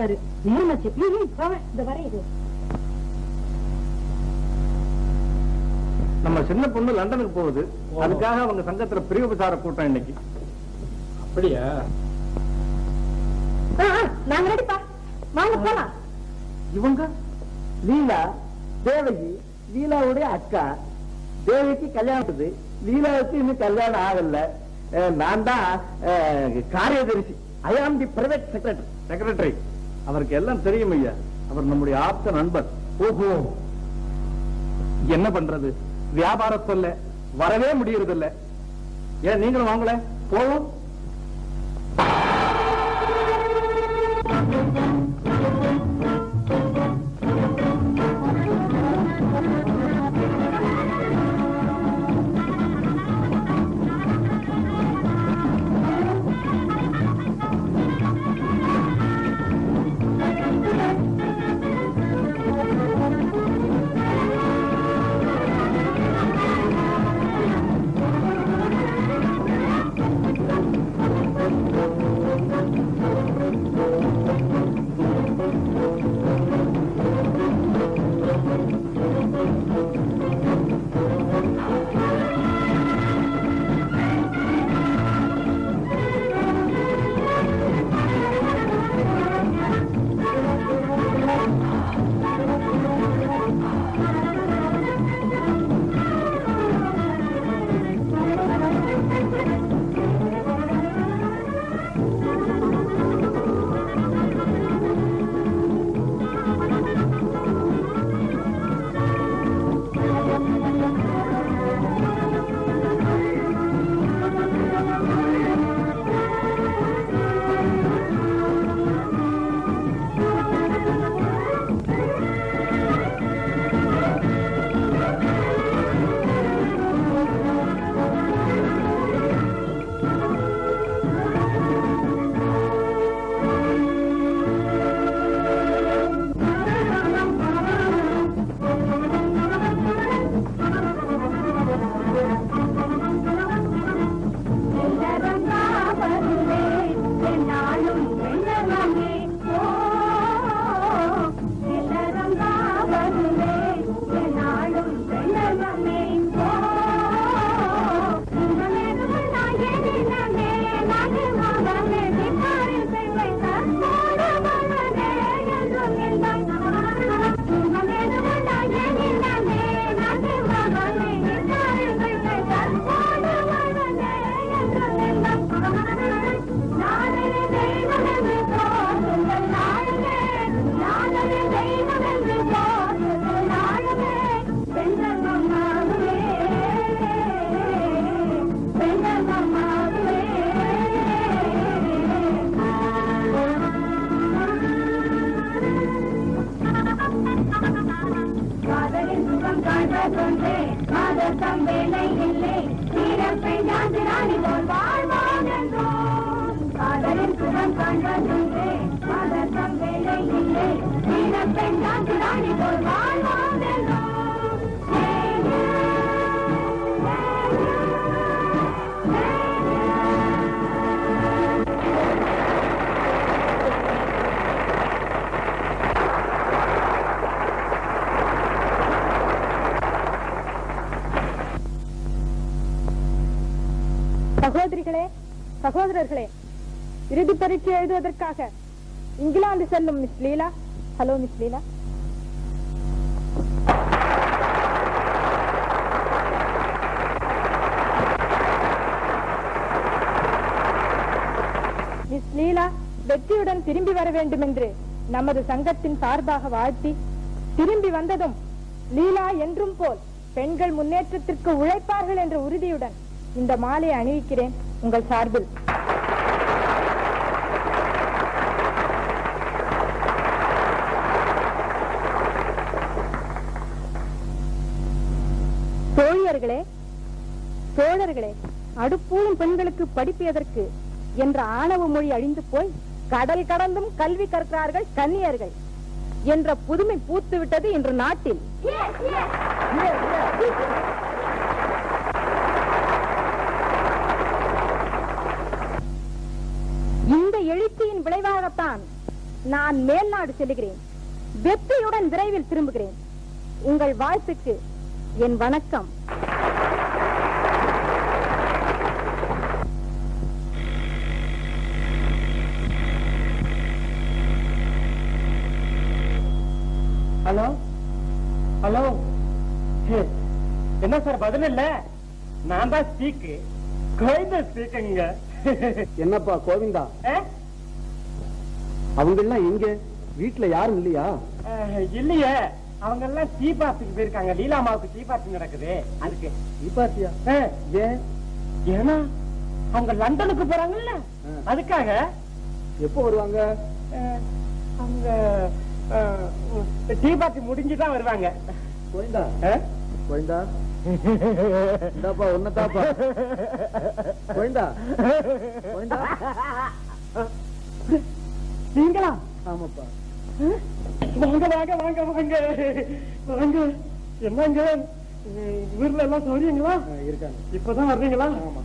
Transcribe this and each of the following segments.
இருக்காரு. நேரமாச்சு இந்த வர இது. நம்ம சின்ன பொண்ணு லண்டனுக்கு போகுது. அதுக்காக அவங்க சங்கத்துல பிரிவுபசார கூட்டம் இன்னைக்கு. அப்படியா? ஆ, ஆ, நாங்க ரெடிப்பா. வாங்க போலாம். இவங்க? லீலா தேவகி லீலாவுடைய அக்கா. தேவகிக்கு கல்யாணம் லீலாவுக்கு இன்னும் கல்யாணம் ஆகல. நான் தான் அஹ், காரியதரிசி. ஐ ஆம் தி பிரைவேட் செக்ரட்டரி செக்ரட்டரி அவருக்கு எல்லாம் தெரியும் ஐயா. அவர் நம்முடைய ஆப்த நண்பர். ஓஹோ. என்ன பண்றது? வியாபார சொல்ல வரவே முடியறது இல்ல ஏன் நீங்களும் வாங்கல போவோம். சகோதரிகளே சகோதரர்களே இறுதி பரீட்சை எழுதுவதற்காக இங்கிலாந்து செல்லும் Miss Leela. Hello Miss Leela. Miss Leela வெற்றியுடன் திரும்பி வர வேண்டும் என்று நமது சங்கத்தின் சார்பாக வாழ்த்தி திரும்பி வந்ததும் லீலா என்றும் போல் பெண்கள் முன்னேற்றத்திற்கு உழைப்பார்கள் என்ற உறுதியுடன் இந்த மாலை அணிவிக்கிறேன் உங்கள் சார்பில். தோழியர்களே தோழர்களே அடுப்பூரும் பெண்களுக்கு படிப்பு எதற்கு? என்ற ஆணவ மொழி அழிந்து போய் கடல் கடந்தும் கல்வி கற்கிறார்கள் கன்னியர்கள் என்ற புதுமை பூத்துவிட்டது இன்று நாட்டில். நான் மேல்நாடு செல்லுகிறேன். வெற்றியுடன் விரைவில் திரும்புகிறேன். உங்கள் வாழ்த்துக்கு என் வணக்கம். ஹலோ? ஹலோ? என்ன சார் பதில் இல்ல? நான் தான் ஸ்பீக்கு கோவிந்த ஸ்பீக்குங்க என்னப்பா கோவிந்தா? அவங்க எல்லாம் எங்க? வீட்டுல யாரும் இல்லையா? இல்லையே. அவங்க எல்லாம் டீ பார்ட்டிக்கு போயிருக்காங்க லீலாமாவுக்கு டீ பார்ட்டி நடக்குது. அதுக்கு இப்பாத்தியா ஆ, ஏன்? ஏன்னா அவங்க லண்டனுக்கு போறாங்கல்ல. அதுக்காக. எப்போ வருவாங்க? அவங்க டீ பார்ட்டி முடிஞ்சுதான் வருவாங்க. கோவிந்தா. அஹ்? கோவிந்தா. இந்தாப்பா ஒன்னதாப்பா கோவிந்தா. கோவிந்தா. நீங்களா? ஆமாப்பா. வாங்க வாங்க வாங்க வாங்க. வாங்க. என்னங்க ஊர்ல எல்லாம் சௌரியங்களா? இருக்காங்க. இப்பதான் வர்றீங்களா? ஆமா.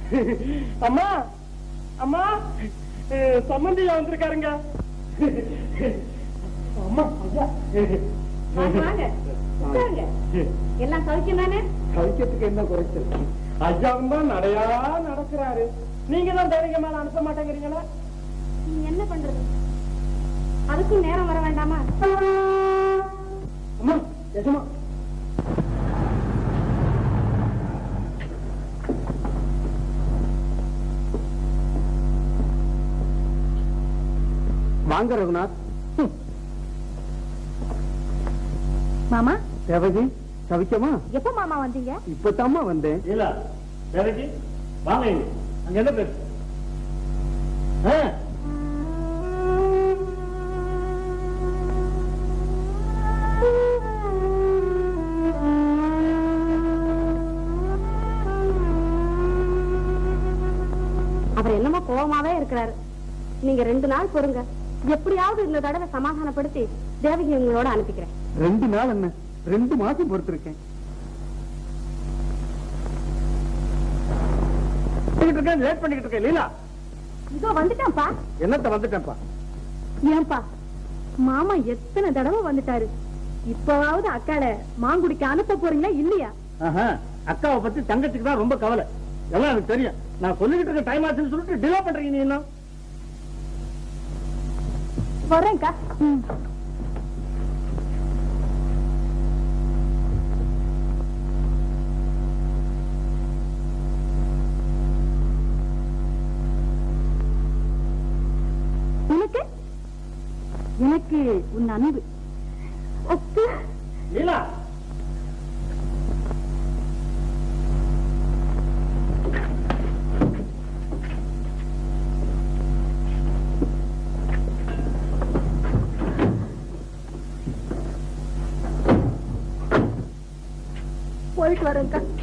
அம்மா அம்மா அஹ், சம்மந்தியா வந்திருக்காருங்க. அம்மா எல்லாம் சௌக்கியம் தானே? கவிக்கிறதுக்கு என்ன குறைச்சல்? ஐயாவும் தான் நடையா நடக்கிறாரு. நீங்க தான் தைரியம் மேல அனுப்ப மாட்டேங்கிறீங்களா? நீ என்ன பண்றது? அதுக்கும் நேரம் வர வேண்டாமா? அம்மா எஜமா. வாங்க ரகுநாத். மாமா? தேவகி சவிக்கமா எப்ப மாமா வந்தீங்க? இப்பதாம்மா வந்தேன். இல்ல வேலைக்கு வாங்க. அங்க என்ன பேசு அவர் என்னமோ கோவமாவே இருக்கிறாரு. நீங்க ரெண்டு நாள் பொறுங்க. எப்படியாவது இந்த தடவை சமாதானப்படுத்தி தேவகி உங்களோட அனுப்பிக்கிறேன். ரெண்டு நாள் என்ன? ரெண்டு மாசம் பொறுத்திருக்கேன். லேட் பண்ணிக்கிட்டு இருக்கேன் லீலா. இதோ வந்துட்டான்ப்பா. என்னத்த வந்துட்டேன்ப்பா? ஏன்பா மாமா எத்தனை தடவை வந்துட்டாரு? இப்பவாவது அக்கால மாங்குடிக்க அனுப்ப போறீங்களா இல்லையா? அக்காவை பத்தி தங்கச்சிக்கு தான் ரொம்ப கவலை. எல்லாம் எனக்கு தெரியும். நான் சொல்லிக்கிட்டு இருக்க டைம் ஆச்சுன்னு சொல்லிட்டு டிலே பண்றீங்க நீ என்ன வரேன்க்கா. உனக்கு? எனக்கு உன் அன்பு. அக்கா லீலா போயிட்டு வரேன்க்கா நீங்க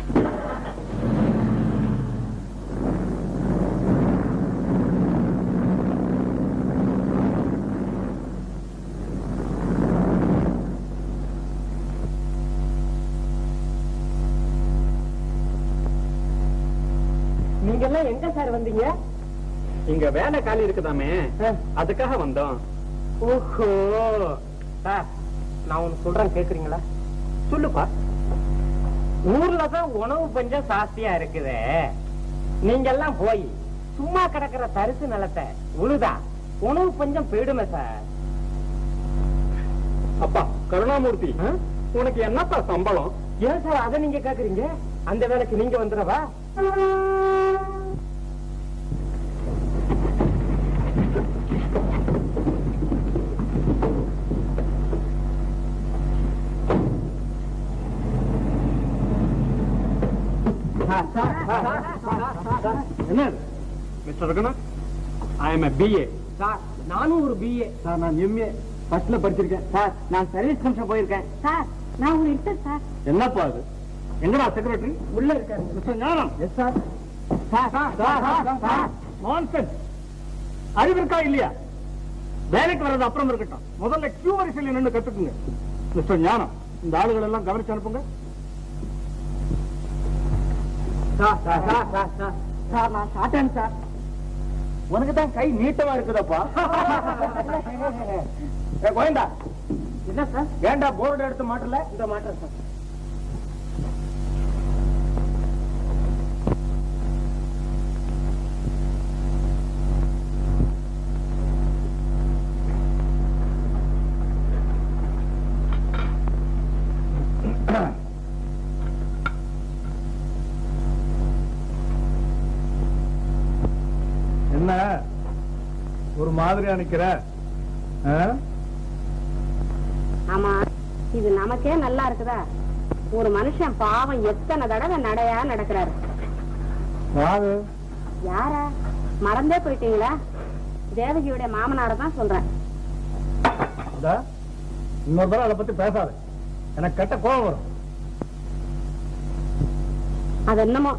எல்லாம் எங்க சார் வந்தீங்க? இங்க வேலை காலி இருக்குதாமே. அதுக்காக வந்தோம். ஓஹோ. சார் நான் ஒண்ணு சொல்றேன் கேக்குறீங்களா? சொல்லுப்பா. ஊர்ல தான் உணவு பஞ்சம் ஜாஸ்தியா இருக்குதே. நீங்க எல்லாம் போய் சும்மா கிடக்குற தரிசு நிலத்தை உழுதா உணவு பஞ்சம் போயிடுமே சார். அப்பா கருணாமூர்த்தி? உனக்கு என்னப்பா சம்பளம்? ஏன் சார் அதை நீங்க கேக்குறீங்க? அந்த வேலைக்கு நீங்க வந்துடவா என்ன Mister Raghunath I am BA sir நானும் ஒரு பிஏ சார் நான் எம்ஏ ஃபர்ஸ்ட்ல படிச்சிருக்கேன். சார் நான் சர்வீஸ் ஃபங்க்ஷன் போயிருக்கேன். சார் நான் ஒரு இன்டர் சார். என்னப்பா அது? எங்கடா செக்ரட்டரி உள்ள இருக்காரு. Mister Gnanam. Yes sir sir sir sir sir nonsense அறிவு இருக்கா இல்லையா? வேலைக்கு வர்றது அப்புறம் இருக்கட்டும். முதல்ல கியூ வரிசையில் நின்று கத்துக்குங்க. மிஸ்டர் ஞானம் இந்த ஆளுகள் எல்லாம் கவனிச்சு அனுப்புங்க. Sir sir sir sir sir. Sir நான் சாட்டேன் சார். உனக்கு தான் கை நீட்டமா இருக்குதப்பா. கோயந்தா. என்ன சார் ஏன்டா போர்டு எடுத்து மாட்டல? இந்த மாற்றம் சார் மாதிரியா நிக்கிற? ஆமா இது நமக்கே நல்லா இருக்குதா? ஒரு மனுஷன் பாவம் எத்தனை தடவை நடையா நடக்கிறாரு? யாரு? யாரா? மறந்தே போயிட்டீங்களா? தேவகியுடைய மாமனார தான் சொல்றேன். இன்னொரு தடவை அதை பத்தி பேசாத. எனக்கு கெட்ட கோபம் வரும். அது என்னமோ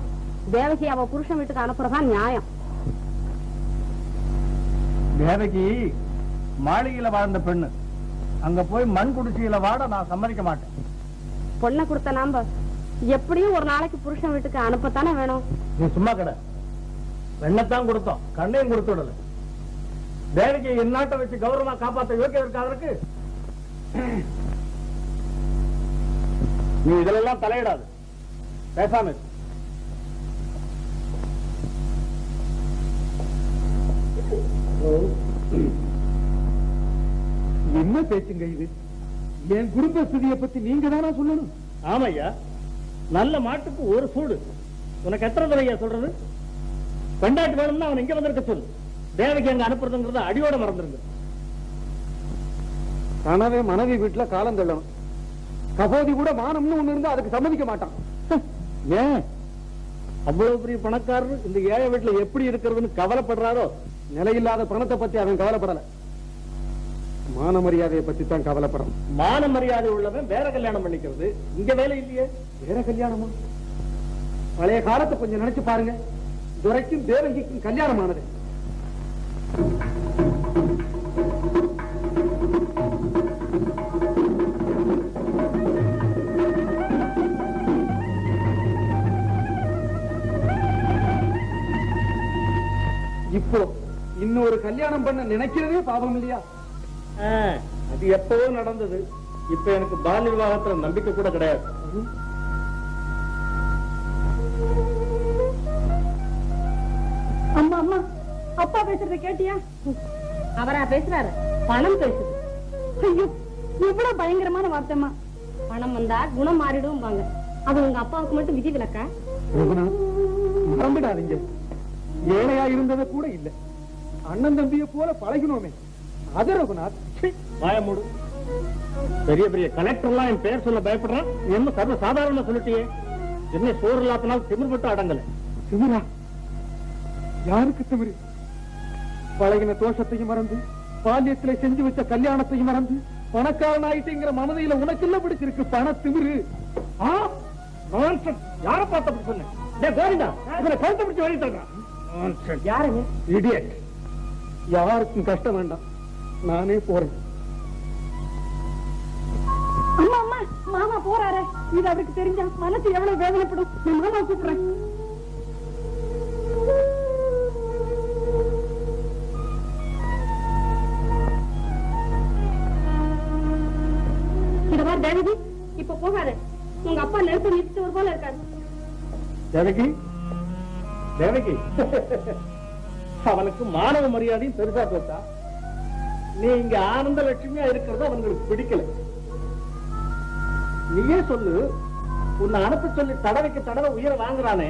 தேவகி அவ புருஷன் வீட்டுக்கு அனுப்புறதான் நியாயம். தேவகி மாளிகையில வாழ்ந்த பெண்ணு. அங்க போய் மண் குடிசையில வாட நான் சம்மதிக்க மாட்டேன். பொண்ணை கொடுத்த நாம எப்படியும் ஒரு நாளைக்கு புருஷன் வீட்டுக்கு அனுப்பத்தானே வேணும்? நீ சும்மா கடை. வெண்ணத்தான் கொடுத்தோம். கண்ணையும் கொடுத்து விடல. தேவகி இந்நாட்டை வச்சு கௌரவமா காப்பாத்த யோக்கியம் இருக்கா அதற்கு நீ இதெல்லாம் தலையிடாது. பேசாம என்ன பேச்சுங்க இது? என் குடும்ப ஸ்திதியை பத்தி நீங்க தானா சொல்லணும்? ஆமையா? நல்ல மாட்டுக்கு ஒரு சூடு. உனக்கு எத்தனை தடவையா சொல்றது? பெண்டாட்டு வேணும்னா அவன் இங்க வந்திருக்க சொல்லு. தேவகி அங்க அனுப்புறதுங்கிறத அடியோட மறந்துருங்க. கனவே மனைவி வீட்டுல காலம் தள்ளணும். கபோதி கூட மானம்னு ஒண்ணு இருந்தா அதுக்கு சம்மதிக்க மாட்டான். ஏன்? அவ்வளவு பெரிய பணக்காரர் இந்த ஏழை வீட்டுல எப்படி இருக்கிறதுன்னு கவலைப்படுறாரோ? நிலையில்லாத பணத்தை பத்தி அவன் கவலைப்படல. மான மரியாதையை பத்தி தான் கவலைப்படும். மான மரியாதை உள்ளவன் வேற கல்யாணம் பண்ணிக்கிறது. இங்க வேலை இல்லையே. வேற கல்யாணமா? பழைய காலத்தை கொஞ்சம் நினைச்சு பாருங்க. துரைக்கும் தேவகிக்கும் கல்யாணம் ஆனது இப்போ இன்னொரு கல்யாணம் பண்ண நினைக்கிறதே பாவம் இல்லையா? அது எப்பவோ நடந்தது. இப்ப எனக்கு பால்ய விவாகத்துல நம்பிக்கை கூட கிடையாது. அம்மா அம்மா அப்பா பேசுறத கேட்டியா? அவரா பேசுறாரு? பணம் பேசுது. ஐயோ எவ்வளவு பயங்கரமான வார்த்தைமா பணம் வந்தா குணம் மாறிடும் பாங்க அது உங்க அப்பாவுக்கு மட்டும் விதி விலக்கா மறந்துடாதீங்க. ஏழையா இருந்தத கூட இல்ல. அண்ணன் தம்பிய போல பழகினோமே. அது ரகுநாத். சீ, வாய மூடு பெரிய பெரிய கலெக்டர்லாம் என் பேர் சொல்ல பயப்படுறான் என்ன சர்வ சாதாரண சொல்லிட்டியே? என்ன சோறு இல்லாதனால திமிர் மட்டும் அடங்கல. திமிரா? யாருக்கு திமிரு? பழகின தோஷத்தையும் மறந்து பால்யத்திலே செஞ்சு வச்ச கல்யாணத்தையும் மறந்து பணக்காரன் ஆயிட்டேங்கிற மனதையில உனக்கு இல்ல பிடிச்சிருக்கு பண திமிரு. யார பார்த்து சொன்னேன் கோவிந்தா இவனை கழுத்தை பிடிச்சு வழி Nonsense. யாருங்க? இடியட் யாருக்கும் கஷ்டம் வேண்டாம் நானே போறேன் அம்மா அம்மா மாமா போறாரு இது அவருக்கு தெரிஞ்சா மனசு எவ்வளவு வேதனைப்படும் நான் மாமா கூப்பிடுறேன் இத மாதிரி தேவகி இப்ப போகாத உங்க அப்பா நெருப்பு நிறுத்தவர் போல இருக்காரு தேவகி தேவகி அவனுக்கு மானவ மரியாதையும் பெருசா போச்சா? நீ இங்க ஆனந்த லட்சுமியா இருக்கிறது அவங்களுக்கு பிடிக்கல. நீயே சொல்லு உன்னை அனுப்ப சொல்லி தடவைக்கு தடவை உயிரை வாங்குறானே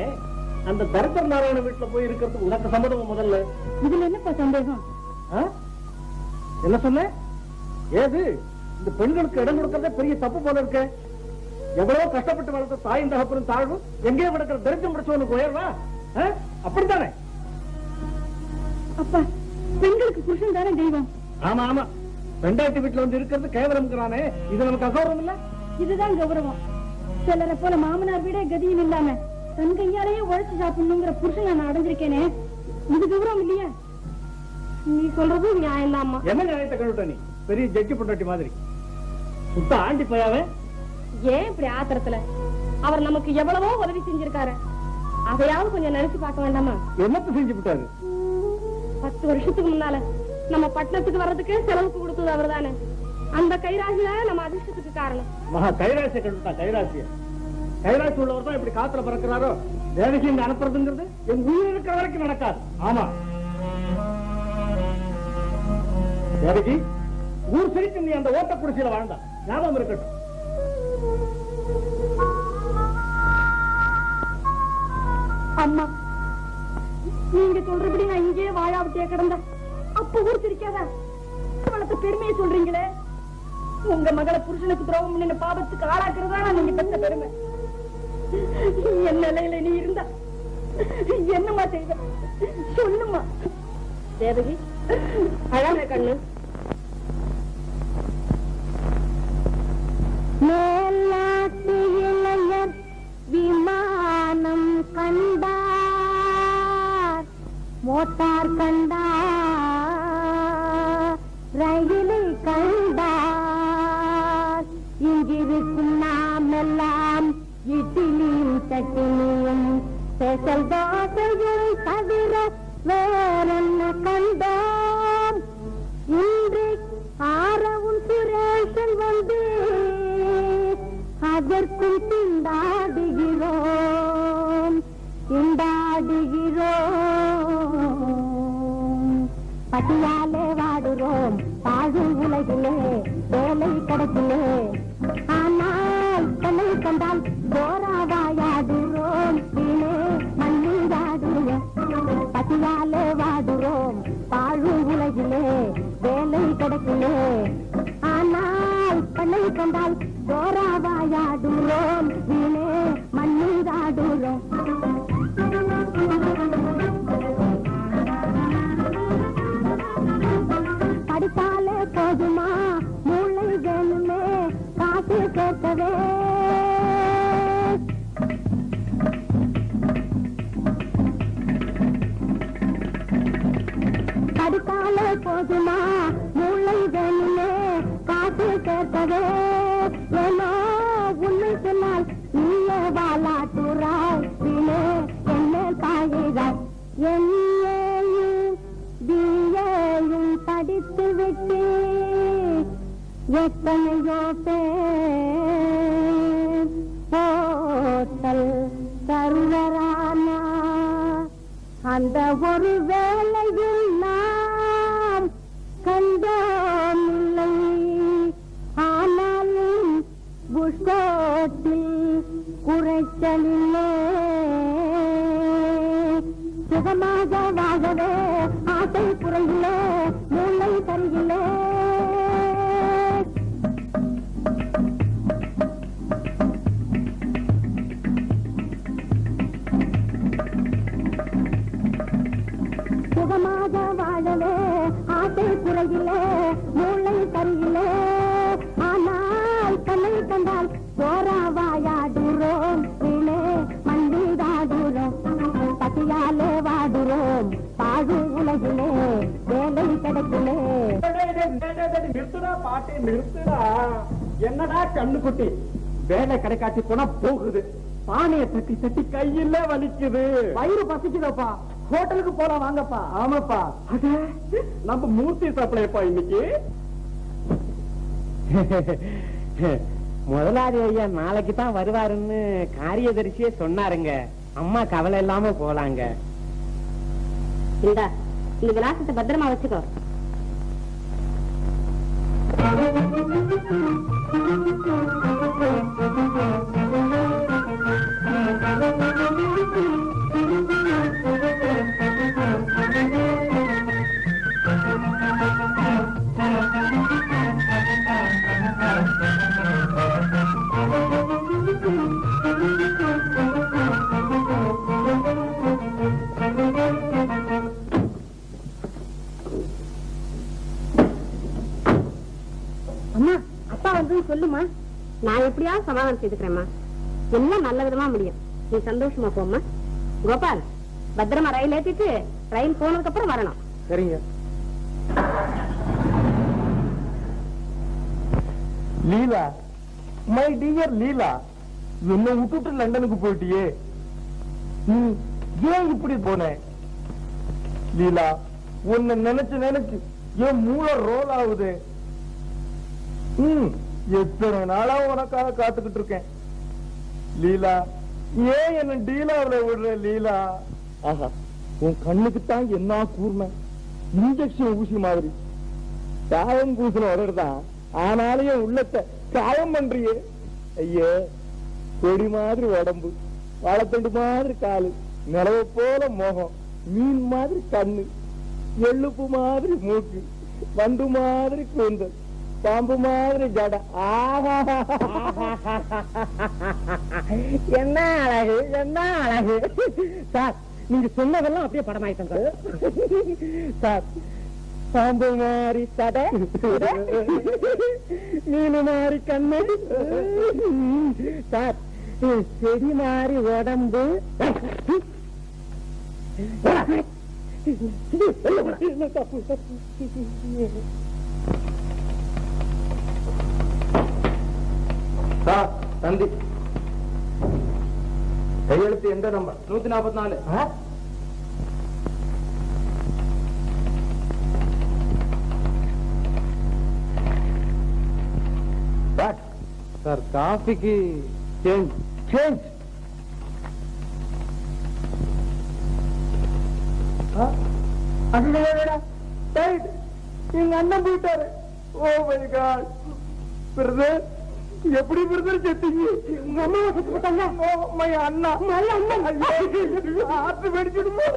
அந்த தரித்திர நாராயண வீட்டுல போய் இருக்கிறது உனக்கு சம்மதம் முதல்ல? இதுல என்னப்பா சந்தேகம்? என்ன சொன்ன? ஏது? இந்த பெண்களுக்கு இடம் கொடுக்கறதே பெரிய தப்பு போல இருக்க. எவ்வளவு கஷ்டப்பட்டு வளர்த்த தாயின் தகப்பனும் தாழ்வு எங்கேயோ கிடக்கிற தரித்திரம் முடிச்சவனுக்கு உயர்வா? அப்படித்தானே? அப்பா பெண்களுக்கு புருஷன் தானே தெய்வம்? ஆமா ஆமா. ரெண்டாயிரத்தி வீட்டுல வந்து இருக்கிறது கேவலம்ங்கிறானே இது நமக்கு அகௌரவம் இல்ல? இதுதான் கௌரவம். சிலரை போல மாமனார் வீடே கதியும் இல்லாம தன் கையாலேயே உழைச்சு சாப்பிடணுங்கிற புருஷன் நான் அடைஞ்சிருக்கேனே. இது கௌரவம் இல்லையா? நீ சொல்றது நியாயம் தான்மா என்ன நியாயத்தை கழுவிட்ட நீ? பெரிய ஜட்ஜி பொண்டாட்டி மாதிரி. சுத்த ஆண்டி போயாவே? ஏன் இப்படி ஆத்திரத்துல? அவர் நமக்கு எவ்வளவோ உதவி செஞ்சிருக்காரு. அதையாவது கொஞ்சம் நினைச்சு பார்க்க வேண்டாமா? என்னத்த செஞ்சு விட்டாரு? பத்து வருஷத்துக்கு முன்னால நம்ம பட்டணத்துக்கு வர்றதுக்கு செலவுக்கு கொடுத்தது அவர்தானே? அந்த கைராசில நம்ம அதிர்ஷ்டத்துக்கு காரணம். மகா கைராசிய கண்டுட்டா கைராசிய. கைராசி உள்ளவர் தான் இப்படி காத்துல பறக்கிறாரோ? தேவகி இங்க அனுப்புறதுங்கிறது என் உயிர் இருக்கிற வரைக்கும் நடக்காது. ஆமா. தேவகி ஊர் சரிக்கு நீ அந்த ஓட்ட குடிசையில வாழ்ந்தா. ஞாபகம் இருக்கட்டும். அம்மா நீங்க சொல்றபடி நான் இங்கேயே வாழாவிட்டே கிடந்தேன். அப்ப ஊர் வளர்த்த பெருமையை சொல்றீங்களே. உங்க மகளை புருஷனுக்கு துரோகம் பண்ணி பாபத்துக்கு ஆளாக்குறதா நீங்க பெற்ற பெருமை. என் நிலையில நீ இருந்தா என்னம்மா செய்வ? சொல்லுமா தேவகி அழாம கண்ணு மேலாட்டு இளைஞர் விமானம் கண்டார். மோட்டார் கண்டா ரயிலை கண்டார் இங்கிருக்கும் நாம் எல்லாம் இட்லியும் சட்டினியும் ஸ்பெஷல் தோசையை தவிர வேறென்ன கண்டோம்? இன்று ஆரவும் சுரேஷன் வந்து அதற்கும் திண்டாடுகிறோம். திண்டாடுகிறோம் பட்டியாலே வாடுறோம் பாழும் உலகிலே வேலை கிடைக்கிலே ஆனால் தன்னை கண்டால் போராவாயாடுறோம் வீணே மண்ணீராடுறோம் பட்டியாலே வாடுறோம் பாழும் உலகிலே வேலை கிடைக்கிலே ஆனால் பண்ணை கண்டால் போராவாயாடுறோம் வீணே மண்ணீராடுறோம் படித்தாலே போதுமா? மூளை வேணுமே காசு சேர்க்கவே படித்தாலே போதுமா? மூளை வேணுமே காசு சேர்க்கவே பாயிறாய் பிஏயும் படித்து விட்டு எத்தனையோ பேர் ஹோட்டல் சர்வரானா அந்த ஒரு வேலையில் நாம் கண்டோம் இல்லை ஆனாலும் புஷ்கோட்டில் குறைச்சலில்லை சுகமாக வாழவே ஆசை குறையிலே நிறுத்துடா பாட்டை நிறுத்துடா. என்னடா கண்ணுக்குட்டி? வேலை கிடைக்காட்டி போனா போகுது. பானைய தட்டி தட்டி கையில வலிக்குது. வயிறு பசிக்குதப்பா. ஹோட்டலுக்கு போலாம் வாங்கப்பா. ஆமாப்பா. அட, நம்ம மூர்த்தி சாப்பிடப்பா இன்னைக்கு? முதலாளி ஐயா நாளைக்கு தான் வருவாருன்னு காரியதரிசியே சொன்னாருங்க. அம்மா கவலை இல்லாம போலாங்க. இந்தா இந்த விலாசத்தை பத்திரமா வச்சுக்கோ. Thank you. சொல்லுமா? நான் எப்படியாவது சமாதானம் செய்துக்கிறேம்மா. எல்லாம் நல்ல விதமா முடியும். நீ சந்தோஷமா போம்மா. கோபால் பத்திரமா ரயில் ஏத்திட்டு ரயில் போனதுக்கு அப்புறம் வரணும். சரிங்க. லீலா மை டியர் லீலா என்ன விட்டுட்டு லண்டனுக்கு போயிட்டியே. நீ ஏன் இப்படி போன? லீலா உன்னை நினைச்சு நினைச்சு என் மூளை ரோல் ஆகுது. ம். எத்தனை நாளா உனக்காக காத்துக்கிட்டு இருக்கேன்? லீலா ஏன் என்ன டீலாவில விடுற லீலா? ஆஹா உன் கண்ணுக்கு தான் என்ன கூர்மை? இன்ஜெக்ஷன் ஊசி மாதிரி. காயம் பூசின உடறதான். ஆனாலும் உள்ளத்தை காயம் பண்றியே. ஐயே கொடி மாதிரி உடம்பு வாழைத்தண்டு மாதிரி காலு நிலவ போல முகம் மீன் மாதிரி கண்ணு எள்ளுப்பு மாதிரி மூக்கு வண்டு மாதிரி கூந்தல். பாம்பு மாதிரி ஜட. ஆஹா. என்ன அழகு என்ன அழகு. சார் நீங்க சொன்னதெல்லாம் அப்படியே படமாயிட்டேன் சார் சார் பாம்பு மாறி சடை மீன் கண்ணு. சார் செடி மாதிரி உடம்பு. தப்பு தப்பு சார் தந்தி கையெழுத்து எந்த நம்பர் நூத்தி நாற்பத்தி நாலு சார் காஃபிக்கு சேஞ்ச் சேஞ்ச் எங்க அண்ணன் போயிட்டாரு ஓ மை காட் பிரதர் எப்படி பிரதர் செத்தீங்க உங்க அம்மா செத்து போட்டாங்க ஓ மை அண்ணா. நல்ல அண்ணன் ஆத்து வெடிச்சிடுமா?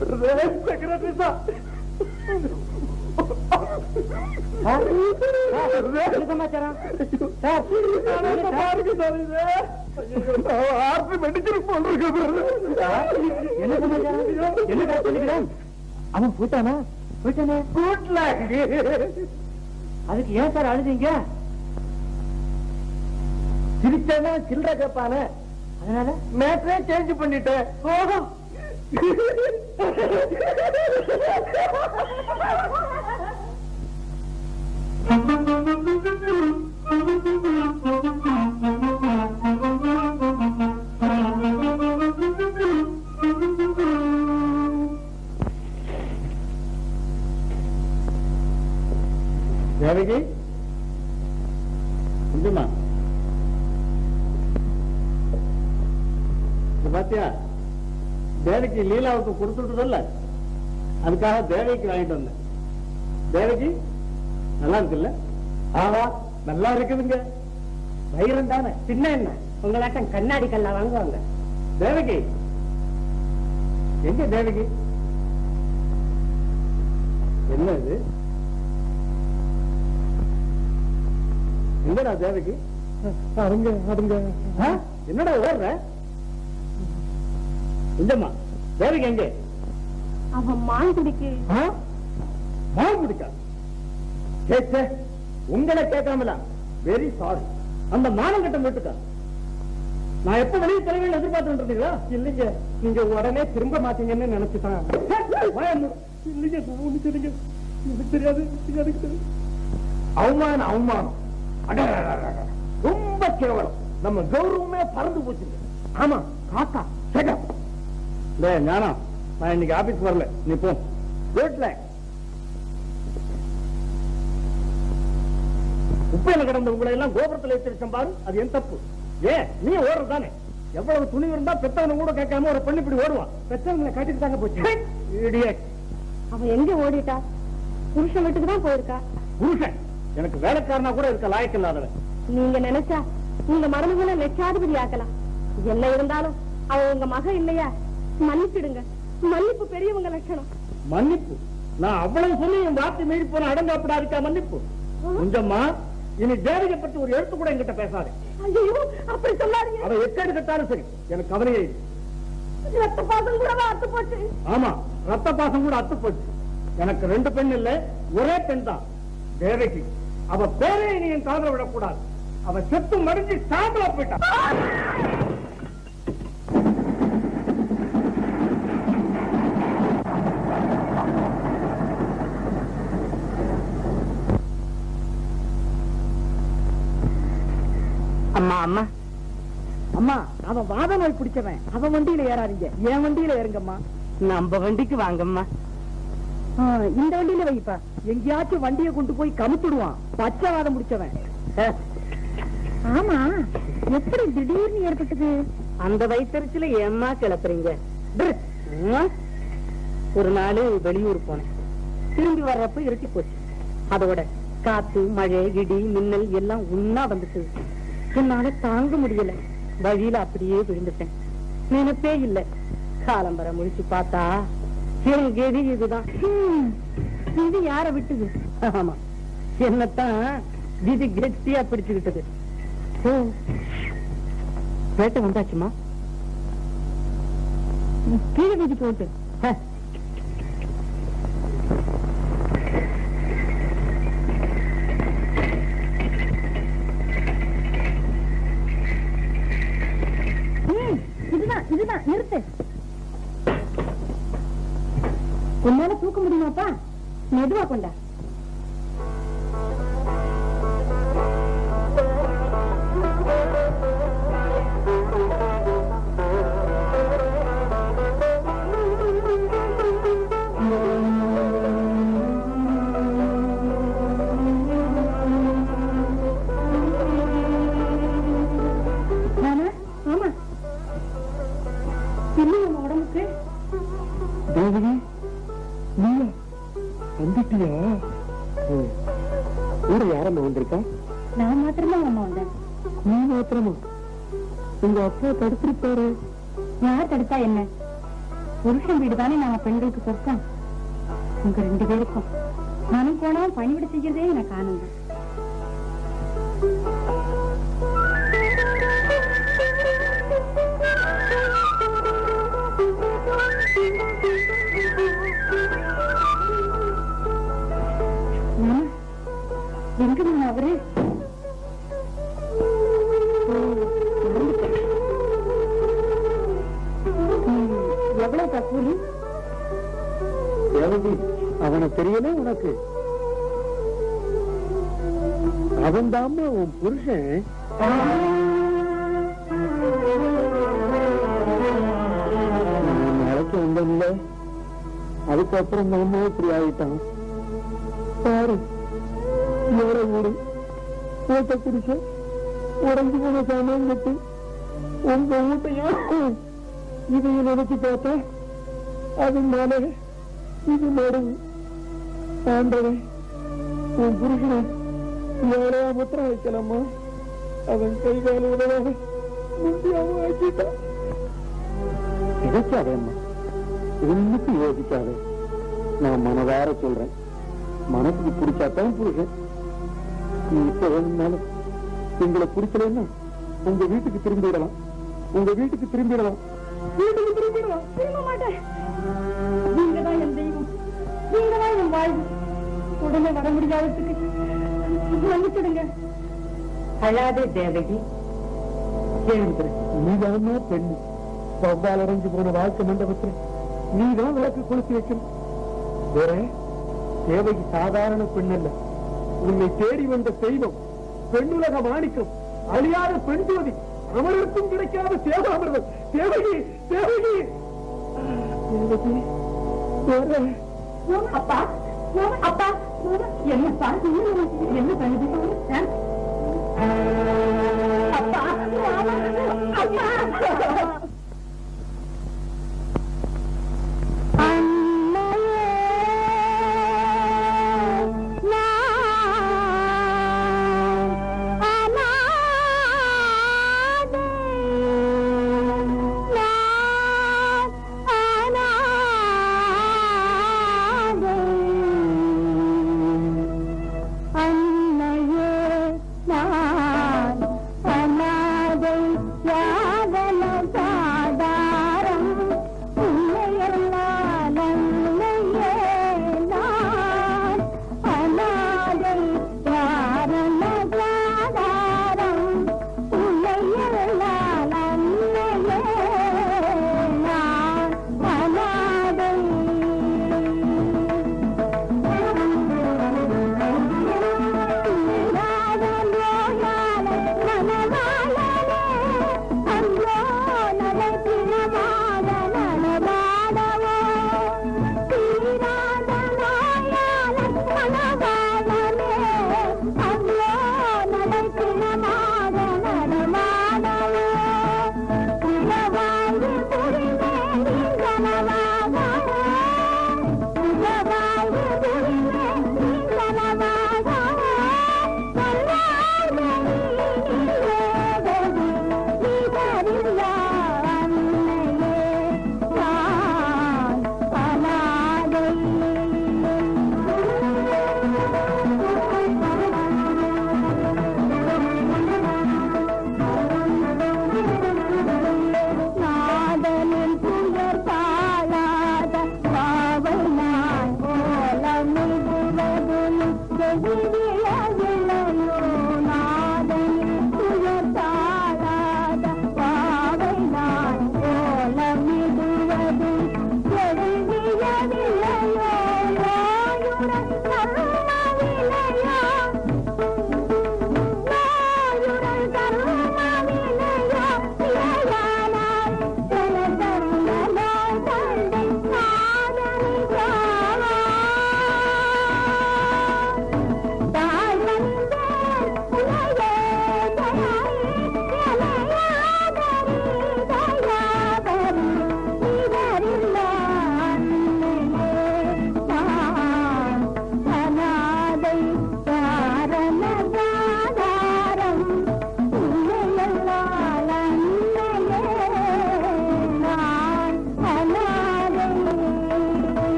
Brother secretary sir. அவன் போட்டானா போயிட்டானே? கூட்ல அதுக்கு ஏன் சார் அழுதீங்க? சிரிச்சானா சில்லற கேப்பானே. அதனால? மேட்ரே சேஞ்ச் பண்ணிட்டேன். ஓஹோ. லீலாவுக்கு கொடுத்துட்டதில்ல. அதுக்காக தேவகிக்கு வாங்கிட்டு வந்தேன். தேவகி நல்லா இருக்குல்ல? ஆமா நல்லா இருக்குதுங்க. வைரம் தானே? சின்ன என்ன உங்களாட்டம் கண்ணாடி கல்லா வாங்குவாங்க. தேவகி எங்க தேவகி என்ன இது எங்கடா தேவகி அருங்க. அருங்க என்னடா ஓடுற? இந்தம்மா. தேவகி எங்க? அவன் மான் குடிக்கு. மாவு பிடிக்கா சே சே உங்களை கேட்காமல? வெரி சாரி அந்த மானம் கட்டம் விட்டுக்கா நான் எப்ப வெளியே தலைவர்கள் எதிர்பார்த்துட்டு இருந்தீங்களா இல்லைங்க. நீங்க உடனே திரும்ப மாட்டீங்கன்னு நினைச்சுட்டான். இல்லைங்க சரிங்க எனக்கு தெரியாது எனக்கு தெரியாது அவமானம் அவமானம். ரொம்ப கேவலம். நம்ம கௌரவமே பறந்து போச்சுங்க. ஆமா காக்கா சேட்டா இல்ல ஞானா நான் இன்னைக்கு ஆபீஸ் வரல. நீ போ. வீட்டுல குப்பையில கிடந்த உங்களை எல்லாம் கோபுரத்துல வச்சிருக்கேன் பாரு. அது என் தப்பு. ஏ நீ ஓடுறது தானே. எவ்வளவு துணி இருந்தா பெத்தவனை கூட கேட்காம ஒரு பெண் இப்படி ஓடுவான் பெத்தவங்களை காட்டிட்டு தாங்க போச்சு. அவன் எங்க ஓடிட்டா? புருஷன் வீட்டுக்கு தான் போயிருக்கா? புருஷன். எனக்கு வேலைக்காரனா கூட இருக்க லாயக்கு இல்லாதவன். நீங்க நினைச்சா உங்க மருமகளை லட்சாதிபதி ஆக்கலாம். என்ன இருந்தாலும் அவ உங்க மக இல்லையா? மன்னிச்சிடுங்க. மன்னிப்பு பெரியவங்க லட்சணம். மன்னிப்பு? நான் அவ்வளவு சொல்லி என் வார்த்தை மீறி போன அடங்காப்படா இருக்கா மன்னிப்பு கொஞ்சம்மா இனி தேவதை பத்தி ஒரு எழுத்து கூட என்கிட்ட பேசாது. ஐயோ அப்படி சொல்லாதீங்க. அவ எக்கடி கட்டாலும் சரி எனக்கு கவலையே இல்லை. ரத்த பாசம் கூட அத்து போச்சு. ஆமா ரத்த பாசம் கூட அத்து போச்சு. எனக்கு ரெண்டு பெண் இல்ல ஒரே பெண் தான். தேவகி அவ பேரே இனி என் காதல விடக்கூடாது. அவ செத்து மடிஞ்சு சாம்பலா போயிட்டா. அம்மா அம்மா. அம்மா அவன் வாத நோய் பிடிச்சவன். அவன் வண்டியில ஏறாதீங்க. என் வண்டியில ஏறுங்கம்மா. நம்ம வண்டிக்கு வாங்கம்மா. இந்த வண்டியில வைப்பா. எங்கேயாச்சும் வண்டியை கொண்டு போய் கமுத்துடுவான். பச்சைவாதம் முடிச்சவன் ஆமா. எப்படி திடீர்னு ஏற்பட்டது? அந்த வயிற்றுல ஏம்மா கிளப்புறீங்க. ஒரு நாள் வெளியூர் போனேன். திரும்பி வர்றப்ப இருட்டி போச்சு. அதோட காத்து மழை இடி மின்னல் எல்லாம் ஒன்னா வந்துச்சு. என்னால தாங்க முடியல. வழியில அப்படியே விழுந்துட்டேன். நினைப்பே இல்ல. காலம்பர முடிச்சு பார்த்தா என் கெதி இதுதான். இது யார விட்டுது? ஆமா. என்னத்தான் விதி கெட்டியா பிடிச்சுக்கிட்டது. ஓ. வேட்டை வந்தாச்சுமா கீழே வீதி போட்டு. மெதுவா உங்க தடுத்திருப்பாரு யார் தடுத்தா என்ன? புருஷன் வீடு தானே நாங்க பெண்களுக்கு சொர்க்கம். உங்க ரெண்டு பேருக்கும். மனம் போனா பணிவிட செய்யறதே அதுக்கப்புறம் மாமா இப்படி ஆயிட்டான் பாரு ஏற வீடு ஊட்ட குடிச்ச உடஞ்சு போன சாமான் கட்டு உங்க வீட்டையும் இதையும் நினைச்சு பார்த்தா அதனால இது நடுவு ஆண்டவன் உன் புருஷனை யாரையா முத்திரம் வைக்கலாமா அவன் கை கால உதவாக முந்தியாம ஆக்கிட்டான் கிடைக்காதே அம்மா ஒண்ணுக்கு யோசிக்காதே நான் மனதார சொல்றேன். மனசுக்கு பிடிச்சாதான் புருஷன். நீ இப்ப வேணும்னாலும் உங்களை பிடிக்கலன்னா உங்க வீட்டுக்கு திரும்பிடலாம் உங்க வீட்டுக்கு திரும்பிடலாம் வீட்டுக்கு திரும்பிடலாம் திரும்ப மாட்டேன். நீங்க தான் என் தெய்வம். நீங்க தான் என் வாழ்வு. உடனே வர முடியாததுக்கு மன்னிச்சிடுங்க. அழாதே தேவகி. எழுந்துரு. நீதானா பெண்ணு. வவ்வால் அடைஞ்சு போன வாழ்க்கை மண்டபத்தில் நீதான் விளக்கு கொளுத்தி வைக்கணும். வேற தேவகி சாதாரண பெண் அல்ல உன்னை தேடி வந்த தெய்வம் பெண்ணுலக மாணிக்கம் அழியாத பெண் ஜோதி அமரருக்கும் கிடைக்காத சேவாமிர்தம் தேவகி தேவகி. தேவகி வேற அப்பா அப்பா பார்த்து என்ன பண்ணுது? அப்பா அப்பா.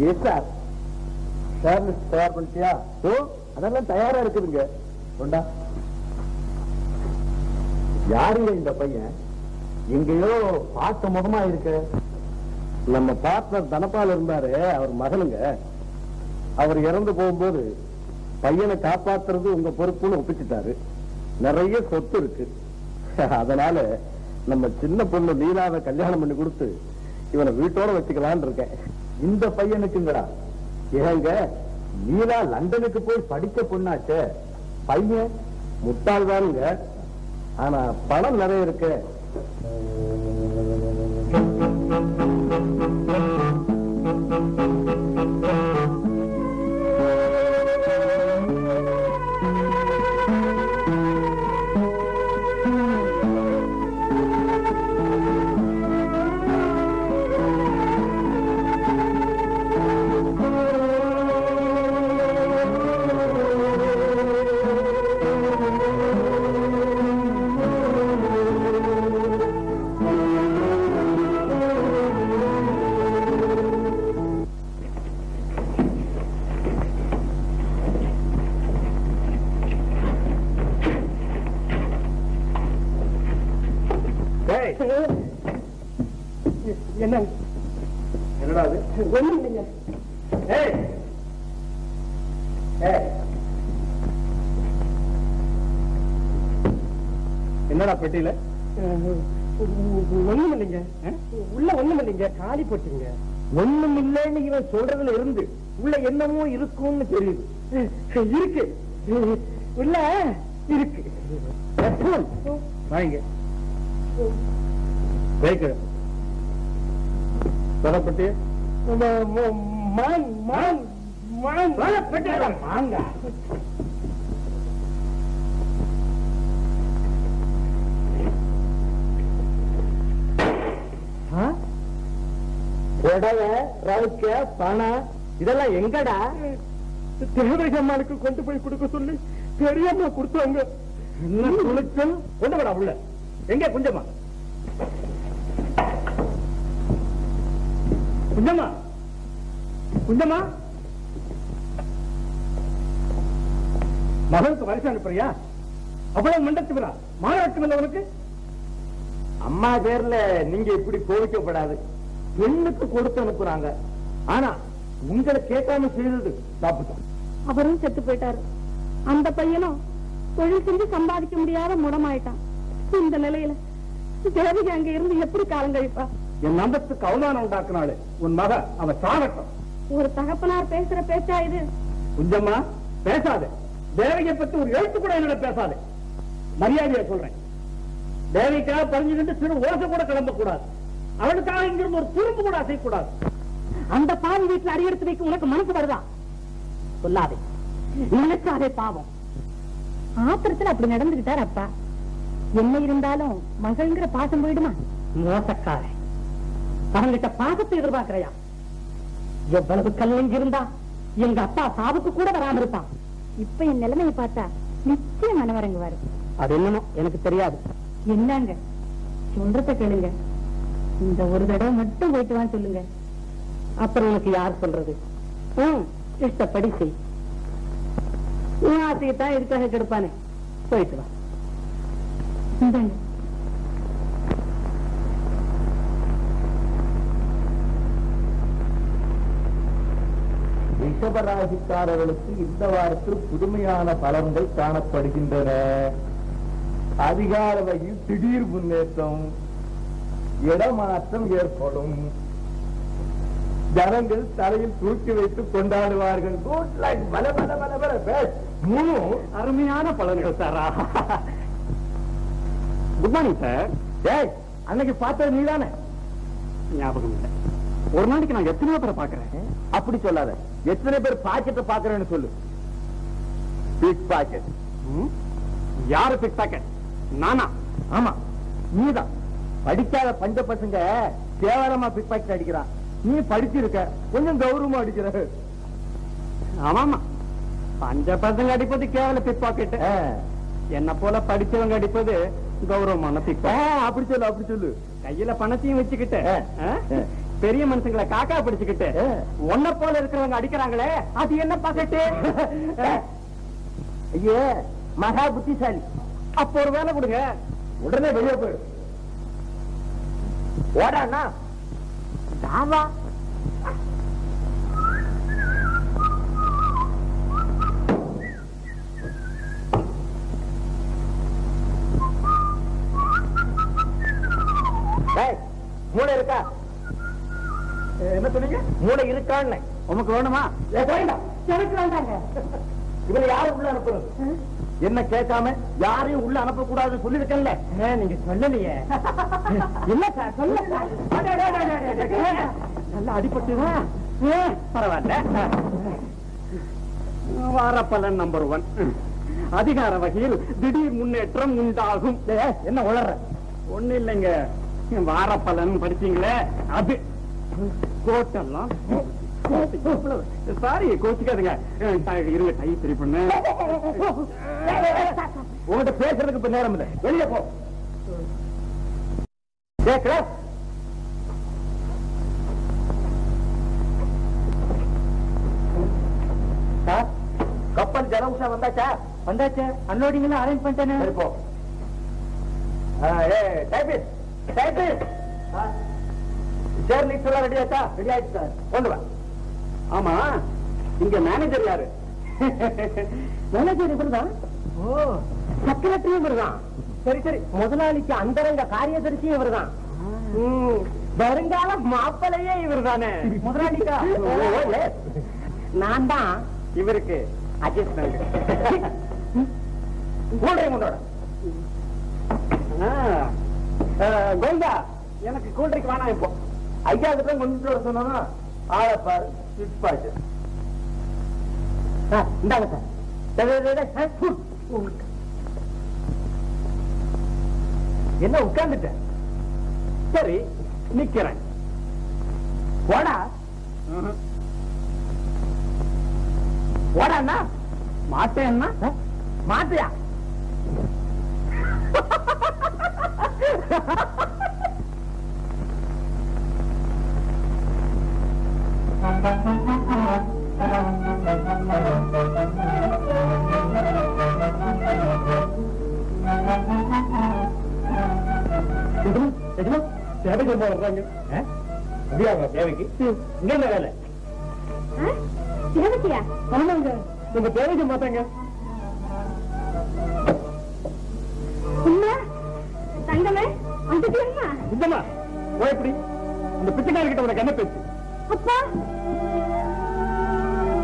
மிஸ்டர் சார் சார் தயார் பண்ணிட்டியா? ஓ அதெல்லாம் தயாரா இருக்குதுங்க. கொண்டா. யாருங்க இந்த பையன்? எங்கேயோ பார்த்த முகமா இருக்கு. நம்ம பார்ட்னர் தனப்பால் இருந்தாரு அவர் மகனுங்க. அவர் இறந்து போகும்போது பையனை காப்பாத்துறது உங்க பொறுப்புன்னு ஒப்பிச்சுட்டாரு. நிறைய சொத்து இருக்கு. அதனால நம்ம சின்ன பொண்ணு லீலாவை கல்யாணம் பண்ணி கொடுத்து இவனை வீட்டோட வச்சுக்கலான் இருக்கேன். இந்த பையனுக்குங்களா ஏங்க நீலா லண்டனுக்கு போய் படிச்ச பொண்ணாச்சே. பையன் முட்டாள் தானுங்க ஆனா பணம் நிறைய இருக்கு. பெட்டியில ஒண்ணும் இல்லைங்க உள்ள ஒண்ணும் இல்லைங்க காலி போட்டுங்க ஒண்ணும் இல்லைன்னு இவன் சொல்றதுல இருந்து உள்ள என்னமோ இருக்கும்னு தெரியுது இருக்கு உள்ள இருக்கு வாங்க கேட்கிறேன் தொடப்பட்டி மான் மான் மான் வாங்க புடவை ரவுக்க பணம் இதெல்லாம் எங்கடா? தேவதை அம்மாளுக்கு கொண்டு போய் கொடுக்க சொல்லி பெரியம்மா கொடுத்தாங்க. துணிச்சல் கொண்டு வாடா உள்ள. எங்க குஞ்சம்மா? குஞ்சம்மா? குஞ்சம்மா? மகளுக்கு வரிசை அனுப்புறியா அவ்வளவு மண்டத்து விழா மாநாட்டு உனக்கு? அம்மா பேர்ல நீங்க இப்படி கோவிக்கப்படாது. பெண்ணுக்கு கொடுத்து அனுப்புறாங்க? ஆனா உங்களை கேட்காம செய்தது தப்பு தான் அவரும் செத்து போயிட்டாரு. அந்த பையனும் தொழில் செஞ்சு சம்பாதிக்க முடியாத முடமாயிட்டான். இந்த நிலையில தேவகி அங்க இருந்து எப்படி காலம் கழிப்பா? என் நம்பத்துக்கு அவமானம் உண்டாக்குனாளு. உன் மக அவ சாகட்டும். ஒரு தகப்பனார் பேசுற பேச்சா இது? குஞ்சம்மா பேசாத. தேவகியை பத்தி ஒரு எழுத்து கூட என்னோட பேசாத. மரியாதையா சொல்றேன். தேவிக்காக பறிஞ்சுக்கிட்டு சிறு ஓசை கூட கிளம்ப கூடாது அவளுக்காக இங்கிருந்து ஒரு துரும்பு கூட அசைக்கூடாது அந்த பாவி வீட்டுல அடியெடுத்து வைக்க உனக்கு மனசு வருதா? சொல்லாதே. நினைச்சாதே பாவம். ஆத்திரத்துல அப்படி நடந்துகிட்டார் அப்பா. என்ன இருந்தாலும் மகள்ங்கிற பாசம் போயிடுமா? மோசக்காரன். அவங்கிட்ட பாசத்தை எதிர்பார்க்கிறையா? எவ்வளவு கல்லஞ்சு இருந்தா எங்க அப்பா சாவுக்கு கூட வராம இருப்பான். இப்ப என் நிலைமையை பார்த்தா நிச்சயம் மனவரங்குவாரு அது என்னமோ எனக்கு தெரியாது. என்னங்க? சொல்றத கேளுங்க. இந்த ஒரு தடவை மட்டும் போயிட்டு வான்னு சொல்லுங்க. அப்புறம் உனக்கு யார் சொல்றது? ம் இஷ்டப்படி செய். உன் ஆசையை தான் இதுக்காக கெடுப்பானே? போயிட்டு வா. ரிஷபராசிக்காரர்களுக்கு இந்த வாரத்தில் புதுமையான பலன்கள் காணப்படுகின்றன. அதிகார வகையில் திடீர் முன்னேற்றம் இடமாற்றம் ஏற்படும். ஜனங்கள் தலையில் தூக்கி வைத்து கொண்டாடுவார்கள். குட் லைக் பல பல பல பல. மூணு அருமையான பலன்கள் சாரா குட் மார்னிங் சார் ஏய் அன்னைக்கு பார்த்தது நீதானே? ஞாபகம் இல்லை. ஒரு நாளைக்கு நான் எத்தனையோ பேரை பாக்குறேன் அப்படி சொல்லாத. எத்தனை பேர் பாக்கெட்டை பாக்குறேன்னு சொல்லு. பிக் பாக்கெட் யாரு பிக் பாக்கெட் நானா? ஆமா. நீதான். படிக்காத பஞ்ச பசங்க கேவலமா பிக் பாக்கெட் அடிக்கிறான். நீ படிச்சிருக்க. கொஞ்சம் கௌரவமா அடிக்கிற. ஆமாமா. பஞ்ச பசங்க அடிப்பது கேவல பிக் பாக்கெட். என்ன போல படிச்சவங்க அடிப்பது கௌரவமான பிக் அப்படி சொல்லு அப்படி சொல்லு. கையில பணத்தையும் வச்சுக்கிட்டு. பெரிய மனுஷங்களை காக்கா பிடிச்சுக்கிட்டு. ஒன்ன போல இருக்கிறவங்க அடிக்கிறாங்களே அது என்ன பாக்கெட்டு ஐயே மகா புத்திசாலி. அப்போ ஒரு வேலை கொடுங்க. உடனே வெளியே போயிடு ஓடாண்ணா தாவா. மூளை இருக்கா? என்ன சொன்னீங்க? மூளை இருக்கான்னு. உனக்கு வேணுமா? போயிடா. எனக்கு வேண்டாங்க. இவரை யாரும் உள்ள அனுப்புறது? என்ன கேட்காம யாரையும் உள்ள அனுப்ப கூடாதுன்னு சொல்லிருக்கேன்ல நீங்க சொல்லலையே. இல்ல சார் சொல்ல. நல்லா அடிபட்டுதா பரவாயில்ல. வார பலன் நம்பர் ஒன் அதிகார வகையில் திடீர் முன்னேற்றம் உண்டாகும். என்ன உளற? ஒண்ணு இல்லைங்க. வார பலன் படிச்சீங்களே? அது. கோட்டெல்லாம் சாரி கோச்சிக்காதுங்க. இருங்க டை சரி பண்ணு. உங்ககிட்ட பேசுறதுக்கு இப்ப நேரம் இல்ல. வெளியே போ. சார், கப்பல் ஜனவுஷா வந்தாச்சா? வந்தாச்சு. அன்லோடிங் எல்லாம் அரேஞ்ச் பண்ணிட்டேனே. சரி போ. ஆ, ஏய், typist, typist. ஆ, chair leaks எல்லாம் ரெடி ஆச்சா? ரெடி ஆயிடுச்சு சார். கொண்டு வா. ஆமா இங்க மேனேஜர் யாரு? மேனேஜர் இவர்தான். ஓ. செக்ரட்டரி இவர்தான். சரி சரி. முதலாளிக்கு அந்தரங்க காரியதரிசியும் இவர்தான். வருங்கால மாப்பிளையே இவர்தானே. முதலாளிக்கா? ஓ, ஓ, yes. நான் தான் இவருக்கு அட்ஜஸ்ட்மெண்ட் வாடா. கோவிந்தா எனக்கு கூண்டரைக்கு வேணாம் இப்போ. ஐயா கிட்ட கொண்டு வர சொன்னா ஆளை பாரு. சிக்ஸ் பாய்ச்சு இந்தாங்க சார் டேய், டேய், என்ன உட்கார்ந்துட்டேன் சரி நிக்கிறேன் போடா போடாண்ணா மாட்டேன்னா மாட்டியா தேவை ரொம்ப வர்றாங்க. இங்க என்ன வேலை? தேவக்கியா ஆமாங்க. உங்க தேவைக்கு உண்மை? தங்கமே? ஓ எப்படி? இந்த பிச்சைக்காரர்கிட்ட உனக்கு என்ன பேச்சு? அப்பா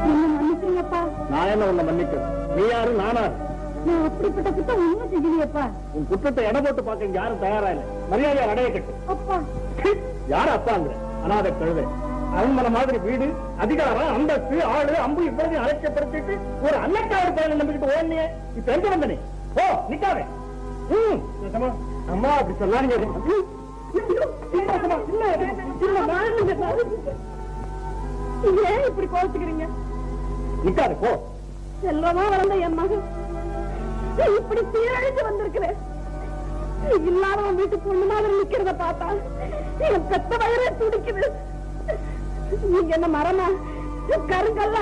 என்ன மன்னிச்சுங்கப்பா நான் என்ன உன்னை மன்னிக்கிறேன் நீ யாரு நானா நான் அப்படிப்பட்ட குத்தம் உண்மை செய்யலையப்பா உன் குற்றத்தை எடை போட்டு பார்க்க யாரும் தயாரா இல்லை மரியாதையை அடைய கட்டு அப்பா யார் அப்பாங்கிற அனாதை கழுதை அரண்மனை மாதிரி வீடு அதிகாரம் அந்தஸ்து ஆளு அம்பு இவ்வளவு அலட்சியப்படுத்திட்டு ஒரு அன்னக்காடு பையனை நம்பிக்கிட்டு ஓடனே இப்ப எங்க வந்த நீ ஓ நிஜமா? அம்மா அப்படி ஐயோ, இல்ல, இல்ல, நான். ஏன் இப்படி கோச்சுக்கிறீங்க நிக்காதே போ. செல்வமா வளர்ந்த என் மகன். இப்படி சீரழிச்சு வந்திருக்கிறேன் இல்லாதவன் வீட்டு பொண்ணு மாதிரி நிக்கிறத பார்த்தா என் பெத்த வயரே துடிக்குது. நீங்க என்ன மரமா? கருங்கல்ல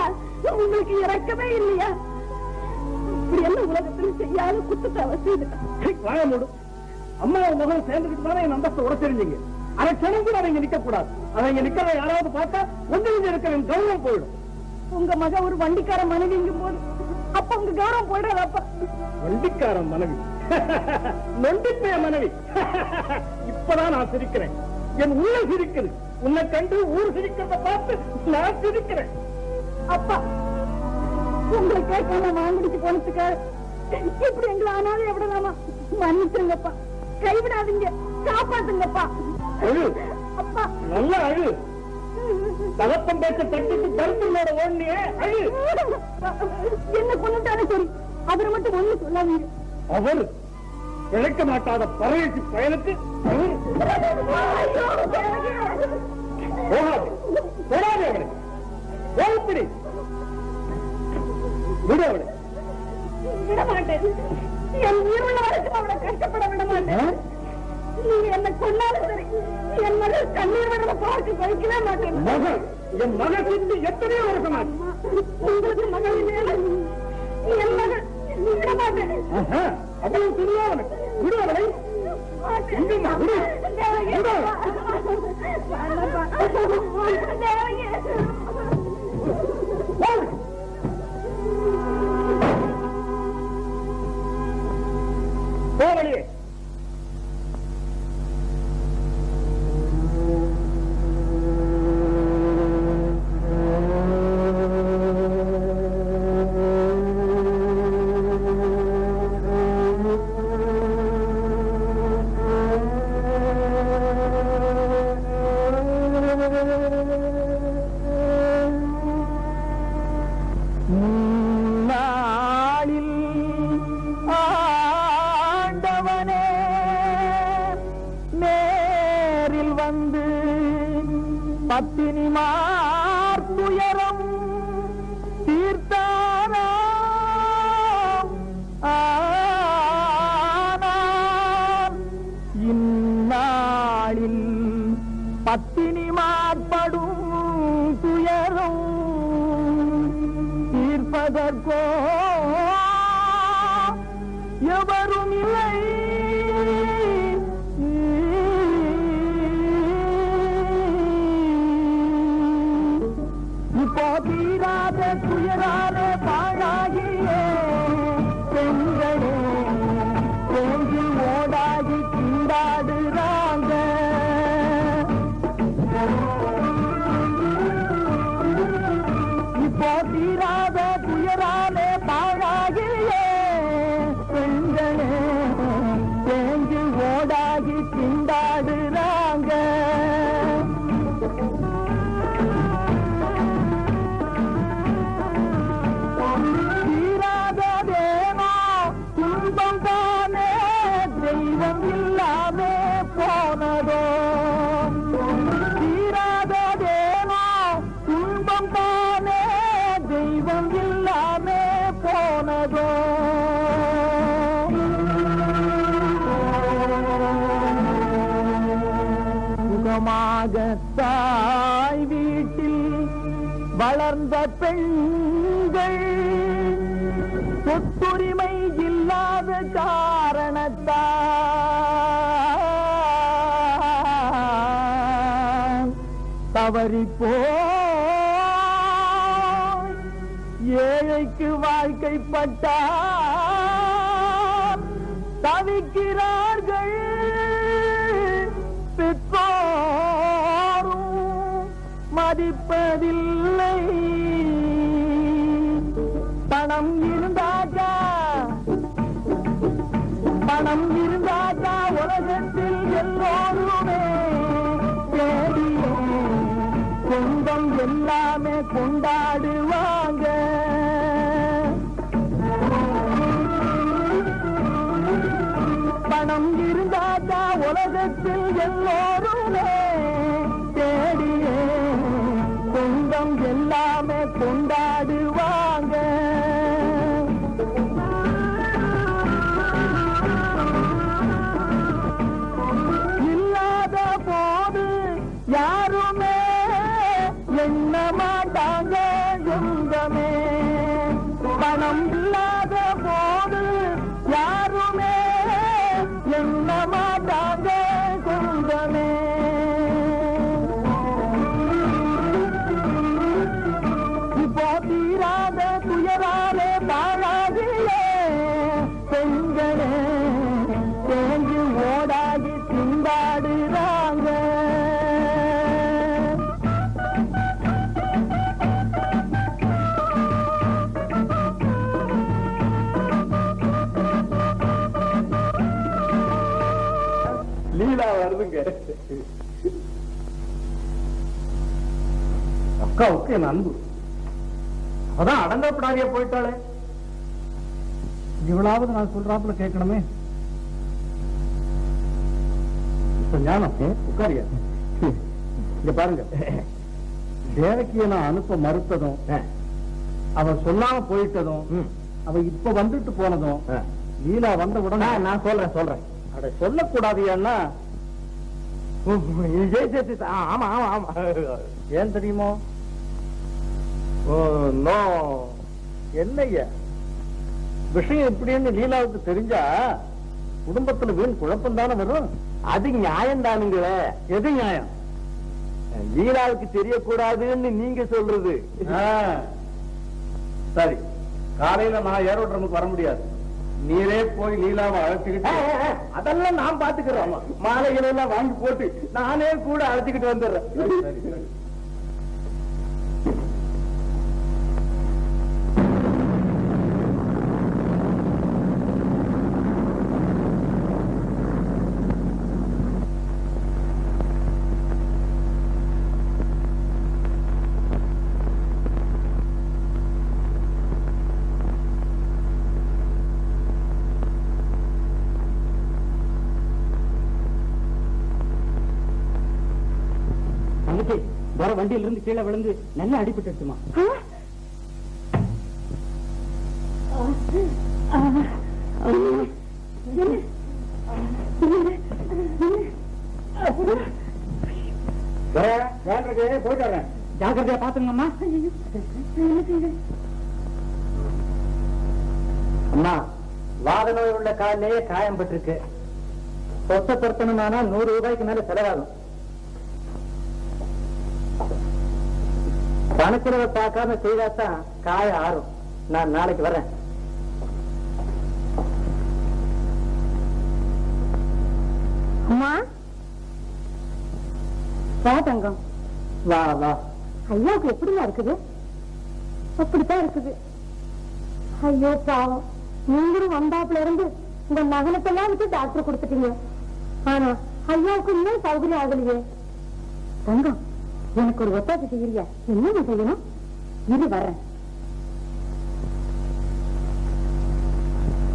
உங்களுக்கு இறக்கவே இல்லையா? இப்படி என்ன உலகத்துல செய்யாத குத்தத்தை மூடு. அம்மா மகன் சேர்ந்துக்கிட்டு தானே என் அந்தஸ்தை உடச்சிருந்தீங்க. அதை க்ஷணம் கூட அவங்க நிக்க கூடாது அவங்க நிக்கிறத யாராவது பார்த்தா கொஞ்சம் இருக்கிற கௌரவம் போயிடும். உங்க மக ஒரு வண்டிக்கார மனைவிங்கும் போது அப்ப உங்க கௌரவம் போயிடாதப்பா வண்டிக்காரன் மனைவி. நொண்டிப்பைய மனைவி. இப்பதான் நான் சிரிக்கிறேன். என் உள்ள சிரிக்குது. உன்னை கண்டு ஊர் சிரிக்கிறத பார்த்து நான் சிரிக்கிறேன். அப்பா உங்களை கேட்காம வாங்கிட்டு போனதுக்காக. இப்படி எங்களை ஆனாலும் எவ்வளவுதாமா மன்னிச்சிருங்கப்பா. கைவிடாதீங்க. காப்பாத்துங்கப்பா. அழு அப்பா நல்ல அழு தகப்பம் பேச்ச தட்டிட்டு தருத்தனோட ஓடினியே அழு என்ன கொண்டுட்டாலும் சரி. அவரை மட்டும் ஒண்ணு சொல்லாதீங்க அவர் இழைக்க மாட்டாத பறவைக்கு பயனுக்கு போகாது. போடாதே அவனை போகப்பிடி விடு அவனை விட மாட்டேன் என் உயிருள்ள வரைக்கும் அவளை கஷ்டப்பட விட மாட்டேன் என்ன கொண்டாலும் சரி. என் மகள் கண்ணீர் விட பார்க்க வைக்கவே மாட்டேன். மகன் என் மகன் சிந்தி எத்தனையோ வருஷமாச்சு. உங்களுக்கு மகள்? என் மகள் விட மாட்டேன். அவ்வளவு தெரியும் அவனுக்கு விடு எங்கம்மா, விடு. அக்காவுக்கு என் அன்பு அதான் அடங்கப்படாதியா போயிட்டாளே இவளாவது நான் சொல்றாப்புல கேட்கணுமே இப்ப ஞானம் உட்காரியா இங்க பாருங்க தேவக்கிய நான் அனுப்ப மறுத்ததும் அவ சொல்லாம போயிட்டதும் அவ இப்ப வந்துட்டு போனதும் லீலா வந்த உடனே நான் சொல்றேன் சொல்றேன் அட சொல்லக்கூடாதியான்னா ஆமா ஆமா ஆமா ஏன் தெரியுமோ என்னய்யா? விஷயம் எப்படின்னு லீலாவுக்கு தெரிஞ்சா குடும்பத்துல வீண் குழப்பம் தானே வரும்? அது நியாயம் தானுங்களே எது நியாயம்? லீலாவுக்கு தெரியக்கூடாதுன்னு நீங்க சொல்றது. சரி. காலையில நான் ஏரோட்ரமுக்கு வர முடியாது. நீரே போய் லீலாவை அழைச்சிக்கிட்டு அதெல்லாம் நான் பாத்துக்கிறோம் மாலைகள் எல்லாம் வாங்கி போட்டு நானே கூட அழைச்சிக்கிட்டு வந்துடுறேன் சரி, சரி, சரி. தங்கச்சி வர வண்டியில இருந்து கீழே விழுந்து நல்லா அடிபட்டுமா போயிட்டு வரேன். ஜாக்கிரதையா பாத்துங்கம்மா அம்மா வாத நோய் உள்ள காலிலேயே காயம் பட்டிருக்கு. சொத்தை பொருத்தணுமானா நூறு ரூபாய்க்கு மேல செலவாகும். பணக்கிழவை பார்க்காம செய்தாதான் காயம் ஆறும். நான் நாளைக்கு வரேன் அம்மா வா தங்கம். வா வா. ஐயாவுக்கு எப்படிமா இருக்குது? அப்படித்தான் இருக்குது. ஐயோ பாவம். நீங்களும் வந்தாப்புல இருந்து உங்க மகனுக்கெல்லாம் விட்டு டாக்டர் கொடுத்துட்டீங்க. ஆனா ஐயாவுக்கு இன்னும் சௌகரியம் ஆகலையே. தங்கம் எனக்கு ஒரு ஒத்தாசி செய்யறியா? என்ன செய்யணும்? இது வர்றேன்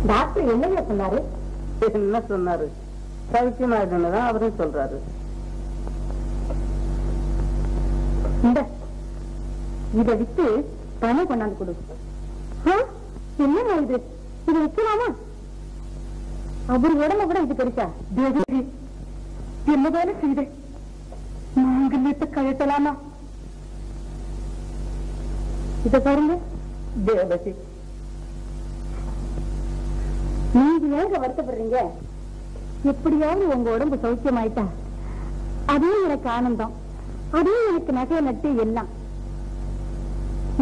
டாக்டர் என்னங்க சொன்னாரு? என்ன சொன்னாரு? சௌக்கியமாயிடுன்னு தான் அவரும் சொல்றாரு. இந்த இத வித்து பணம் கொண்டாந்து கொடு. ஆ? என்னங்க இது? இது விற்கலாமா அவர் உடம்பு கூட இது பெருசா தேவி என்னதானே செய்த? மாங்கல்யத்தை கழட்டலாமா இத பாருங்க தேவதி நீங்க ஏங்க வருத்தப்படுறீங்க? எப்படியாவது உங்க உடம்பு சௌக்கியமாயிட்டா? அதே எனக்கு ஆனந்தம். அதே எனக்கு நகை நட்டு எல்லாம்.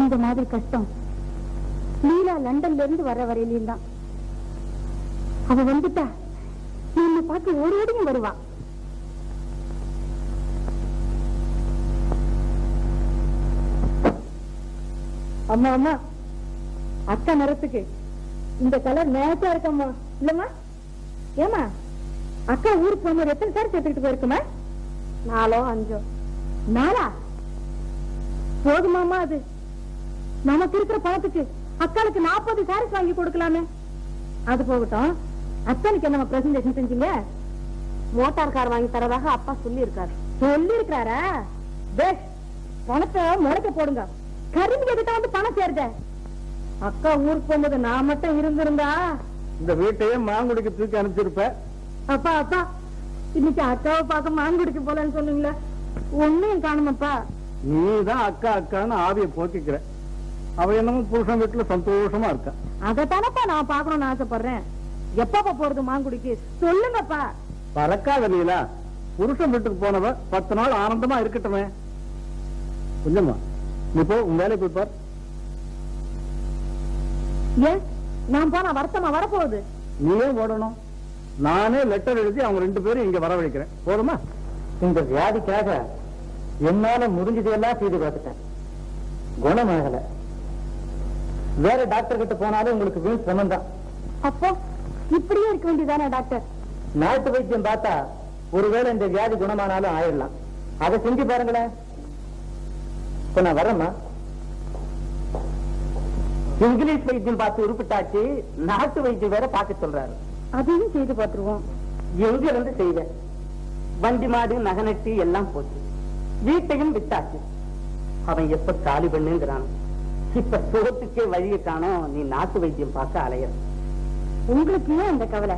இந்த மாதிரி கஷ்டம் லீலா லண்டன்ல இருந்து வர்ற வரையிலும் தான். அவ வந்துட்டா நம்ம பார்க்க ஓடியும் வருவா. அம்மா அம்மா. அத்தை நிறத்துக்கு இந்த கலர் மேட்சா இருக்கம்மா. இல்லம்மா. ஏமா அக்கா ஊருக்கு போகும்போது எத்தனை சார் சேர்த்துக்கிட்டு போயிருக்குமா நாலோ அஞ்சோ. நாலா? போதுமாமா அது. நமக்கு இருக்கிற பணத்துக்கு அக்காளுக்கு நாற்பது சாரீஸ் வாங்கி கொடுக்கலாமே. அது போகட்டும். அத்தனுக்கு என்ன பிரசன்டேஷன் செஞ்சீங்க? மோட்டார் கார் வாங்கி தரதாக அப்பா சொல்லி இருக்காரு சொல்லி இருக்கிறாரா பணத்தை முளைக்க போடுங்க. கரும்பு எதுக்கு வந்து பணம் சேருத அக்கா ஊருக்கு போகும்போது நான் மட்டும் இருந்திருந்தா? இந்த வீட்டையே மாங்குடிக்கு தூக்கி அனுப்பிச்சிருப்ப. அப்பா அப்பா இன்னைக்கு அக்காவை பார்க்க மான் குடிக்க போலன்னு சொன்னீங்களே. ஒன்னும் காணுமப்பா. நீ தான் அக்கா அக்கான்னு ஆவியை போக்கிக்கிற. அவ என்னமோ புருஷன் வீட்டுல சந்தோஷமா இருக்கா. அதத்தானப்பா நான் பாக்கணும்னு ஆசைப்படுறேன். எப்பப்பா போறது மாங்குடிக்கு? சொல்லுங்கப்பா. பறக்காத லீலா புருஷன் வீட்டுக்கு போனவ பத்து நாள் ஆனந்தமா இருக்கட்டுமே. கொஞ்சமா நீ போ உன் வேலைக்கு போய் பார். ஏன்? நான் போனா வருத்தமா வரப்போகுது? நீயே ஓடணும். நானே லெட்டர் எழுதி அவங்க ரெண்டு பேரும் இங்க வரவழைக்கிறேன். போதுமா? இந்த வியாதிக்காக என்னால முடிஞ்சதெல்லாம் செய்து பார்த்துட்டேன் குணமாகல. வேற டாக்டர் கிட்ட போனாலும் உங்களுக்கு வீண் சிரமம் தான். அப்போ இப்படியே இருக்க வேண்டியதானே டாக்டர் நாட்டு வைத்தியம் பார்த்தா ஒருவேளை இந்த வியாதி குணமானாலும் ஆயிடலாம் அதை செஞ்சு பாருங்களேன். இப்ப நான் வரேம்மா இங்கிலீஷ் வைத்தியம் பார்த்து உருப்பிட்டாச்சு நாட்டு வைத்தியம் வேற பார்க்க சொல்றாரு. அதையும் செய்து பார்த்துருவோம். எங்க இருந்து செய்வேன் வண்டி மாடு நகநட்டு எல்லாம் போச்சு. வீட்டையும் விட்டாச்சு. அவன் எப்ப காலி பண்ணுங்கிறான். இப்ப சோத்துக்கே வழியை காணோம் நீ நாட்டு வைத்தியம் பார்க்க அலைய உங்களுக்கு ஏன் அந்த கவலை?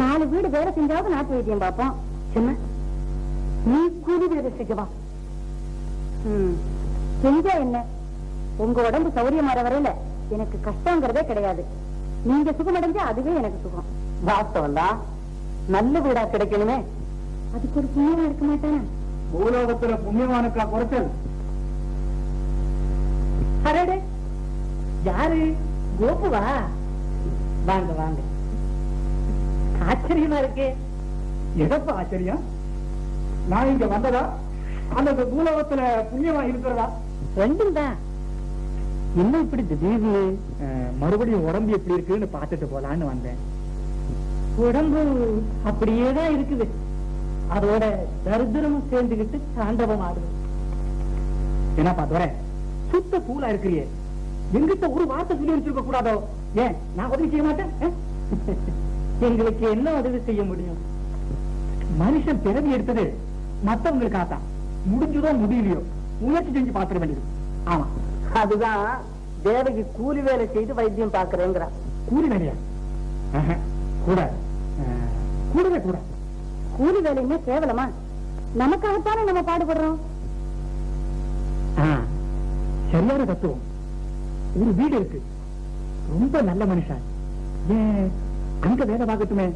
நாலு வீடு வேலை செஞ்சாவது நாட்டு வைத்தியம் பார்ப்போம். என்ன? நீ கூலி வேலை செய்யவா செஞ்சா என்ன? உங்க உடம்பு சௌரியம் வர வரையில எனக்கு கஷ்டங்கிறதே கிடையாது. நீங்க சுகமடைஞ்சா அதுவே எனக்கு சுகம். வாஸ்தவம் தான் நல்ல வீடா கிடைக்கணுமே. அதுக்கு ஒரு புண்ணியம் இருக்க மாட்டானா? பூலோகத்துல புண்ணியவானுக்கா குறைச்சல் அரடே யாரு? கோபுவா? வாங்க வாங்க. ஆச்சரியமா இருக்கே. எதப்பா ஆச்சரியம்? நான் இங்க வந்ததா? அந்த பூலோகத்துல புண்ணியமா இருக்கிறதா? ரெண்டும் தான் என்ன இப்படி திடீர்னு மறுபடியும் உடம்பு எப்படி இருக்குன்னு பாத்துட்டு போலான்னு வந்தேன். உடம்பு அப்படியே தான் இருக்குது. அதோட தரித்திரமும் சேர்ந்துகிட்டு தாண்டவம் ஆடுது என்னப்பா பாத்துற சுத்த பூலா இருக்கிறியே. எங்கிட்ட ஒரு வார்த்தை சொல்லி வச்சிருக்க கூடாதோ? ஏன்? நான் உதவி செய்ய மாட்டேன்? எங்களுக்கு என்ன உதவி செய்ய முடியும்? மனுஷன் பிறவி எடுத்தது மத்தவங்களுக்காக தான் முடிஞ்சதோ முடியலையோ முயற்சி செஞ்சு பாத்துட வேண்டியது. ஆமா. அதுதான் தேவகி கூலி வேலை செய்து வைத்தியம் பாக்குறேங்கிறா கூலி வேலையா? கூட. கூடவே கூட. கூலி வேலையுமே கேவலமா? நமக்காகத்தானே நம்ம பாடுபடுறோம்? சரியான தத்துவம். ஒரு வீடு இருக்கு. ரொம்ப நல்ல மனுஷன். ஏன் அங்க வேலை பார்க்கட்டுமே?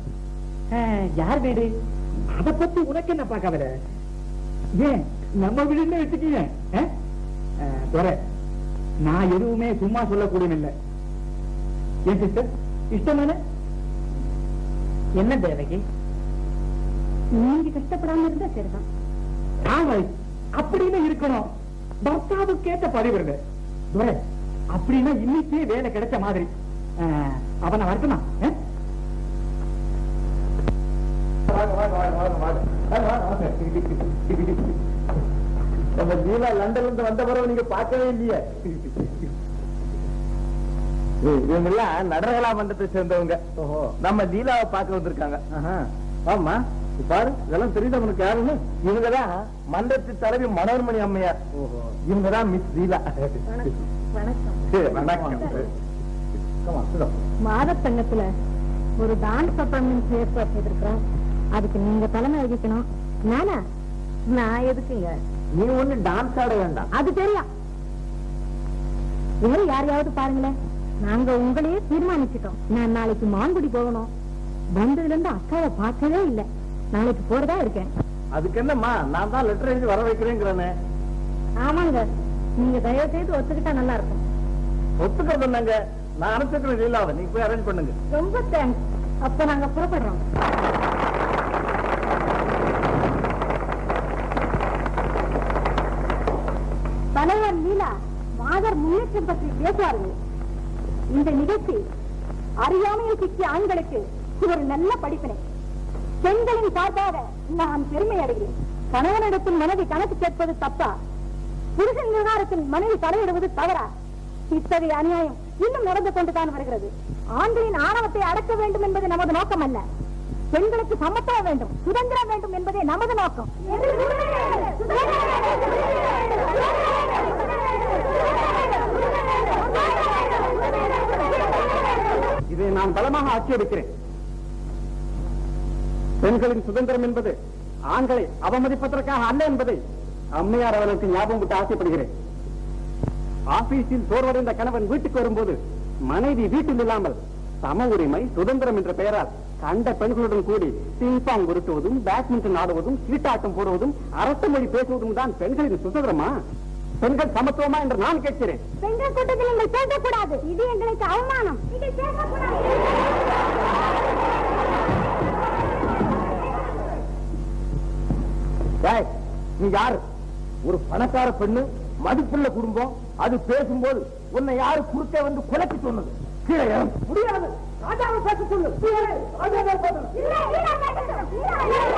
யார் வீடு? அத பத்தி உனக்கு என்னப்பா கவலை? ஏன் நம்ம வீடுன்னு வச்சுக்கீங்க நான் எதுவுமே சும்மா சொல்லக்கூடிய இல்லை ஏன் சிஸ்டர் இஷ்டம் என்ன தேவகி நீங்க கஷ்டப்படாம இருந்தா சரிதான் அப்படின்னு இருக்கணும் பர்த்தாவுக்கு ஏத்த பதிவிருங்க துரை அப்படின்னா இன்னைக்கே வேலை கிடைச்ச மாதிரி அவனை வரட்டுமா ஆ? நம்ம தீபா லண்டன்ல இருந்து வந்த பிறகு நீங்க பார்க்கவே இல்லையே. இவங்க எல்லாம் நடனகலா மன்றத்தை சேர்ந்தவங்க. ஓஹோ. நம்ம லீலாவை பார்க்க வந்திருக்காங்க. ஆமா பாரு இதெல்லாம் தெரியுது உனக்கு யாருன்னு? இவங்கதான் மன்றத்து தலைவி மனோன்மணி அம்மையார். ஓஹோ. இவங்கதான் மிஸ் லீலா வணக்கம். ஒரு டான்ஸ் பர்ஃபார்மன்ஸ் ஏற்பாடு செய்திருக்கிறோம் அதுக்கு நீங்க தலைமை வகிக்கணும். நானா? நான் எதுக்குங்க? நீ ஒண்ணு டான்ஸ் ஆட வேண்டாம். அது தெரியும் வேற யாரையாவது பாருங்களேன். நாங்க உங்களையே தீர்மானிச்சிட்டோம். நான் நாளைக்கு மாங்குடி போகணும். வந்ததுல இருந்து அக்காவை பார்க்கவே இல்ல. நாளைக்கு போறதா இருக்கேன். அதுக்கு என்னம்மா? நான் தான் லெட்டர் எழுதி வர வைக்கிறேங்கிறேன்னு ஆமாங்க. நீங்க தயவு செய்து ஒத்துக்கிட்டா நல்லா இருக்கும் ஒத்துக்கிறது என்னங்க நான் அனுப்பிச்சிருக்கிறேன் லீலாவை நீங்க போய் அரேஞ்ச் பண்ணுங்க. ரொம்ப தேங்க்ஸ் அப்ப நாங்க புறப்படுறோம் தலைவர் லீலா மாதர் பற்றி பேசுவார்கள் இந்த நிகழ்ச்சி அறியாமையில் சிக்கிய ஆண்களுக்கு ஒரு நல்ல படிப்பினை. பெண்களின் சார்பாக நான் பெருமை அடைகிறேன். கணவனிடத்தில் மனைவி கணக்கு கேட்பது தப்பா? புருஷன் விவகாரத்தில் மனைவி தலையிடுவது தவறா? இத்தகைய அநியாயம் இன்னும் நடந்து கொண்டுதான் வருகிறது. ஆண்களின் ஆணவத்தை அடக்க வேண்டும் என்பது நமது நோக்கம் அல்ல. பெண்களுக்கு சமத்துவம் வேண்டும் சுதந்திரம் வேண்டும் என்பதே நமது நோக்கம் இதை நான் பலமாக ஆட்சேபிக்கிறேன். பெண்களின் சுதந்திரம் என்பது ஆண்களை அவமதிப்பதற்காக அல்ல என்பதை அம்மையார் அவனுக்கு ஞாபகம் விட்டு ஆசைப்படுகிறேன். ஆபீஸில் சோர்வடைந்த கணவன் வீட்டுக்கு வரும்போது மனைவி வீட்டில் இல்லாமல் சம உரிமை சுதந்திரம் என்ற பெயரால் கண்ட பெண்களுடன் கூடி பிங்பாங் உருட்டுவதும் பேட்மிண்டன் ஆடுவதும் சீட்டாட்டம் போடுவதும் அரசு மொழி பேசுவதும் தான் பெண்களின் சுதந்திரமா? பெண்கள் சமத்துவமா என்று நான் கேட்கிறேன். பெண்கள் கூட்டத்தில் நீங்கள் பேசக்கூடாது. இது எங்களுக்கு அவமானம். நீ யாரு? ஒரு பணக்கார பெண்ணு மதிப்புள்ள குடும்பம் அது பேசும்போது உன்னை யாரு குறுக்க வந்து குலைக்க சொன்னது? கீழே. முடியாது. ராஜாவை பேச சொல்லு. ராஜாவை பேச சொல்லு. இல்ல, இல்ல, பேசட்டும். இல்ல, இல்ல, இல்ல.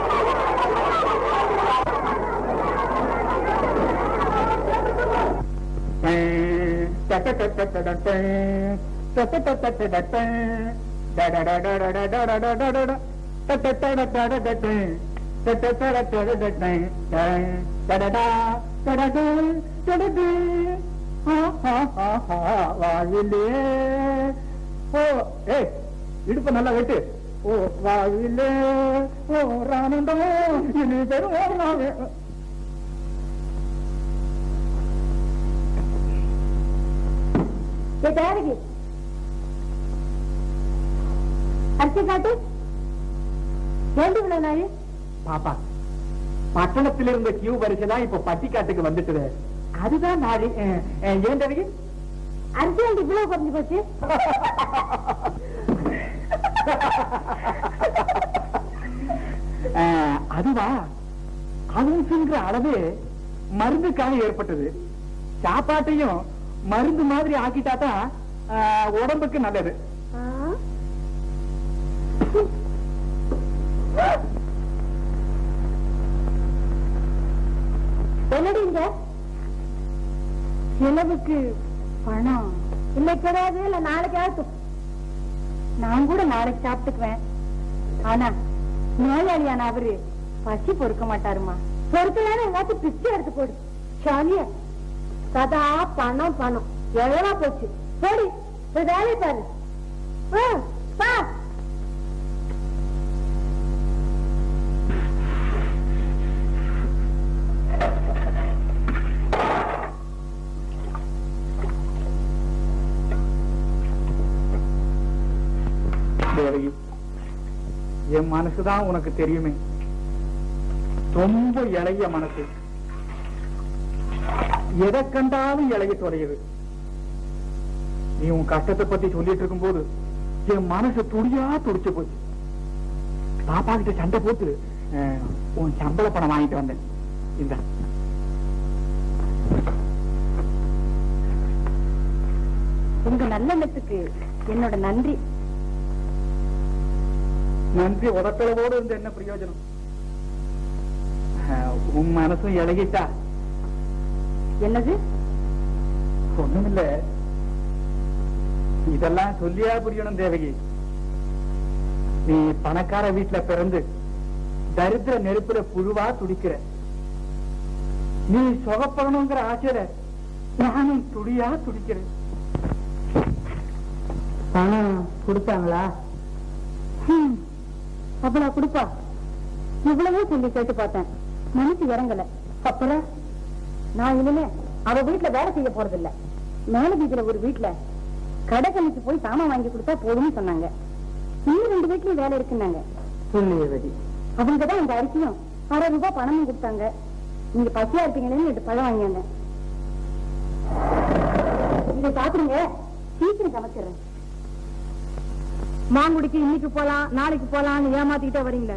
வாயிலே. ஓ ஏய் இடுப்பு நல்லா வெட்டு. ஓ வாயிலே. ஓ ரானந்தம் இனி பெரும் ஏ தேவகி அரிசி காட்டு ஏண்டி இவ்வளவு நாள் பாப்பா பட்டணத்தில் இருந்த கியூ வரிசை தான் இப்ப பட்டிக்காட்டுக்கு வந்துட்டுது. அதுதான் நாளை ஏன் தேவகி அரிசி ஏண்டி இவ்வளவு குறைஞ்சு போச்சு. அதுவா? அவுன்ஸுங்கிற அளவு மருந்துக்காக ஏற்பட்டது. சாப்பாட்டையும் மருந்து மாதிரி ஆக்கிட்டா தான் உடம்புக்கு நல்லது. ஆ? என்னடி இங்க? செலவுக்கு பணம். இன்னைக்கு கிடையாது. இல்ல நாளைக்கு நான் கூட நாளைக்கு சாப்பிட்டுக்குவேன். ஆனா நோயாளியான அவரு பசி பொறுக்க மாட்டாருமா? பொறுக்கலான்னு எல்லாத்தையும் பிச்சை எடுத்து போடு. சாலியா சதா பணம் பணம் எவ்வளவா போச்சு போடி போய் வேலையை பாரு ஆ, பா தேவகி என் மனசுதான் உனக்கு தெரியுமே ரொம்ப இளைய மனசு எதை கண்டாலும் இளைய தொலையுது. நீ உன் கஷ்டத்தை பத்தி சொல்லிட்டு இருக்கும்போது என் மனசு துடியா துடிச்சு போச்சு. பாப்பா கிட்ட சண்டை போட்டு உன் சம்பள பணம் வாங்கிட்டு வந்தேன். இந்த. உங்க நல்லெண்ணத்துக்கு என்னோட நன்றி. நன்றி உதக்களவோடு இருந்து என்ன பிரயோஜனம்? உன் மனசும் இழகிட்டா என்னது? ஒண்ணுமில்ல. இதெல்லாம் சொல்லியா புரியணும் தேவகி. நீ பணக்கார வீட்டுல பிறந்து தரித்திர நெருப்புல புழுவா துடிக்கிற. நீ சுகப்படணுங்கிற ஆசையில நானும் துடியா துடிக்கிறேன். பணம் கொடுத்தாங்களா? ஹம், அவ்வளவு கொடுப்பா. இவ்வளவோ சொல்லி கேட்டு பார்த்தேன். மனசு இறங்கல. அப்புறம் நான் இனிமே அவ வீட்டுல வேலை செய்ய போறதில்ல. மேல வீட்டுல ஒரு வீட்டுல கடைக்கணிக்கு போய் சாமான் வாங்கி கொடுத்தா போதும்னு சொன்னாங்க. இன்னும் ரெண்டு வீட்லயும் வேலை இருக்குன்னாங்க. புண்ணியவதி அவங்க தான் இந்த அரிசியும் அரை ரூபாய் பணமும் கொடுத்தாங்க. நீங்க பசியா இருப்பீங்களேன்னு ரெண்டு பழம் வாங்கியாங்க இதை சாப்பிடுங்க. சீக்கிரம் சமைச்சிடுறேன். மாங்குடிக்கு இன்னைக்கு போலாம் நாளைக்கு போலாம்னு ஏமாத்திக்கிட்டே வரீங்களே.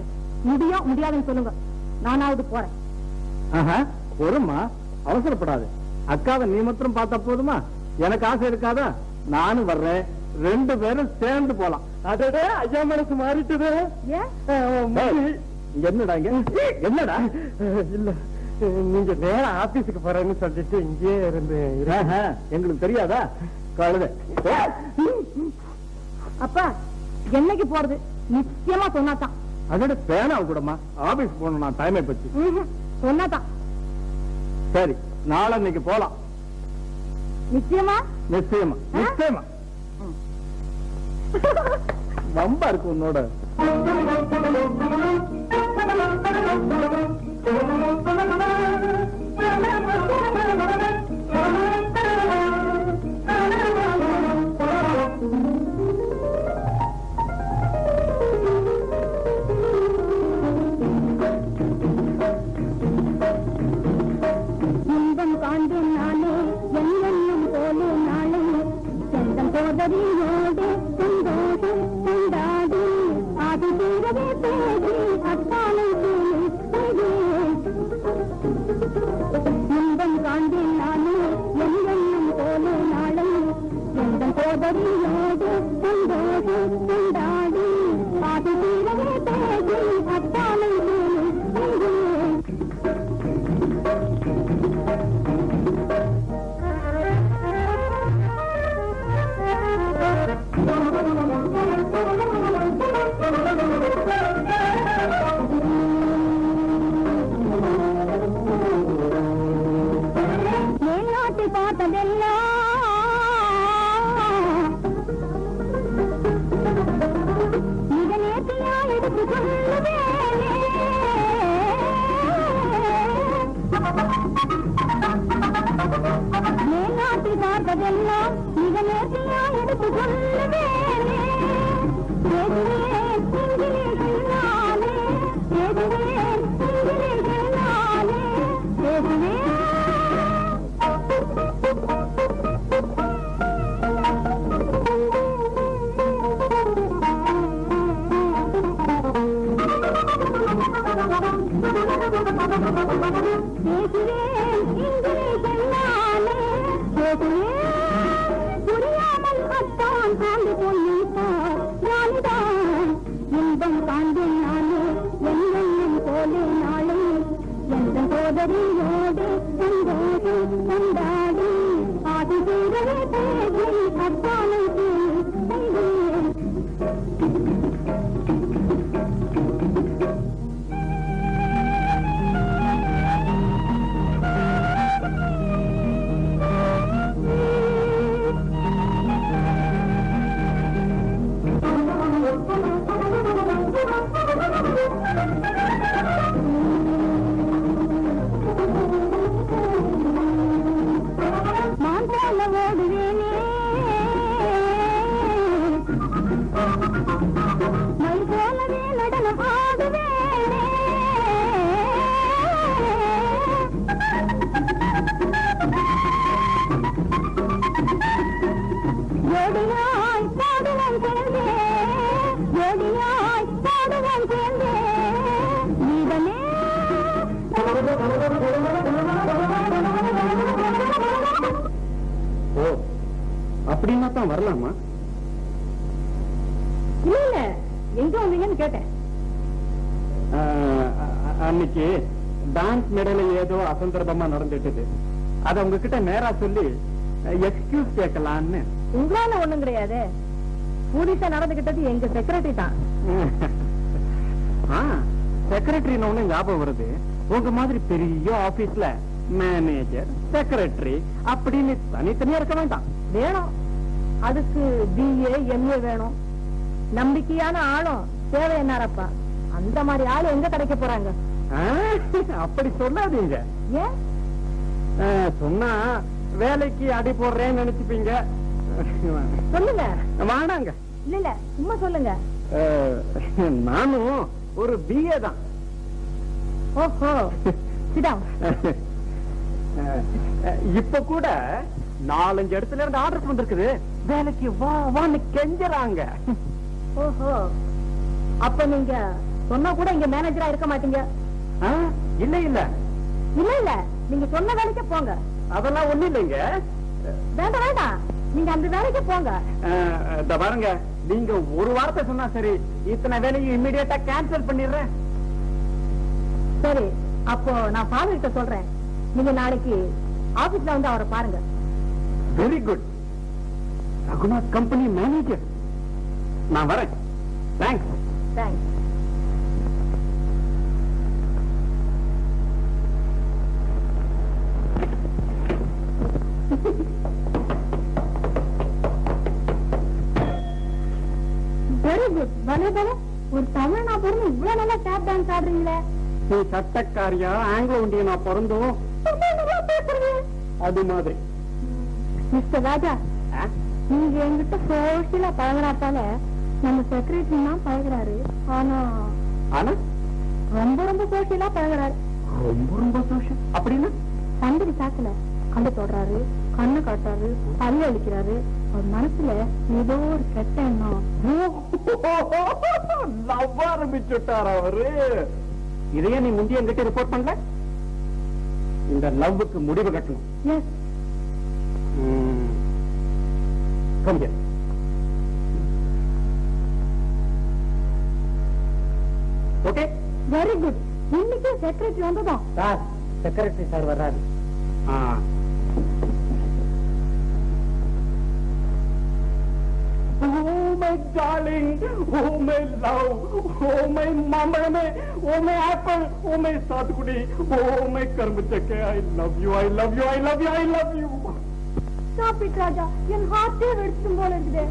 முடியும் முடியாதுன்னு சொல்லுங்க. நானாவது போறேன். ஆஹா, பொறும்மா. அவசரப்படாது. அக்காவை நீ மாத்திரம் பார்த்தா போதுமா? எனக்கு ஆசை இருக்காதா? நானும் வர்றேன். ரெண்டு பேரும் சேர்ந்து போலாம். அதே ஐயா மனசு மாறிட்டுது. என்னடா என்னடா? இல்ல நீங்க நேரா ஆபீஸுக்கு போறேன்னு சொல்லிட்டு இங்கே இருந்து எங்களுக்கு தெரியாதா? கழுத. அப்பா என்னைக்கு போறது? நிச்சயமா சொன்னாதான். அதோட பேனாவை கூடமா ஆபீஸ் போகணும் நான் டைமை பத்தி. சொன்னாதான். சரி நாளன்னைக்கு போலாம். நிச்சயமா? நிச்சயமா நிச்சயமா. வம்பா இருக்கு உன்னோட. Maria. வரலாமா இல்ல இல்ல. எங்க வந்தீங்கன்னு கேட்டேன். அன்னைக்கு டான்ஸ் மேடையில ஏதோ அசந்தர்ப்பமா நடந்துட்டது. அத உங்ககிட்ட நேரா சொல்லி எக்ஸ்கியூஸ் கேட்கலான்னு. உங்களால ஒண்ணும் கிடையாது. பூரிசா நடந்துகிட்டது எங்க செக்ரட்டரி தான். செக்ரட்டரின்னு ஒண்ணு ஞாபகம் வருது. உங்க மாதிரி பெரிய ஆபீஸ்ல மேனேஜர் செக்ரட்டரி அப்படின்னு தனித்தனியா இருக்க வேண்டாம். வேணும். அதுக்கு பிஏ எம்ஏ வேணும். நம்பிக்கையான ஆளும் தேவை என்னாரப்பா? அந்த மாதிரி ஆளு எங்க கிடைக்க போறாங்க? அப்படி சொல்லாதீங்க. ஏன்? சொன்னா வேலைக்கு அடி போடுறேன்னு நினைச்சுப்பீங்க. சொல்லுங்க. வாடாங்க இல்ல இல்ல சும்மா சொல்லுங்க. நானும் ஒரு பிஏ தான். ஓஹோ. சிடம் இப்ப கூட நாலஞ்சு இடத்துல இருந்து ஆர்டர் வந்திருக்குது. வேலைக்கு வா வான்னு கெஞ்சறாங்க. ஓஹோ. அப்ப நீங்க சொன்னா கூட இங்க மேனேஜரா இருக்க மாட்டீங்க? இல்ல இல்ல. இல்ல இல்ல. நீங்க சொன்ன வேலைக்கு போங்க. அதெல்லாம் ஒண்ணு இல்லைங்க. வேண்டாம் வேண்டாம். நீங்க அந்த வேலைக்கு போங்க. இந்த பாருங்க. நீங்க ஒரு வார்த்தை சொன்னா சரி. இத்தனை வேலையை இம்மிடியட்டா கேன்சல் பண்ணிடுறேன். சரி. அப்போ நான் ஃபாதர் கிட்ட சொல்றேன். நீங்க நாளைக்கு ஆபீஸ்ல வந்து அவரை பாருங்க. Very good Raghunath company manager நான் வரேன் தேங்க்ஸ் தேங்க்ஸ் வெரி குட் பலே பலே ஒரு தமிழ்னா பிறந்து இவ்வளவு நல்லா டேப் டான்ஸ் ஆடுறீங்களே? நீ சட்டக்காரியா ஆங்கிலோ இந்தியனா பிறந்தோம் ரொம்ப நல்லா பேசுறீங்க. அது மாதிரி. மிஸ்டர் ராஜா ஆ? நீங்க என்கிட்ட சோசியலா பழகுறாத்தால நம்ம செக்ரட்டரி தான் பழகுறாரு. ஆனா ஆனா? ரொம்ப ரொம்ப சோசியலா பழகுறாரு. ரொம்ப ரொம்ப சந்தோஷம் அப்படின்னா சந்திரி சாக்கல. கண்டு தொடுறாரு கண்ணு காட்டுறாரு பல்லு அழிக்கிறாரு அவர் மனசுல ஏதோ ஒரு கெட்ட எண்ணம். லவ் ஆரம்பிச்சுட்டார் அவரு. இதையே நீ முந்தைய என்கிட்ட ரிப்போர்ட் பண்ணல? இந்த லவ்வுக்கு முடிவு கட்டணும். Come here. Okay very good இன்னைக்கு செக்ரட்டரி வந்ததும் சார் செக்ரட்டரி சார் வர்றாரு ஆ Oh my darling, oh my love, oh my மாம்பழமே, oh my apple, oh my சாத்துக்குடி, oh my கரும்புச்சக்கை, I love you, I love you, I love you, I love you. Stop it Raja என் ஹார்ட்டே வெடிச்சும் போல இருக்குது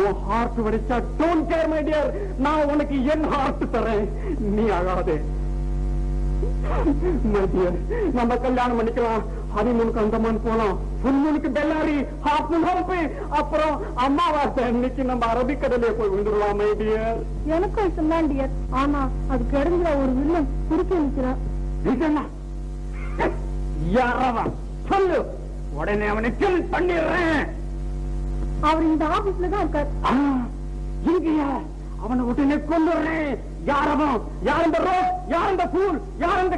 உன் heart வெடிச்சா don't care my dear நான் உனக்கு என் heart தரேன் நீ அழாதே My dear, நம்ம கல்யாணம் பண்ணிக்கலாம் ஹனிமூனுக்கு அந்தமான் போலாம் புல்மூனுக்கு பெல்லாரி ஹாஃப் மூன் ஹம்பு அப்புறம் அம்மாவாசை இன்னைக்கு நம்ம அரபிக்கடலே போய் விழுந்துருவோம் மை டியர் எனக்கும் இஷ்டம் டியர் ஆனா அது கிடங்குற ஒரு வில்லன் குறுக்க நிக்கிறான் இதுன்னா யாரவன் சொல்லு உடனே அவனை கில் பண்ணிடுறேன். அவர் இந்த ஆபீஸ்ல தான் இருக்கார். இங்கயா. அவனை உடனே யாரவன் யார் இந்த ரோட் யார் இந்த பூல் யார் இந்த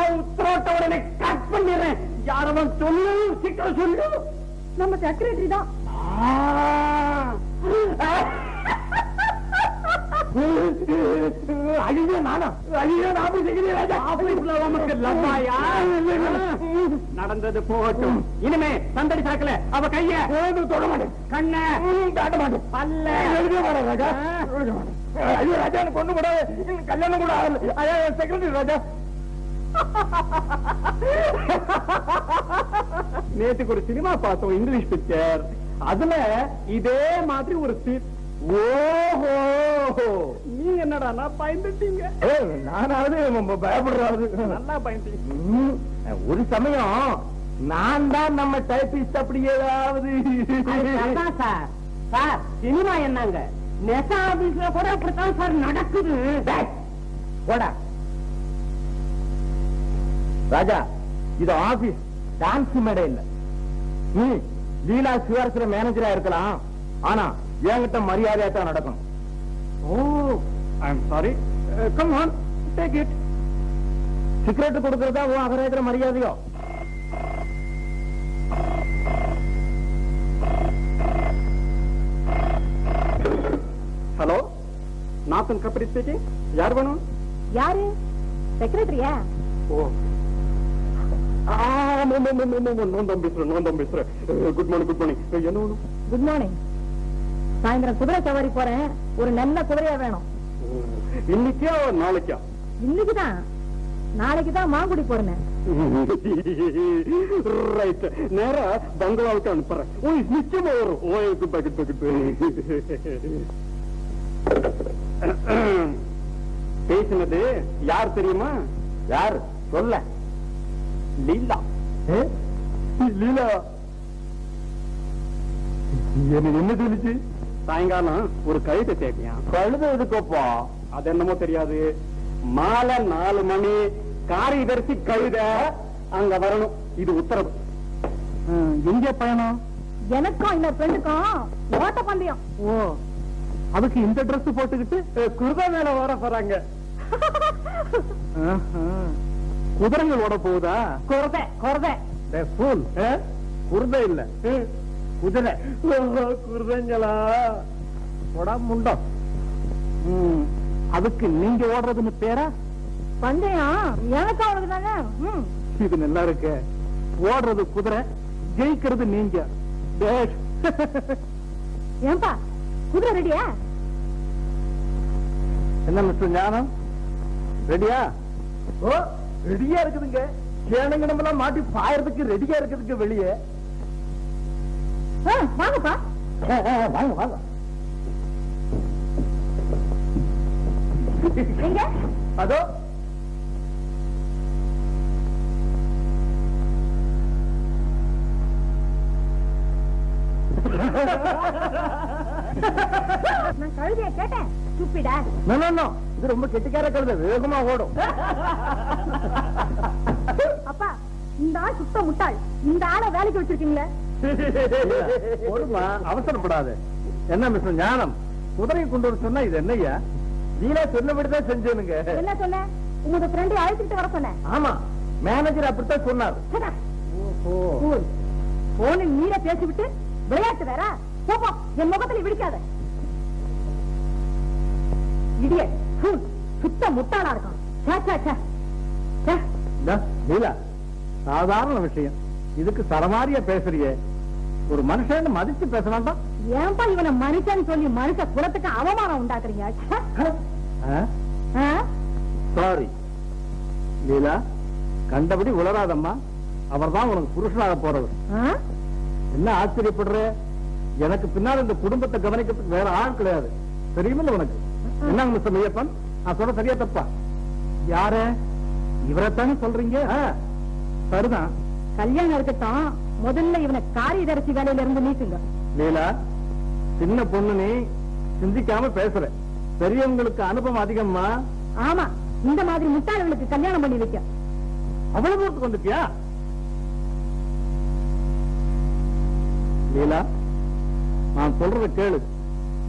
அவன் த்ரோட்ட உடனே கட் பண்ணிடுறேன். யாரவன் சொல்லு சீக்கிரம் சொல்லு. நம்ம செக்ரட்டரி தான். ஐயோ நானா? ஐயோ நான் நடந்தது போகட்டும். இனிமே சந்தடி சாக்கல அவ கைய தொட மாட்டேன். கண்ண காட்ட மாட்டேன். பல்ல. எழுத மாட்டேன் ராஜா. எழுத மாட்டேன். ஐயோ ராஜா எனக்கு இன்னும் கல்யாணம் கூட ஆகல. ஐயா செக்ரட்டரி ராஜா. நேத்துக்கு ஒரு சினிமா பார்த்தோம் இங்கிலீஷ் பிக்சர் அதுல இதே மாதிரி ஒரு சீட் ஓஹோ! நீங்க என்னடா பயந்துட்டீங்க. நானாவது பயப்படுறாரு நல்லா பயந்துட்டீங்க. ஒரு சமயம் நான் தான் நம்ம டைபிஸ்ட் அப்படி ஏதாவது சார். சார் சினிமா என்னங்க? நெச ஆபீஸ்ல கூட அப்படித்தான் சார் நடக்குது. போடா. ராஜா இது ஆபீஸ் டான்ஸ் மேடை இல்ல. நீ லீலா சிவாரத்துல மேனேஜரா இருக்கலாம். ஆனா என்கிட்ட மரியாதையா தான் நடக்கணும் ஓ I am sorry come on take it cigarette கொடுக்கறதா உன் அகராஜர மரியாதையோ ஹலோ நாத்தன் கபடி ஸ்பீக்கிங் யார் வேணும் யாரு செக்ரட்டரியா ஓ நோந்தம் பேசுறேன் நோந்தம் பேசுறேன் குட் மார்னிங் குட் மார்னிங் என்ன வேணும் குட் மார்னிங் சாயந்தரம் குதிரை சவாரி போறேன். ஒரு நல்ல குதிரையா வேணும். இன்னைக்கா நாளைக்கா? இன்னைக்குதான். நாளைக்கு தான் மாங்குடி போறேன். ரைட் நேரா பங்களாவுக்கு அனுப்புறேன். ஓ நிச்சயமா வரும் ஓ good bye good bye good பேசினது யார் தெரியுமா? யார்? சொல்ல. லீலா? லீலா. என்ன என்ன சொல்லிச்சு? சாயங்காலம் ஒரு கழுத்தை கேட்பியா கழுத எதுக்கப்பா? அது என்னமோ தெரியாது. மாலை நாலு மணி காரியதரிசி கழுத அங்க வரணும். இது உத்தரவு. எங்க பயணம்? எனக்கும் இன்னொரு ஃப்ரெண்டுக்கும் ஓட்ட பந்தயம். ஓ அதுக்கு இந்த Dress போட்டுக்கிட்டு குருதா மேல வர போறாங்க. குதிரைகள் ஓட போகுதா? குறதை ஃபூல் குருதை இல்ல. குதிரை குருதங்களா முண்டம் அதுக்கு நீங்க ஓடுறதுன்னு பேரா பந்தயம் எனக்கும் அவனுக்கு தானே இது நல்லா இருக்கு ஓடுறது குதிரை ஜெயிக்கிறது நீங்க. ஏன்பா குதிரை ரெடியா என்ன மிஸ்டர் ஞானம் ரெடியா ஓ ரெடியா இருக்குதுங்க சேனங்கடமெல்லாம் மாட்டி பாயறதுக்கு ரெடியா இருக்குதுங்க வெளியே வாங்கப்பா. வாங்க வாங்க. அதோ. நான் கழுதைய கேட்டேன். சுப்பிடா. இது ரொம்ப கெட்டிக்கார கழுதை. வேகமா ஓடும். அப்பா இந்த ஆள் சுத்த முட்டாள். இந்த ஆளை வேலைக்கு வச்சிருக்கீங்களே? போடுமா அவசரப்படாது. என்ன மிஸ்டர் ஞானம்? குதிரையை கொண்டு வர சொன்னா இது என்னய்யா? நீலா சொன்னபடிதான் செஞ்சேனுங்க. என்ன சொன்ன? உங்க ஃப்ரெண்டை அழைச்சிட்டு வர சொன்னேன் ஆமா மேனேஜர் அப்படித்தான் சொன்னார். போனில் நீர பேசிவிட்டு விளையாட்டு வேற? போ, போ. என் முகத்துல விழிக்காத இடிய சுத்த முட்டாளா இருக்கான். சாதாரண விஷயம். இதுக்கு சரமாரியா பேசுறியே? ஒரு மனுஷன் மதிச்சு பேச வேண்டாம் ஏன்பா இவனை மனுஷன் சொல்லி மனுஷ குலத்துக்கு அவமானம் உண்டாக்குறீங்க? சாரி லீலா கண்டபடி உளராதம்மா அவர்தான் உனக்கு புருஷனாக போறவர்? என்ன ஆச்சரியப்படுற? எனக்கு பின்னால் இந்த குடும்பத்தை கவனிக்கிறதுக்கு வேற ஆள் கிடையாது. தெரியுமில்ல உனக்கு? என்னங்க மிஸ்டர் மையப்பன்? நான் சொல்ற சரியா தப்பா? யார? இவரைத்தானே சொல்றீங்க? சரிதான். கல்யாணம் இருக்கட்டும். முதல்ல இவனை காரியதரிசி வேலையில இருந்து நீக்குங்க லீலா சின்ன பொண்ணு நீ சிந்திக்காம பேசுற. பெரியவங்களுக்கு அனுபவம் அதிகம்மா. ஆமா இந்த மாதிரி முட்டாள்களுக்கு கல்யாணம் பண்ணி வைக்க. அவ்வளவு தூரத்துக்கு வந்துட்டியா? லீலா நான் சொல்றத கேளு.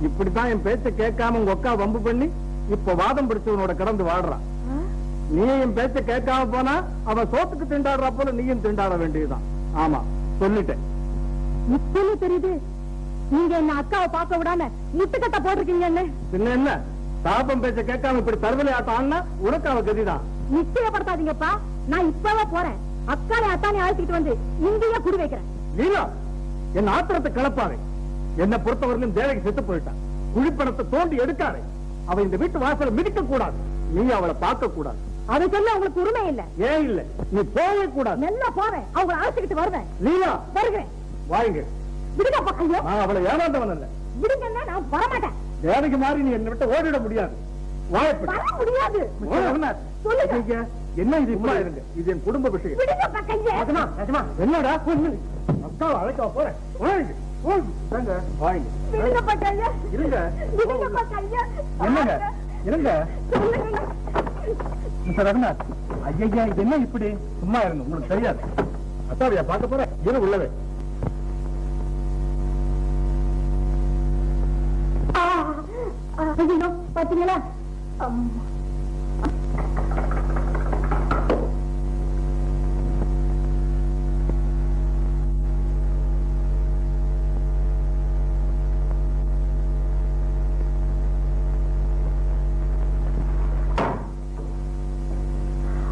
இப்படித்தான் என் பேச்ச கேட்காம உங்க அக்கா வம்பு பண்ணி இப்ப வாதம் பிடிச்சவனோட கடந்து வாடுறான்? நீ என் பேச்ச கேட்காம போனா அவன் சோத்துக்கு திண்டாடுறா போல நீயும் திண்டாட வேண்டியதுதான். ஆமா. சொல்லிட்டேன். இப்பன்னு தெரியுது. நீங்க என்ன அக்காவை பார்க்க விடாம முட்டுக்கட்ட போட்டிருக்கீங்கன்னு. பின்ன என்ன? தாபம் பேச்ச கேட்காம இப்படி தருதலை ஆட்டம் ஆடினா உனக்கு அவ கதிதான். நிச்சயப்படுத்தாதீங்கப்பா. நான் இப்பவே போறேன். அக்கானை அத்தானை அழைச்சிட்டு வந்து இங்கேயே குடி வைக்கிறேன். நீலா என் ஆத்திரத்தை கிளப்பாரு என்னை பொறுத்தவரையிலும் தேவைக்கு செத்து போயிட்டான் குழிப்பணத்தை தோண்டி எடுக்காரு அவ இந்த வீட்டு வாசல மிதிக்க கூடாது நீ அவளை பார்க்க கூடாது அதை சொல்ல உங்களுக்கு உரிமை இல்ல. ஏன் இல்ல? நீ போகவே கூடாது. நல்லா போறேன். அவங்களை அழைச்சிக்கிட்டு வருவேன். லீலா. வருகிறேன். வாங்க. விடுங்கப்பா ஐயோ. நான் அவளை ஏமாந்தவன் அல்ல. விடுங்கன்னா நான் வரமாட்டேன். தேவைக்கு மாறி நீ என்னை விட்டு ஓடிட முடியாது. வாயப்படி வர முடியாது. சொல்லுங்க. என்ன இது? இப்படி இருங்க. இது என் குடும்ப விஷயம். விடுங்கப்பா கைய. ராஜமா, ராஜமா, என்னடா? அக்காவை அழைக்க போறேன் வாங்க, இருங்க. கைய. என்னங்க? இருங்க மிஸ்டர் ரகுநாத் ஐயா இது என்ன இப்படி? சும்மா இருங்க உங்களுக்கு தெரியாது. அத்தாவியா பார்க்க போற இரு உள்ளவே. பாத்தீங்களா?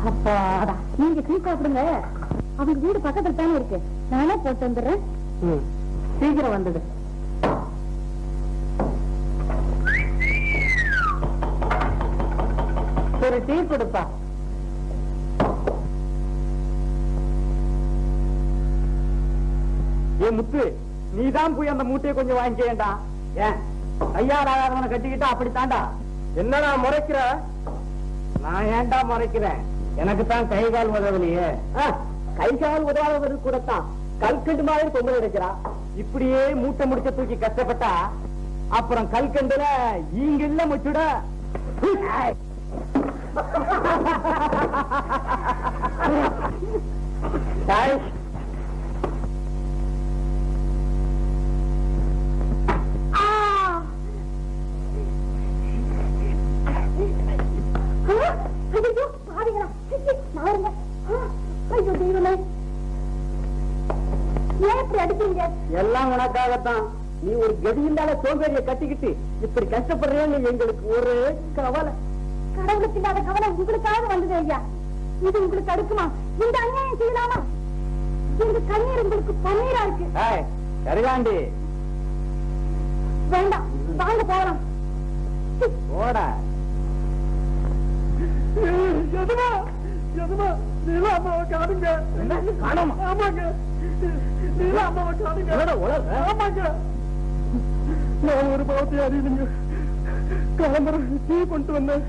அப்பாடா நீங்க டீ சாப்பிடுங்க. அவங்க வீடு பக்கத்துல தானே இருக்கு. நானே போட்டு வந்துடுறேன். சீக்கிரம் வந்தது. ஒரு டீ கொடுப்பா. ஏ முத்து நீதான் போய் அந்த மூட்டையை கொஞ்சம் வாங்கிக்கேண்டா ஏன் கையாளாதவனை கட்டிக்கிட்டா அப்படித்தாண்டா என்னடா முறைக்கிற? நான் ஏன்டா முறைக்கிறேன்? எனக்கு தான் கை கால் உதவலையே. கை கால் உதவாதவரு கூடத்தான். கல்கண்டு மாதிரி தொங்க எடுக்கிறா. இப்படியே மூட்டை முடிச்ச தூக்கி கஷ்டப்பட்டா அப்புறம் கல்கண்டுல ஈங்க இல்ல முச்சுட தாய் உனக்காகத்தான் நீ ஒரு கதி இல்லாத சோம்பேறிய கட்டிக்கிட்டு இப்படி கஷ்டப்படுறேன்னு எங்களுக்கு ஒரு கவலை. கடவுளுக்கு இல்லாத கவலை உங்களுக்காக வந்தது ஐயா. இது உங்களுக்கு அடுக்குமா? இந்த அநியாயம் செய்யலாமா? இந்த கண்ணீர் உங்களுக்கு பன்னீரா இருக்கு. ஏய், கருகாண்டி வேண்டாம் வாங்க போகலாம். ஓட எதுமா எதுமா நீலா அம்மாவை காணுங்க. காணோமா? ஆமாங்க. நான் ஒரு பாவத்தை அறியுதுங்க கிளம்புற டீ கொண்டு வந்தேன்.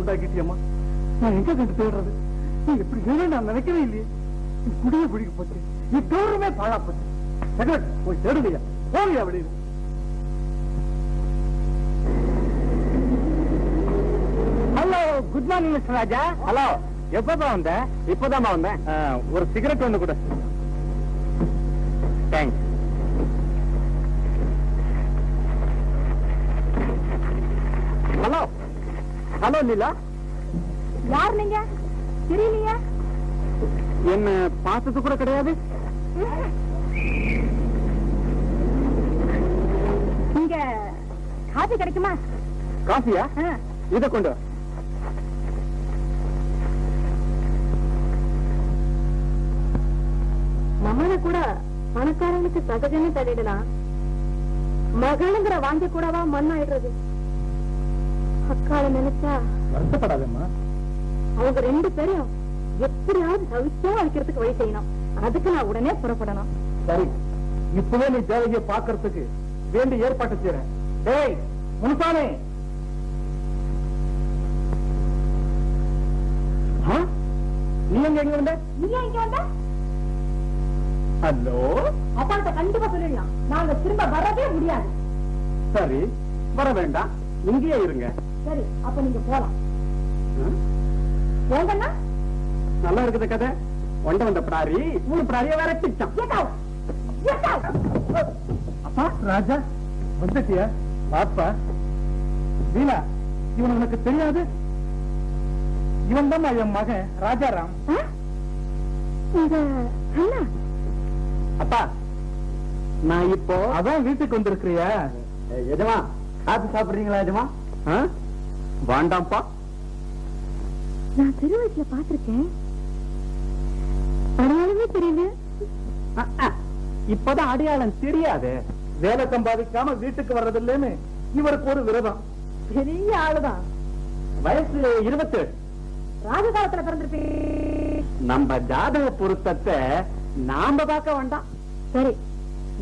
உண்டாக்கிட்டியம்மா? நான் எங்க கண்டு தேடுறது? நீ எப்படி செய்வேன் நான் நினைக்கவே இல்லையே. குடிய பிடிக்க போச்சு. நீ தோறுமே பாழா போச்சு. செகண்ட் போய் தேடுங்கய்யா. போங்கய்யா வெளியில. Hello good morning Mister Raja hello எப்பதான் வந்த? இப்பதான் வந்தேன் ஒரு சிகரெட் ஒண்ணு கூட. தேங்க்ஸ் ஹலோ லீலா யார் நீங்க? தெரியலையா. என்ன பார்த்தது கூட கிடையாது? இங்க காபி கிடைக்குமா? காஃபியா. இத கொண்டு. மகனை கூட பணக்காரனுக்கு சகஜன்னு தள்ளிடலாம் மகளுங்கிற வாங்கி கூடவா மண்ணாயிடுறது? அக்கால நினைச்சா வருத்தப்படாதம்மா. அவங்க ரெண்டு பேரும் எப்படியாவது சவிச்சா வைக்கிறதுக்கு வழி செய்யணும். அதுக்கு நான் உடனே புறப்படணும். சரி. இப்பவே நீ தேவையை பாக்குறதுக்கு வேண்டிய ஏற்பாட்டு செய்யறேன் டேய் முனுசாமி? நீ எங்க எங்க வந்த? நீ இங்க வந்த? ஹலோ? அப்பாட்ட கண்டிப்பா சொல்லிடலாம். நாங்க திரும்ப வரவே முடியாது. சரி வர வேண்டாம். இங்கேயே இருங்க. சரி அப்ப நீங்க போலாம். ஆ? ஏங்கண்ணா நல்லா இருக்குது கதை. ஒண்ட வந்த பிடாரி மூணு பிடாரிய விரட்டிச்சான் அப்பா ராஜா வந்துட்டியா? பாப்பா வீணா இவன் உனக்கு தெரியாது? இவன் தான் என் மகன் ராஜாராம். அப்பா நான் இப்போ அதான் வீட்டுக்கு வந்திருக்கிறியா? எஜமா காத்து சாப்பிடுறீங்களா எஜமா? வேண்டாம்ப்பா. நான் சிறு வயசுல பாத்திருக்கேன் அடையாளமே தெரியல. இப்பதான் அடையாளம் தெரியாது. வேலை சம்பாதிக்காம வீட்டுக்கு வர்றதில்லைன்னு இவருக்கு ஒரு விரதம். பெரிய ஆளுதான். வயசு இருபத்தேழு. ராஜ காலத்துல பிறந்திருப்பீங்க நம்ம ஜாதக பொருத்தத்தை நாம பார்க்க வேண்டாம். சரி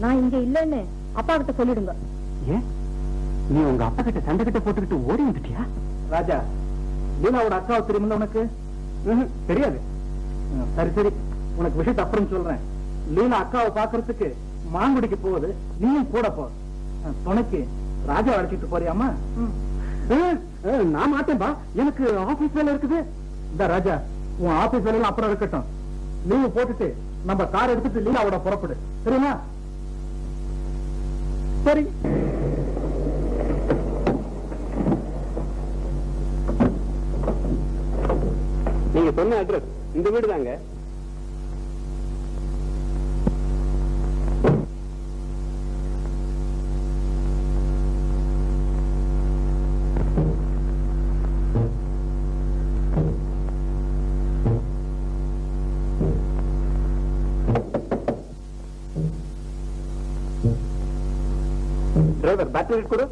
நான் இங்க இல்லைன்னு அப்பா கிட்ட சொல்லிடுங்க. ஏன்? நீ உங்க அப்பா கிட்ட சண்டை கிட்ட போட்டுக்கிட்டு ஓடி வந்துட்டியா? ராஜா லீனாவோட அக்காவை தெரியுமில்ல உனக்கு? தெரியாது. சரி சரி. உனக்கு விஷயத்தை அப்புறம் சொல்றேன். லீனா அக்காவை பாக்குறதுக்கு மாங்குடிக்கு போகுது. நீயும் கூட போ. துணைக்கு ராஜா அழைச்சிட்டு போறியாமா நான் மாட்டேன்பா. எனக்கு ஆபீஸ் வேலை இருக்குது. இந்த ராஜா உன் ஆபீஸ் வேலையெல்லாம் அப்புறம் இருக்கட்டும். லீவு போட்டுட்டு நம்ம கார் எடுத்துட்டு லீனாவோட புறப்படு. சரியா? சரி. நீங்க சொன்ன அட்ரஸ் இந்த வீடு தாங்க. டிரைவர் பேட்டரி கொடு.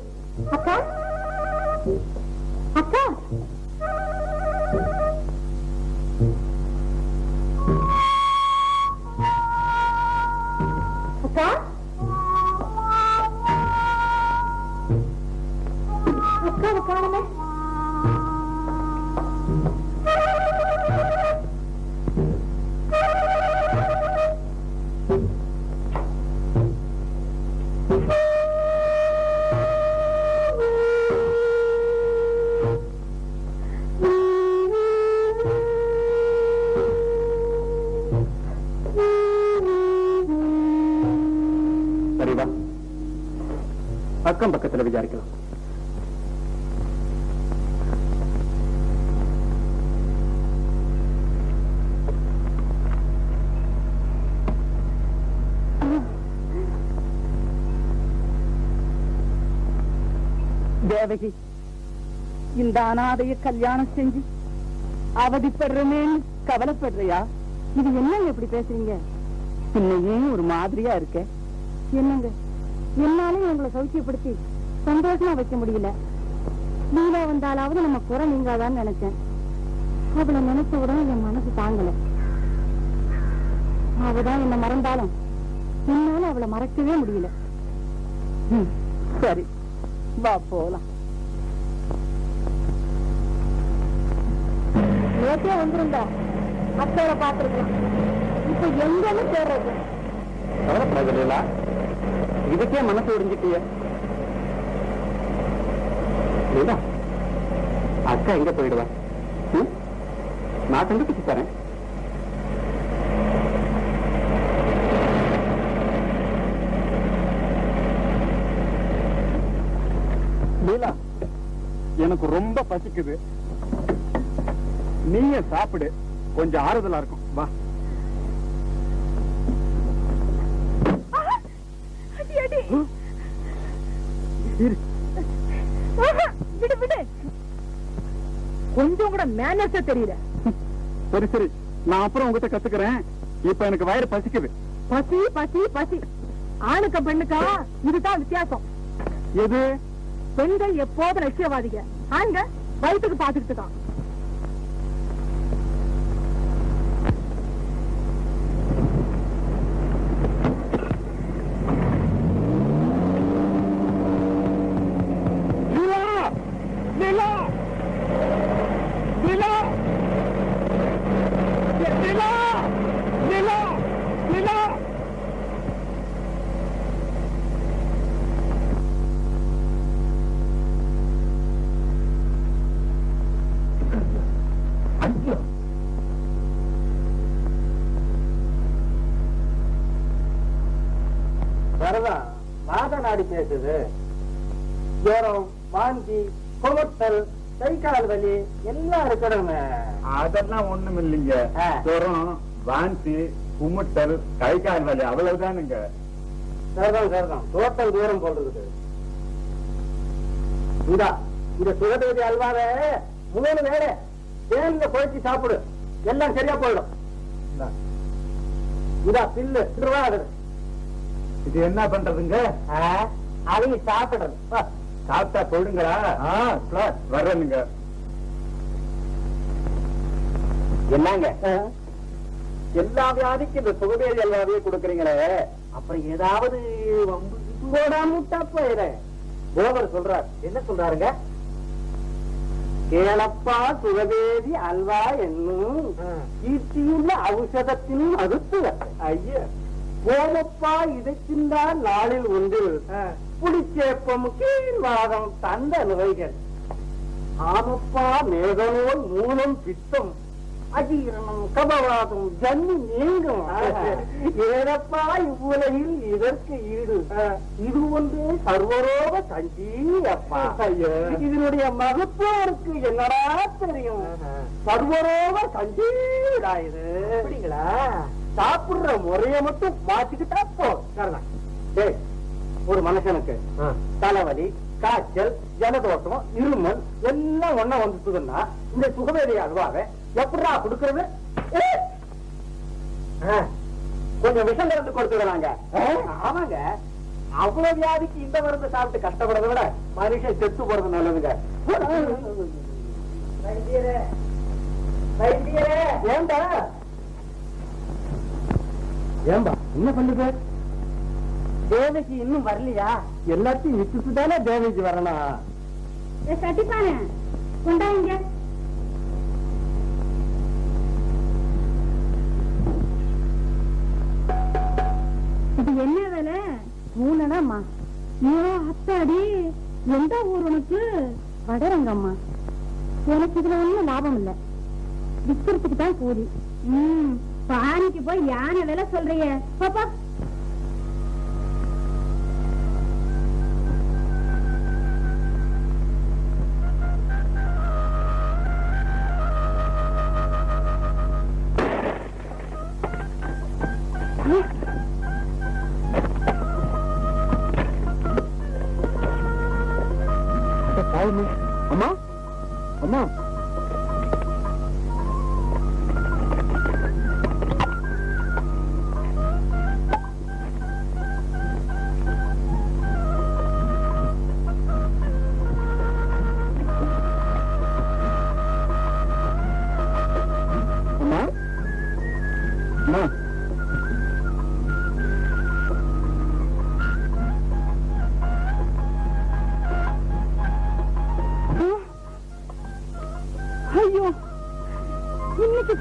தேவகி. இந்த அனாதைய கல்யாணம் செஞ்சு அவதிப்படுறமேன்னு கவலைப்படுறியா? இது என்னங்க இப்படி பேசுறீங்க? இன்னையும் ஒரு மாதிரியா இருக்க. என்னங்க? என்னாலும் உங்களை சௌக்கியப்படுத்தி சந்தோஷமா வைக்க முடியல. நீலா வந்தாலாவது நம்ம குறை நீங்காதான்னு நினைச்சேன். அவளை நினைச்ச உடனே என் மனசு தாங்கல. அவதான் என்ன மறந்தாலும் என்னால அவளை மறக்கவே முடியல. சரி. வா போலாம். நேற்றே வந்திருந்தோம் அத்தையோட பாத்துருக்கோம் இப்ப எங்கன்னு தேடுறது. கவலைப்படாத இதுக்கே மனசு ஒடிஞ்சிட்டிய அக்கா எங்க போயிடுவா? நான் கண்டுபிடிச்சு தரேன் எனக்கு ரொம்ப பசிக்குது. நீயே சாப்பிடு. கொஞ்சம் ஆறுதலா இருக்கும். வா. இரு. விடு விடு. கொஞ்சம் கூட மேனஸே தெரியல. சரி சரி. நான் அப்புறம் உங்ககிட்ட கத்துக்கிறேன். இப்ப எனக்கு வயிறு பசிக்குது. பசி பசி பசி. ஆணுக்க பெண்ணுக்கா இதுதான் வித்தியாசம். எது? பெண்கள் எப்போதும் லட்சியவாதிக ஆண்க வயிற்றுக்கு பாத்துக்கிட்டு இருக்கான் லீலா லீலா லீலா லீலா லீலா லீலா சரிதான் வாத நாடி பேசுது. ஜுரம் வாந்தி குமட்டல் கை கால் வலி எல்லாம் இருக்கணுமே அதெல்லாம் ஒண்ணும் இல்லைங்க. ஜுரம் வாந்தி குமுட்டல் கை கால் வலி அவ்வளவுதானுங்க. சரிதான் சரிதான் தோட்டம் தூரம் போல் இருக்குது இந்தா இந்த சுகதேவி அல்வாவை மூணு வேலை தேன்ல குழைச்சி சாப்பிடு. எல்லாம் சரியா போயிடும். இதா பில்லு திருவாரூர். இது என்ன பண்றதுங்க? அவங்க சாப்பிடுறது. சாப்பிட்டா போயிடுங்களா? வர்றேனுங்க. என்னங்க? எல்லா வியாதிக்கும் இந்த சுகவேதி அல்வாவையே கொடுக்குறீங்களே. அப்புறம் ஏதாவது வம்பு போடாம விட்டா போயிடுறேன் போவர் சொல்றார். என்ன சொல்றாருங்க? கேளப்பா சுகவேதி அல்வா என்னும் கீர்த்தியுள்ள ஔஷதத்தின் மருத்துவ ஐயா. போமப்பா இதைக்கின்றால் நாளில் ஒன்றில் புளிச்சேப்பம் கீழ்வாதம் தந்த நோய்கள் ஆமப்பா மேகனோல் மூலம் பித்தம் அஜீரணம் கபவாதம் ஜன்னி நீங்கும். ஏனப்பா இவ்வுலகில் இதற்கு ஈடு. இது ஒன்றே சர்வரோக சஞ்சீவி அப்பா. இதனுடைய மகத்துவருக்கு என்னடா தெரியும்? சர்வரோக சஞ்சீவிடா இது அப்படிங்களா? சாப்பிடுற முறைய மட்டும் மாத்திக்கிட்டா போ சரிதான். டேய், ஒரு மனுஷனுக்கு தலைவலி காய்ச்சல் ஜலதோஷம் இருமல் எல்லாம் ஒண்ணா வந்துட்டுதுன்னா இந்த சுகவேதி அல்வாவை எப்படா கொடுக்கறது? கொஞ்சம் விஷம் கலந்து கொடுத்துடுறாங்க ஆமாங்க. அவ்வளவு வியாதிக்கு இந்த மருந்து சாப்பிட்டு கஷ்டப்படுறதை விட மனுஷன் செத்து போறது நல்லதுங்க. ஏண்டா? ஏம்பா என்ன பண்ணுது தேவகி இன்னும் வரலையா? எல்லாத்தையும் விட்டுட்டு தானே தேவகி வரணும். சட்டிப்பானே கொண்டாங்க இது என்ன வேலை? மூணனாம்மா? ஐயோ அத்தாடி எந்த ஊர் உனக்கு? வடரங்கம்மா. எனக்கு இதுல ஒண்ணும் லாபம் இல்ல. விக்கிறதுக்கு தான் கூலி. ம். பானிக்கு போய் யானை விலை சொல்றிய. பாப்பா.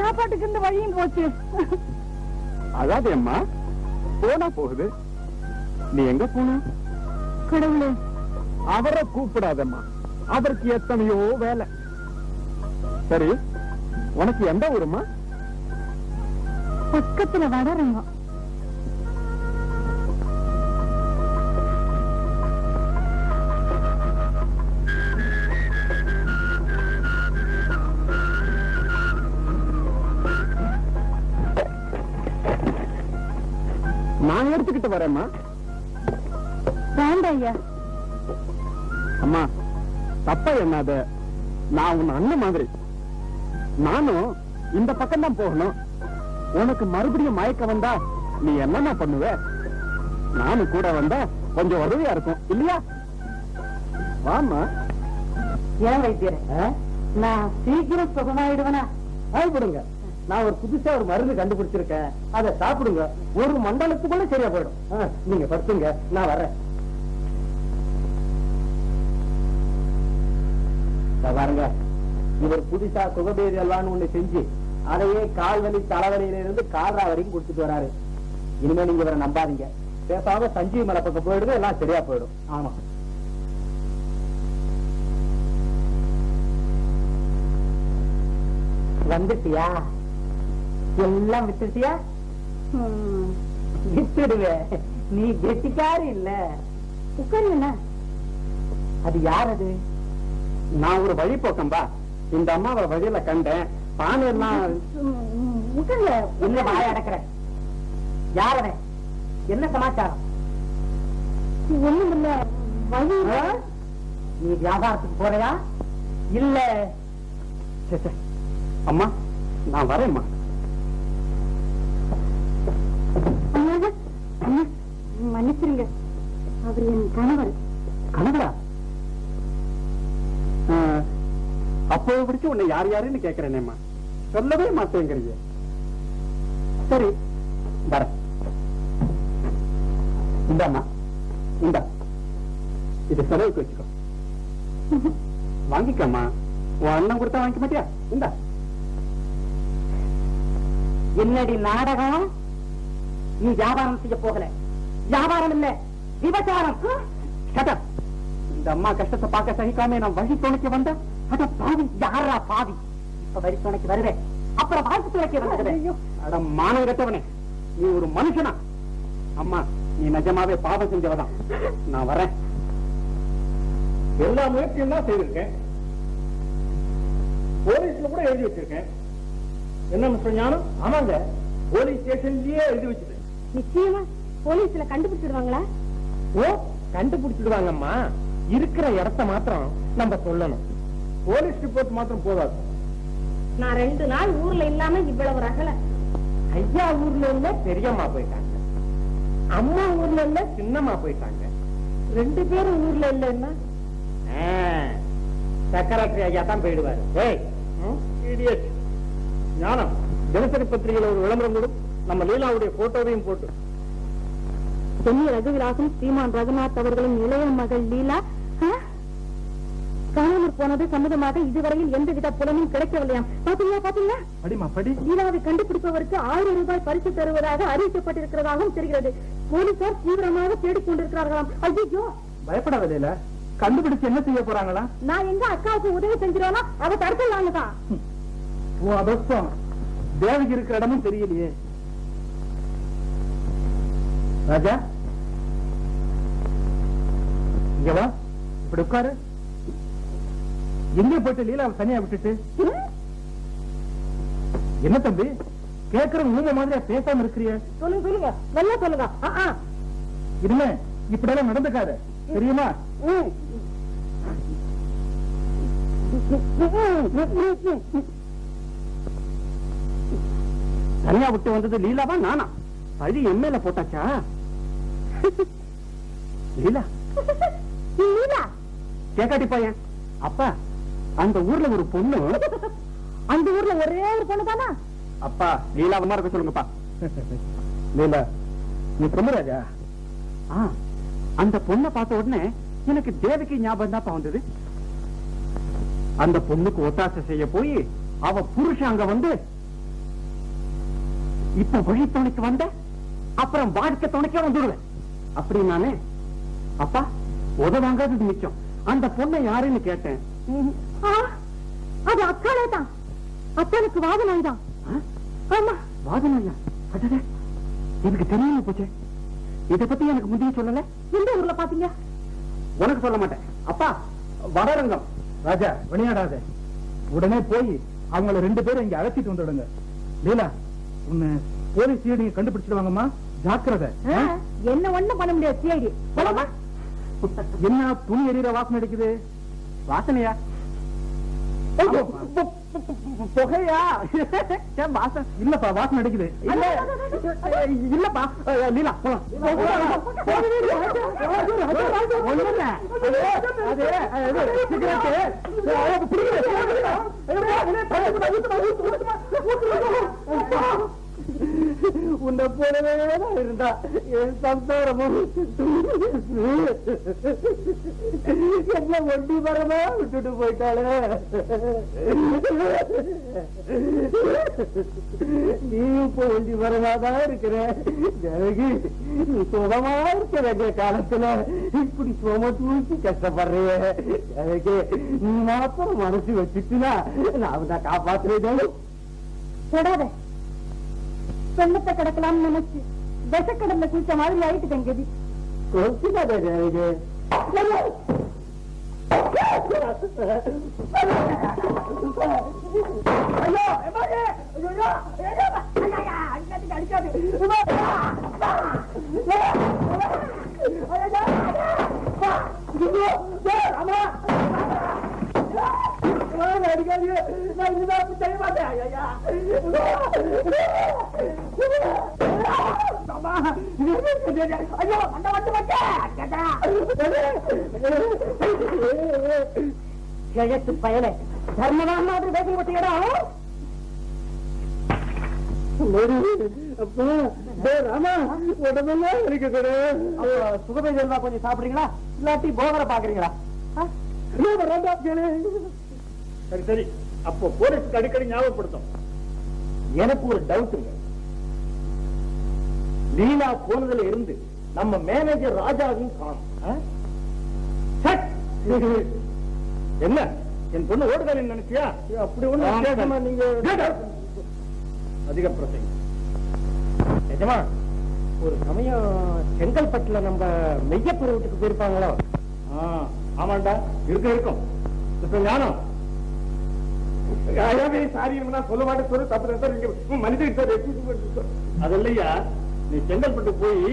சாப்பாட்டுக்கு இந்த வழியும் போச்சு? அதாவது அம்மா. போனா போகுது. நீ எங்க போன? கடவுளே. அவரை கூப்பிடாதம்மா. அதற்கு எத்தனையோ வேலை. சரி உனக்கு எந்த ஊருமா பக்கத்துல வடரங்கம் எடுத்துக்கிட்டு வரேம்மா. வேண்டாம் ஐயா. அம்மா தப்பா என்னாத நான் உன் அண்ணன் மாதிரி. நானும் இந்த பக்கம் தான் போகணும். உனக்கு மறுபடியும் மயக்கம் வந்தா நீ என்னமா பண்ணுவ? நானும் கூட வந்தா கொஞ்சம் உதவியா இருக்கும். இல்லையா? வாமா ஏன் வைத்தியரே? நான் சீக்கிரம் சுகமாயிடுவேனா? சாப்பிடுங்க நான் ஒரு புதுசா ஒரு மருந்து கண்டுபிடிச்சிருக்கேன். அதை சாப்பிடுங்க. ஒரு மண்டலத்துக்குள்ள சரியா போயிடும். நீங்க படுத்துங்க. நான் வர்றேன். பாருங்க. இவர் புதுசா சுகபேதி எல்லாம் ஒண்ணு செஞ்சு அதையே கால் வலி தலைவலியில இருந்து கால்ரா வரைக்கும் கொடுத்துட்டு வராரு. இனிமே நீங்க இவரை நம்பாதீங்க. பேசாம சஞ்சீவி மலை பக்கம் போயிடுது எல்லாம் சரியா போயிடும். ஆமா. வந்துட்டியா? எல்லாம் வித்துட்டியா ம். வித்துடுவேன் நீ கெட்டிக்காரி இல்ல. உட்காருங்க அது யார் அது? நான் ஒரு வழி போக்கம்பா இந்த அம்மாவை வழியில கண்டேன். பானை எல்லாம் உட்காருங்க. என்ன வாய அடக்குற? யார் அவன்? என்ன சமாச்சாரம்? ஒண்ணும் இல்ல. வழி? நீ வியாபாரத்துக்கு போறியா? இல்ல. அம்மா நான் வரேம்மா அண்ணா, அண்ணா, மன்னிச்சிருங்க. அவர் என் கணவர். கனகரா அப்போ பிடிச்சு உன்னை யார் யாருன்னு கேக்குறேனேம்மா. சொல்லவே மாட்டேங்கிறீங்க. சரி வர. இந்தாம்மா இந்தா. இது செலவுக்கு வச்சுக்கோ. வாங்கிக்கம்மா. உன் அண்ணன் கொடுத்தா வாங்கிக்க மாட்டியா? இந்தா. என்னடி நாடகம்? நீ வியாபாரம் செய்ய போகல. வியாபாரம் இல்ல விபச்சாரம் Shut up. இந்த அம்மா கஷ்டத்தை பார்க்க சகிக்காம நான் வழி துணைக்க வந்தேன் அட பாவி யாரா பாவி இப்ப வரி துணைக்கு வருவேன் அப்புறம் வாழ்த்து துணைக்கு வந்துடுவேன் அட மானம் கட்டவனே நீ ஒரு மனுஷனா அம்மா நீ நிஜமாவே பாவம் செஞ்சவதான் நான் வரேன் எல்லா முயற்சியும் தான் செய்திருக்கேன் போலீஸ்ல கூட எழுதி வச்சிருக்கேன் என்ன மிஸ்டர் ஞானம் ஆமாங்க போலீஸ் ஸ்டேஷன்லயே எழுதி வச்சிருக்கேன் நிச்சயமா போலீஸ்ல கண்டுபிடிச்சிடுவாங்களா? ஓ கண்டுபிடிச்சிடுவாங்கம்மா. இருக்கிற இடத்த மாத்திரம் நம்ம சொல்லணும். போலீஸ் ரிப்போர்ட் மாத்திரம் போதாது. நான் ரெண்டு நாள் ஊர்ல இல்லாம இவ்வளவு ரகல. ஐயா ஊர்ல இல்ல பெரியம்மா போயிட்டாங்க. அம்மா ஊர்ல இல்ல சின்னம்மா போயிட்டாங்க. ரெண்டு பேரும் ஊர்ல இல்லன்னா செக்ரட்டரி ஐயா தான் போயிடுவாரு. ஏய். ஞானம். தினசரி பத்திரிகையில ஒரு விளம்பரம் கொடு. நம்ம லீலாவுடைய போட்டோவையும் போட்டு. பெரிய ரகுவிலாசம் ஸ்ரீமான் ரகுநாத் அவர்களின் இளைய மகள் லீலா? காணாமற் போனது சம்மதமாக இதுவரையில் எந்தவித புலனும் கிடைக்கவில்லையாம். பாத்தீங்களா பாத்தீங்களா? படிமா படி. லீலாவை கண்டுபிடிப்பவருக்கு ஆயிரம் ரூபாய் பரிசு தருவதாக அறிவிக்கப்பட்டிருக்கிறதாகவும் தெரிகிறது. போலீசார் தீவிரமாக தேடிக் கொண்டிருக்கிறார்களாம் ஐயோ பயப்படாத கண்டுபிடிச்சு என்ன செய்ய போறாங்களா நான் எங்க அக்காவுக்கு உதவி செஞ்சிருவானா அவ தடுத்துடலாங்க தான் ஓ தேவகி இருக்கிற இடமும் தெரியலையே. ராஜா இங்க வா. இப்படி உட்காரு. எங்க போயிட்டு லீலாவை தனியா விட்டுட்டு. என்ன தம்பி? கேக்குற ஊம மாதிரியா பேசாம இருக்கிறிய? சொல்லுங்க சொல்லுங்க. நல்லா சொல்லுங்க. இனிமே இப்படி எல்லாம் நடந்துக்காத. தெரியுமா? தனியா விட்டு வந்தது லீலாவா நானா? பழி எம்எல்ஏ போட்டாச்சா? லீலா. கேக்காட்டி பையன். அப்பா அந்த ஊர்ல ஒரு பொண்ணு. அந்த ஊர்ல ஒரே ஒரு பொண்ணு தானா அப்பா லீலா மாதிரி இருக்க சொல்லுங்கப்பா. லீலா நீ ஆ அந்த பொண்ணை பார்த்த உடனே எனக்கு தேவகி ஞாபகம் தான் வந்தது. அந்த பொண்ணுக்கு ஒத்தாசை செய்ய போய் அவ புருஷன் அங்க வந்து இப்ப வழி துணைக்கு வந்த அப்புறம் வாழ்க்கை துணைக்க வந்துடுவேன் அப்படி நானே அப்பா உத வாங்காதது மிச்சம். அந்த பொண்ணை யாருன்னு கேட்டேன். அது அக்காலே தான். அத்தானுக்கு வாத நோய் தான்? ஆமா. வாதனையா அடடே. எனக்கு தெரியாம போச்சே இத பத்தி எனக்கு முந்தைய சொல்லல. எந்த ஊர்ல பாத்தீங்க? உனக்கு சொல்ல மாட்டேன். அப்பா வடரங்கம். ராஜா விளையாடாத. உடனே போய் அவங்கள ரெண்டு பேரும் இங்க அழைச்சிட்டு வந்துடுங்க. லீலா உன்னை போலீஸ் நீங்க கண்டுபிடிச்சிடுவாங்கம்மா. ஜாக்கிரதை. ஆ, என்ன ஒண்ணும் பண்ண முடியாது சிஐடி. போலாமா? என்ன துணி எறிகிற வாசனை அடிக்குது வாசனையா புகையா இல்லப்பா வாசனை அடிக்குது இல்ல இல்லப்பா லீலா போலாம் உன்னை போலவே தான் இருந்தா என் சம்சாரமும் என்ன ஒண்டி மரமா விட்டுட்டு போயிட்டாளே? நீ இப்போ ஒண்டி மரமா தான் இருக்கிற. ஜனகி நீ சுகமா இருக்க வேண்டிய காலத்துல இப்படி சும தூக்கி கஷ்டப்படுறிய? ஜனகி நீ மாத்திரம் மனசு வச்சுட்டுனா நான் தான் காப்பாத்துறேன் போடாத சொன்னத்தை கிடக்கலாம்னு நினைச்சு விஷக்கடல்ல குளிச்ச மாதிரி ஆயிட்டு தங்கதி கொசுக்காத தேவகி ஐயோ எம்மாடி! ஐயோ, ஐயோ, ஐயோ, ஐயா, அடிக்காதீங்க, அடிக்காது. அடிக்காதீங்க. நான் அப்படி செய்ய மாட்டேன். ஐயா! ஐயோ, மண்டை வந்து கிழக்கு பயலே. தர்மதான் மாதிரி பேசி போட்டீங்கடா அப்பா டேய் ராமா உடம்பெல்லாம் இருக்கு இருந்தா கொஞ்சம் சாப்பிடுறீங்களா? இல்லாட்டி போகரை பாக்குறீங்களா சரி சரி. அப்போ போலீஸ்க்கு அடிக்கடி ஞாபகப்படுத்தும். எனக்கு ஒரு டவுட் லீலா போனதுல இருந்து நம்ம மேனேஜர் ராஜாவையும் காணும்! என்ன? என் பொண்ணு ஓடுதல் நினைச்சியா? அப்படி ஒண்ணு நீங்க அதிக பிரசங்க நிஜமா? ஒரு சமயம் செங்கல்பட்டுல நம்ம மெய்யப்புற வீட்டுக்கு போயிருப்பாங்களோ? ஆமாண்டா இருக்கும் இருக்கும். இப்ப ஞானம். சொல்ல மாட்டேன் சொல்லு தப்பு மனிதன் அது இல்லையா? நீ செங்கல்பட்டு போய்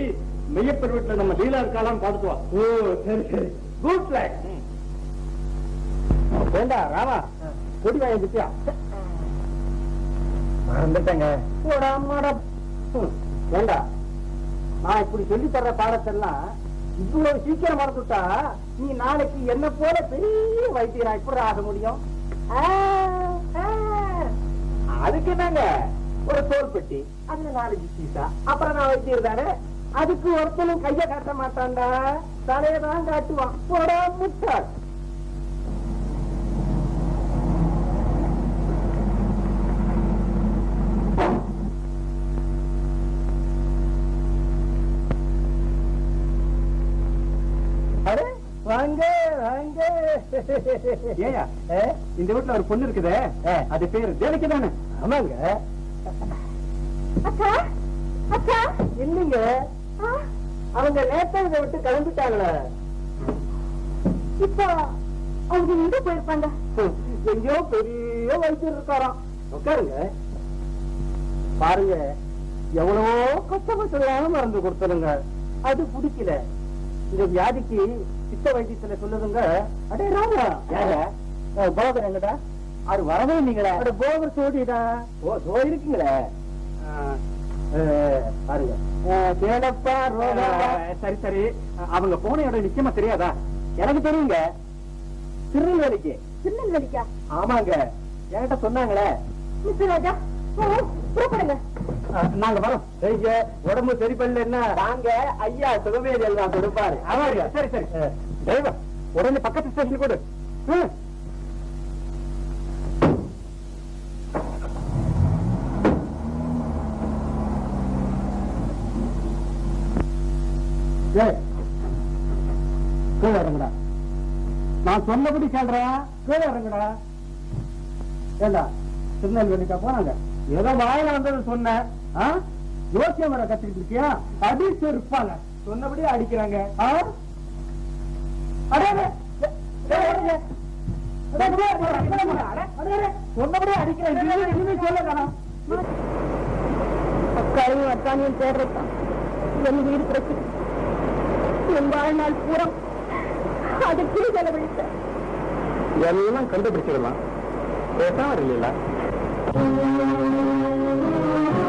மெய்யப்பர் வீட்டுல நம்ம லீலா இருக்காளான்னு பாத்துட்டு வா. ஓ சரி சரி. குட் பிளாக் வேண்டா ராமா. கொடி வாங்கி பிச்சியா மறந்துட்டேங்க. வேண்டா. நான் இப்படி சொல்லி தர்ற பாடத்தெல்லாம் இவ்வளவு சீக்கிரம் மறந்துட்டா நீ நாளைக்கு என்ன போல பெரிய வைத்தியரா இப்படி ஆக முடியும்? ஆ, அதுக்கு என்னங்க? ஒரு தோல் பெட்டி அதுல நாலஞ்சு சீசா. அப்புறம் நான் வைத்தியர் தானே? அதுக்கு ஒருத்தனும் கைய காட்ட மாட்டான்டா. தலையதான் காட்டுவான். போட முட்டாள் அடே வாங்க வாங்க ஏயா. இந்த வீட்டுல ஒரு பொண்ணு இருக்குதே. அது பேரு தேவகி தானே? ஆமாங்க. அக்கா அக்கா. இல்லைங்க அவங்க நேத்தா இதை விட்டு கிளம்பிட்டாங்களே. இப்போ அவங்க எங்க போயிருப்பாங்க? எங்கேயோ பெரிய வைத்தியர் இருக்காராம். உட்காருங்க. பாருங்க எவ்வளவோ கஷ்டப்பட்டுலாம் மருந்து கொடுத்தனுங்க அது பிடிக்கல. இந்த வியாதிக்கு சித்த வைத்தியத்துல சொல்லுதுங்க. அடே ராமா போகர் எங்கடா? அது வரவே இல்லைங்களே. அட போகர் சோடிடா ஓ சோ இருக்குங்களே. பாருங்க. ரோகா சரி சரி. அவங்க போன இடம் நிச்சயமா தெரியாதா? எனக்கு தெரியுங்க. திருநெல்வேலிக்கு. திருநெல்வேலிக்கா? ஆமாங்க. என்கிட்ட சொன்னாங்களே. மிஸ்டர் ராஜா நாங்க வரோம். சரிங்க உடம்பு சரி பண்ணலன்னா நாங்க ஐயா சுகமேதி எல்லாம் கொடுப்பாரு. ஆமாங்க சரி சரி. டிரைவர் உடனே பக்கத்து ஸ்டேஷன் கொடு. கீழே இறங்குடா. நான் சொன்னபடி கேள்றேன் கீழே இறங்குடா. ஏண்டா திருநெல்வேலிக்கா போனாங்க. ஏதோ வாயில வந்தது சொன்னேன் ஆ? ஜோசியம் வர கத்துக்கிட்டு இருக்கியா அடிச்சு இருப்பாங்க சொன்னபடி அடிக்கிறாங்க? அடே, அடே. அடே, அடே. அடே, அடே, அடே, அடே, அடே, அடே, அடே. சொன்னபடி அடிக்கிறேன் சொல்ல காணோம் அக்காவையும் அத்தானையும் தேடுறதான் என் உயிர் பிரச்சனை என் வாழ்நாள் பூரம் அதற்கு செலவழித்தேன் எல்லாம் கண்டுபிடிச்சிடலாம் பேசாம இல்லையா நான்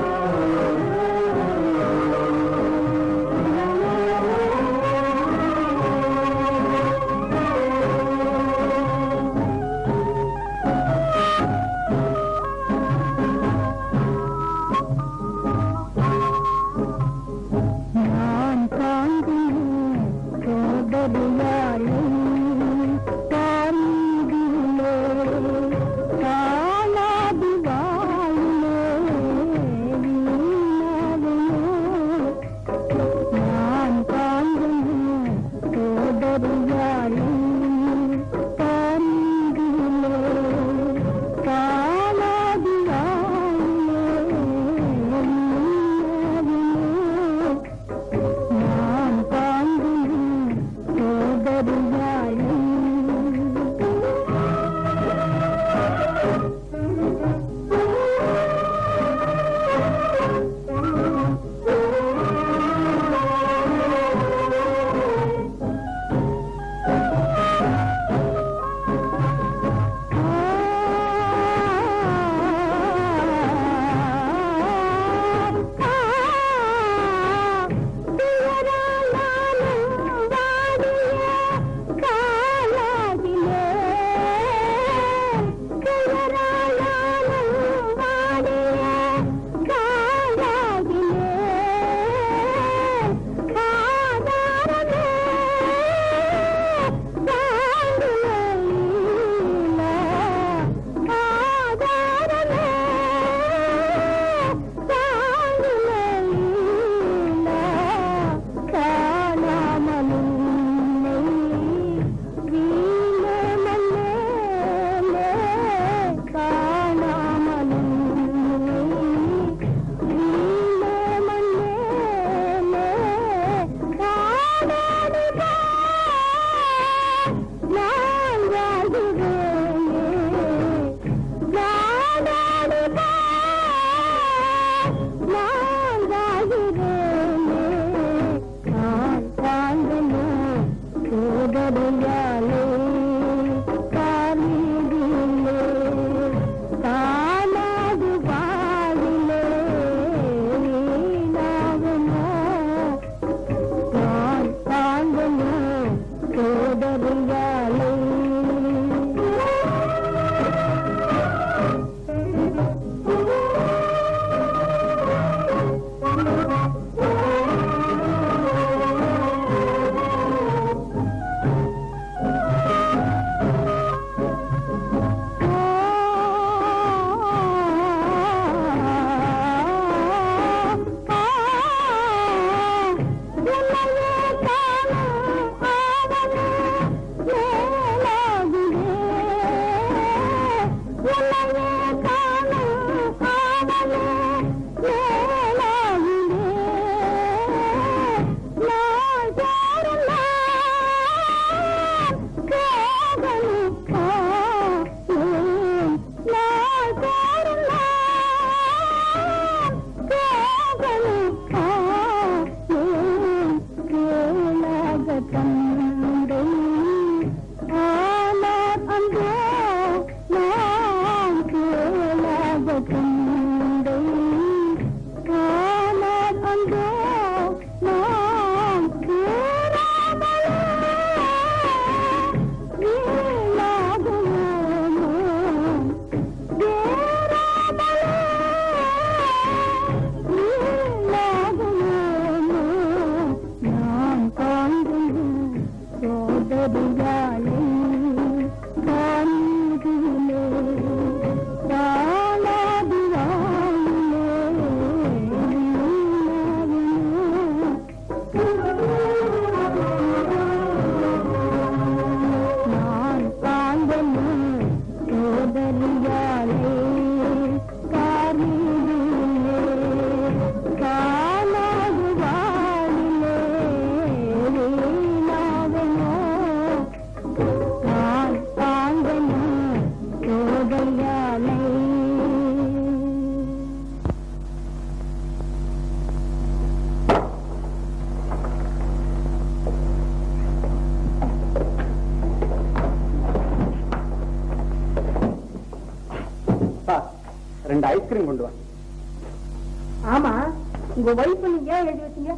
உங்க வைஃப் நீங்க ஏன் எழுதி வச்சீங்க?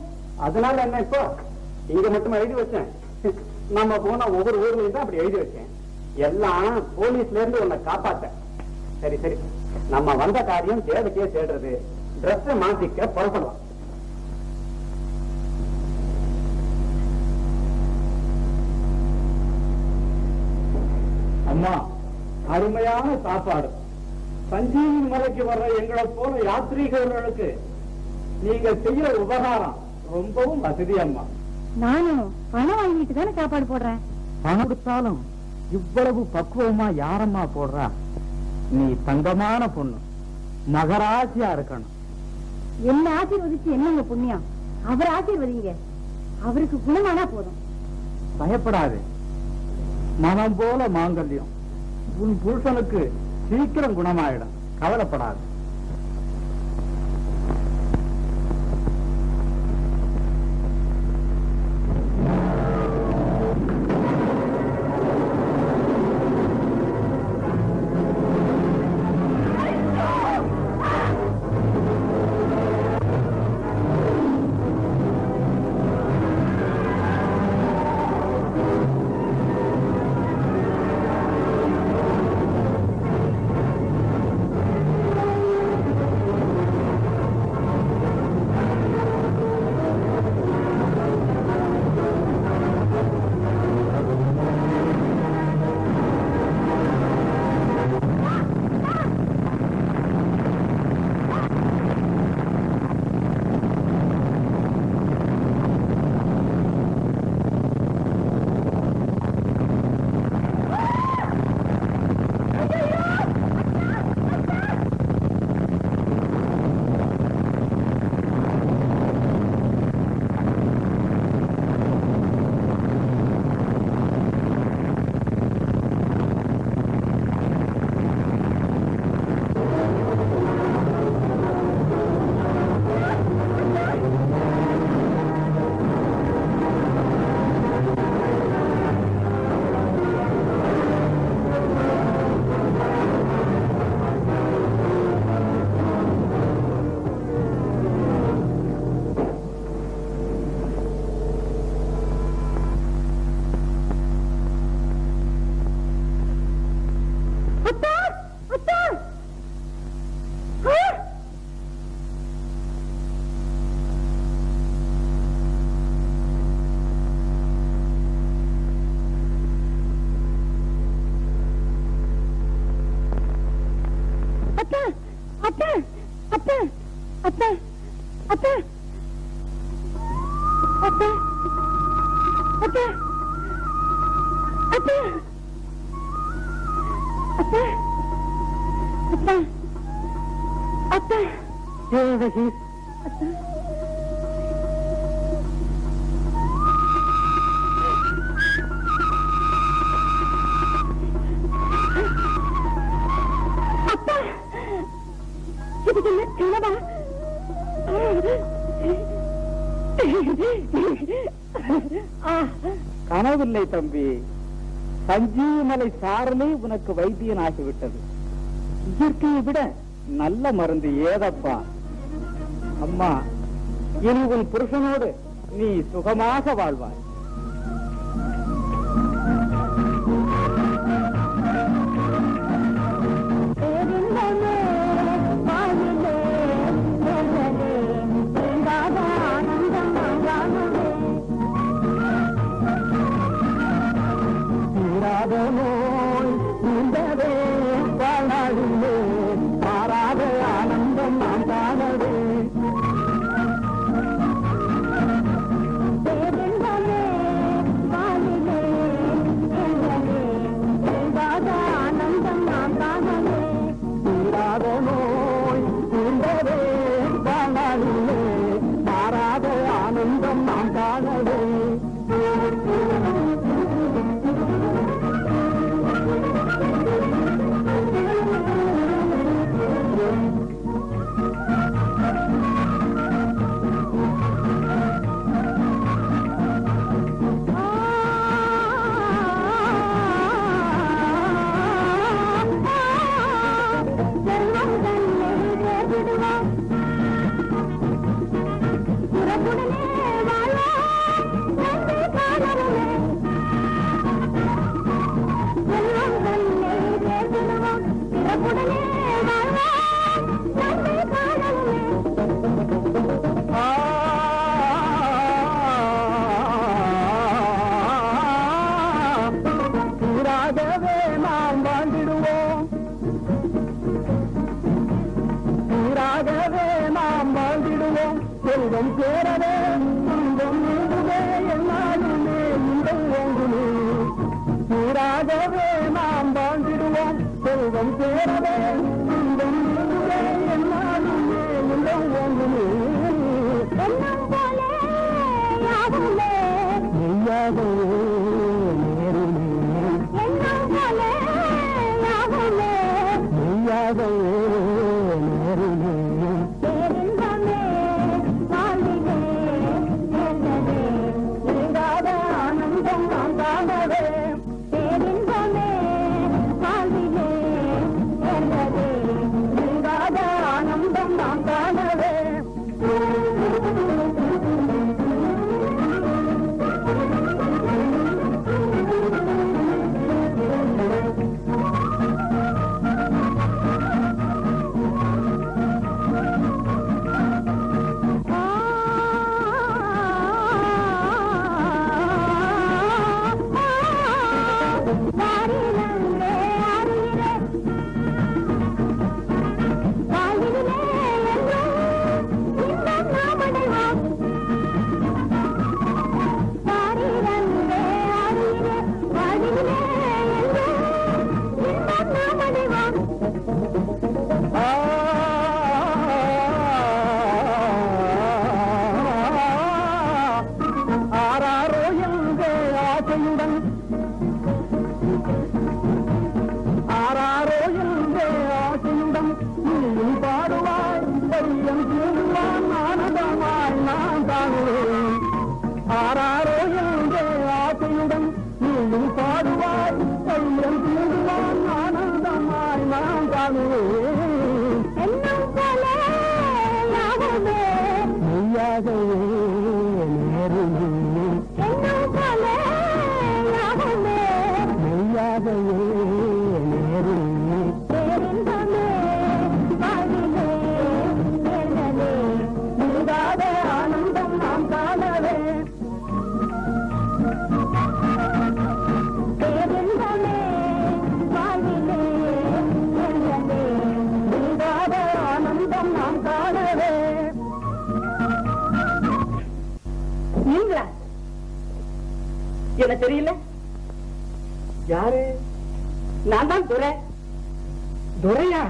அதனால என்ன இப்போ? இங்க மட்டும் எழுதி வச்சேன். நம்ம போன ஒவ்வொரு ஊர்லயும் தான் அப்படி எழுதி வச்சேன். எல்லாம் போலீஸ்ல இருந்து உன்னை காப்பாத்த சரி சரி. நம்ம வந்த காரியம் தேவைக்கே தேடுறது. Dress மாத்திக்க புறப்படலாம். அம்மா அருமையான சாப்பாடு. சஞ்சீவி மலைக்கு வர்ற எங்களை போல யாத்ரீகர்களுக்கு நீங்க செய்யற உபகாரம் ரொம்பவும் வசதி அம்மா. நானும் பணம் வாங்கிட்டு தானே சாப்பாடு போடுறேன். பணம் கொடுத்தாலும் இவ்வளவு பக்குவமா யாரம்மா போடுறா? நீ தங்கமான பொண்ணு. மகராசியா இருக்கணும். என்ன ஆசீர்வதிச்சு என்னங்க புண்ணியம்? அவர் ஆசீர்வதிங்க. அவருக்கு குணமானா போதும். பயப்படாது. மனம் போல மாங்கல்யம். உன் புருஷனுக்கு சீக்கிரம் குணமாயிடும். கவலைப்படாது. கண்ணகி கனவில்லை தம்பி. சஞ்சீவமலை சாரலே உனக்கு வைத்தியன் ஆகிவிட்டது இயற்கையை விட நல்ல மருந்து ஏதப்பா? அம்மா இனி உன் புருஷனோடு நீ சுகமாக வாழ்வாய். என்ன தெரியல? யாரு? நான் தான் துரை. துரையா?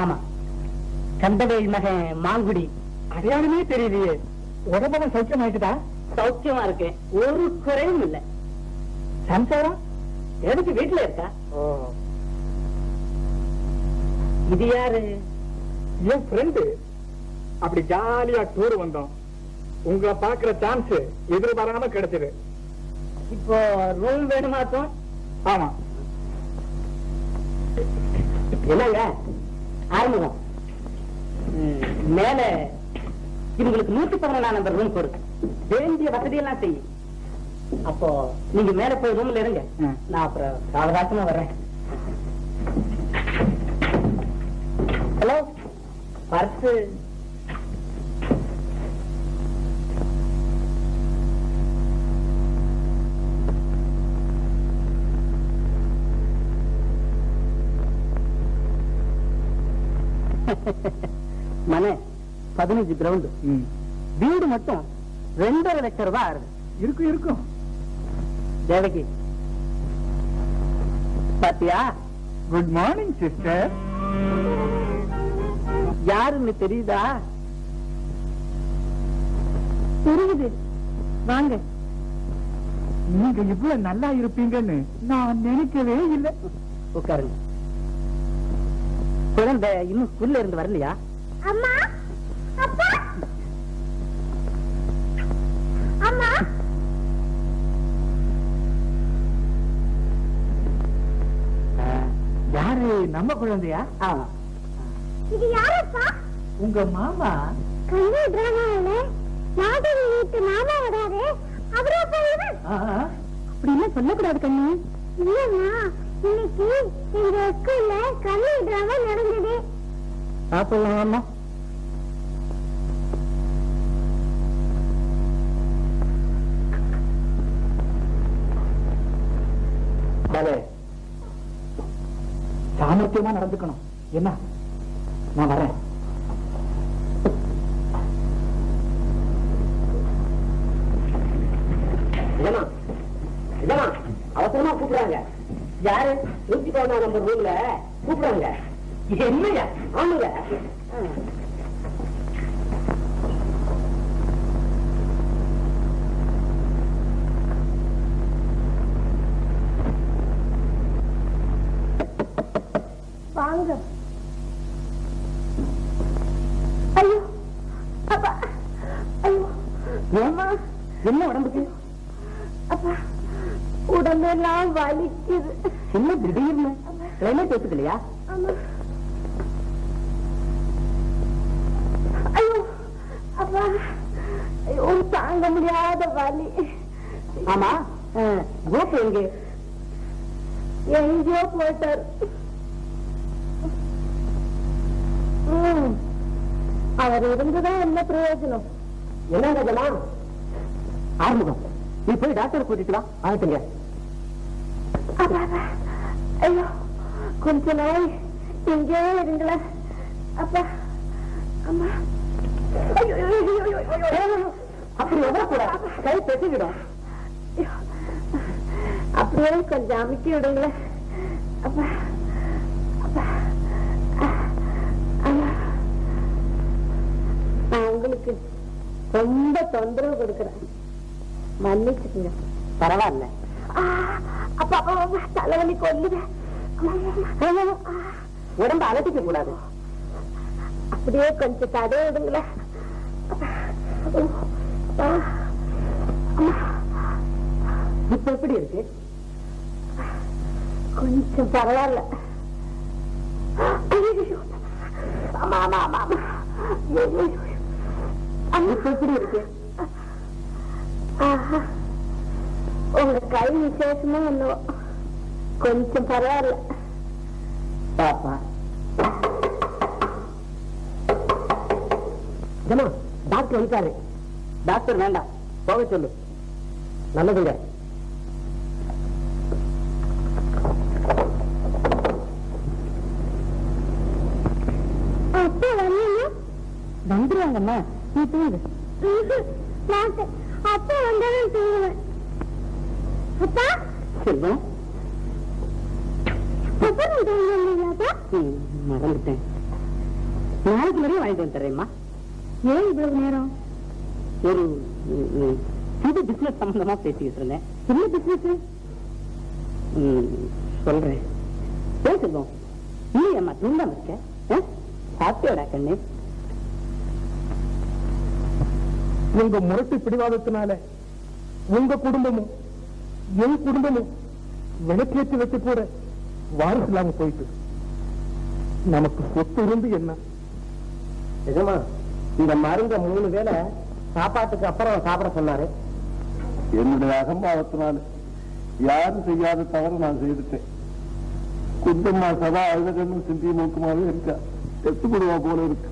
ஆமா. கந்தவேல் மகன் மாங்குடி. அடையாளமே தெரியலையே உடம்பெல்லாம் சௌக்கியம் ஆயிட்டுதா சௌக்கியமா இருக்கேன் ஒரு குறையும் இல்ல. சம்சாரம் எதுக்கு வீட்டுல இருக்கா? இது யாரு? என் ஃப்ரெண்டு அப்படி ஜாலியா டூர் வந்தோம். உங்களை பாக்குற சான்ஸ் எதிர்பாராம கிடைச்சது. இப்போ ரூம் வேணுமாக்கும் ஆமா. என்னங்க? ஆரம்பம் ம், மேல இவங்களுக்கு நூத்தி பதினொன்றாம் நம்பர் ரூம் கொடு வேண்டிய வசதியெல்லாம் செய்யும் அப்போ நீங்க மேல போய் ரூம்ல இருங்க. நான் அப்புறம் சாவகாசமா வர்றேன். ஹலோ? பர்ஸ் மனே பதினஞ்சு கிரவுண்டு வீடு மட்டும் ரெண்டரை லட்சம் ரூபாய் ஆகுது இருக்கும் இருக்கும். தேவகி. பாத்தியா? குட் மார்னிங் சிஸ்டர் யாருன்னு தெரியுதா? தெரியுது. வாங்க. நீங்க இவ்வளவு நல்லா இருப்பீங்கன்னு நான் நினைக்கவே இல்லை. உட்காருங்க. குழந்தை இன்னும் ஸ்கூல்ல இருந்து வரலையா? அம்மா அப்பா! அம்மா! யாரு? நம்ம குழந்தையா? இது யாரப்பா? உங்க மாமா? கண்ணு டிராமாவில நாடக வீட்டு மாமா வராரு. அவரா போயிடும் அப்படிலாம் சொல்லக்கூடாது கண்ணு. இல்லம்மா. இன்னைக்கு எங்க ஸ்கூல்ல கண்ணு டிராமா நடந்தது. சாப்பிடலாமா பலே சாமர்த்தியமா நடந்துக்கணும். என்ன? நான் வரேன் இல்லமா இல்லமா அவசரமா கூப்பிடுறாங்க யாரு நூத்தி பதினாறு நம்பர் ரூம்ல கூப்பிடுறாங்க என்னையா ஆமாங்க ஆ. வாங்க ஐயோ அப்பா ஐயோ ஏம்மா என்ன உடம்புக்கு அப்பா உடம்பெல்லாம் வலிக்குது என்ன திடீர்னு கிளைமேட் ஒத்துக்கலையா ஆமா ஐயோ அப்பா ஐயோ தாங்க முடியாத வலி ஆமா கோபு எங்க எங்கேயோ போயிட்டார் ம். அவர் இருந்துதான் என்ன பிரயோஜனம் என்ன ஆறுமுகம். நீ போய் டாக்டர் கூட்டிட்டு வா. ஆகட்டுங்க அப்பா, அப்பா. ஐயோ கொஞ்ச நாள் இங்கே இருங்களேன் அப்பா அம்மா ஐயோ, ஐயோ, ஐயோ, ஐயோ, ஐயோ, ஐயோ. அப்படி எவ்வளவு கை பெற்றுக்கிடும் ஐயோ. அப்படியே கொஞ்சம் அமுக்கி விடுங்களேன் அப்பா அப்பா ஆ, அம்மா. நான் உங்களுக்கு ரொம்ப தொந்தரவு கொடுக்குறேன். மன்னிச்சுக்குங்க. பரவாயில்ல. அப்பா அப்பா, தலைவலி கொல்லுது ஆ, உடம்ப அலட்டிக்க கூடாது. அப்படியே கொஞ்சம் தடை விடுங்களேன். இப்ப எப்படி இருக்கு? கொஞ்சம் பரவாயில்ல. ஆமா ஆமா ஆமா. இப்ப எப்படி இருக்கு. உங்க கை விசேஷமா என்னவோ கொஞ்சம் பரவாயில்ல. பாப்பா. ஜமா டாக்டர் வந்துட்டாரு. டாக்டர் வேண்டாம். போக சொல்லு. நல்லதுங்க. வந்துருவாங்கம்மா. நீ தூங்கு. அப்பா வந்தாலும் தூங்குவேன் அப்பா? செல்வம் அப்பா தூங்குவீங்களாப்பா மறந்துட்டேன் நாளைக்கு வரையும் வாங்கிட்டு வந்து தரேம்மா. ஏன் இவ்வளவு நேரம்? ஒரு புது பிசினஸ் சம்பந்தமா பேசிக்கிட்டு இருந்தேன். என்ன பிசினஸ் சொல்றேன். ஏன் செல்வம் நீ அம்மா தூங்காம இருக்க? ஆ? சாப்பிட்டியாடா கண்ணு? உங்க முரட்டு பிடிவாதத்தினால உங்க குடும்பமும் என் குடும்பமும் விளக்கேற்றி வச்சு கூட வாரிசு இல்லாம போயிட்டு. நமக்கு சொத்து இருந்து என்ன? நிஜமா இந்த மருந்த மூணு வேளை சாப்பாட்டுக்கு அப்புறம் சாப்பிட சொன்னாரு. என்னுடைய அகம்பாவத்தினால யாரும் செய்யாத தவறு நான் செய்துட்டேன். குந்தம்மா சதா அழுத கண்ணும் சிந்திய நோக்கமாவே இருக்கா? செத்து போடுவா போல இருக்கு.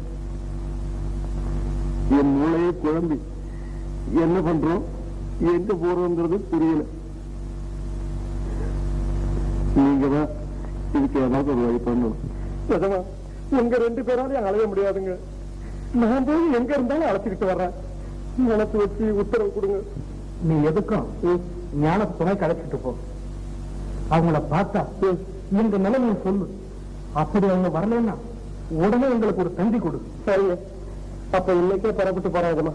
என் மூளையே குழம்பி என்ன பண்றோம்? எங்க போறோங்கிறது புரியல நீங்க தான் இதுக்கு ஏதாவது ஒரு வழி பண்ணணும். உங்க ரெண்டு பேராலையும் அலைய முடியாதுங்க. நான் போய் எங்க இருந்தாலும் அழைச்சிக்கிட்டு வர்றேன். நினைச்சு வச்சு உத்தரவு கொடுங்க. நீ எதுக்கும் ஞானத்தை துணை கலைச்சிட்டு போ. அவங்கள பார்த்தா எங்க நிலைமையை சொல்லு. அப்படி அவங்க வரலன்னா உடனே எங்களுக்கு ஒரு தந்தி கொடு. சரிங்க. அப்ப இன்னைக்கே புறப்பட்டு போறாங்கம்மா.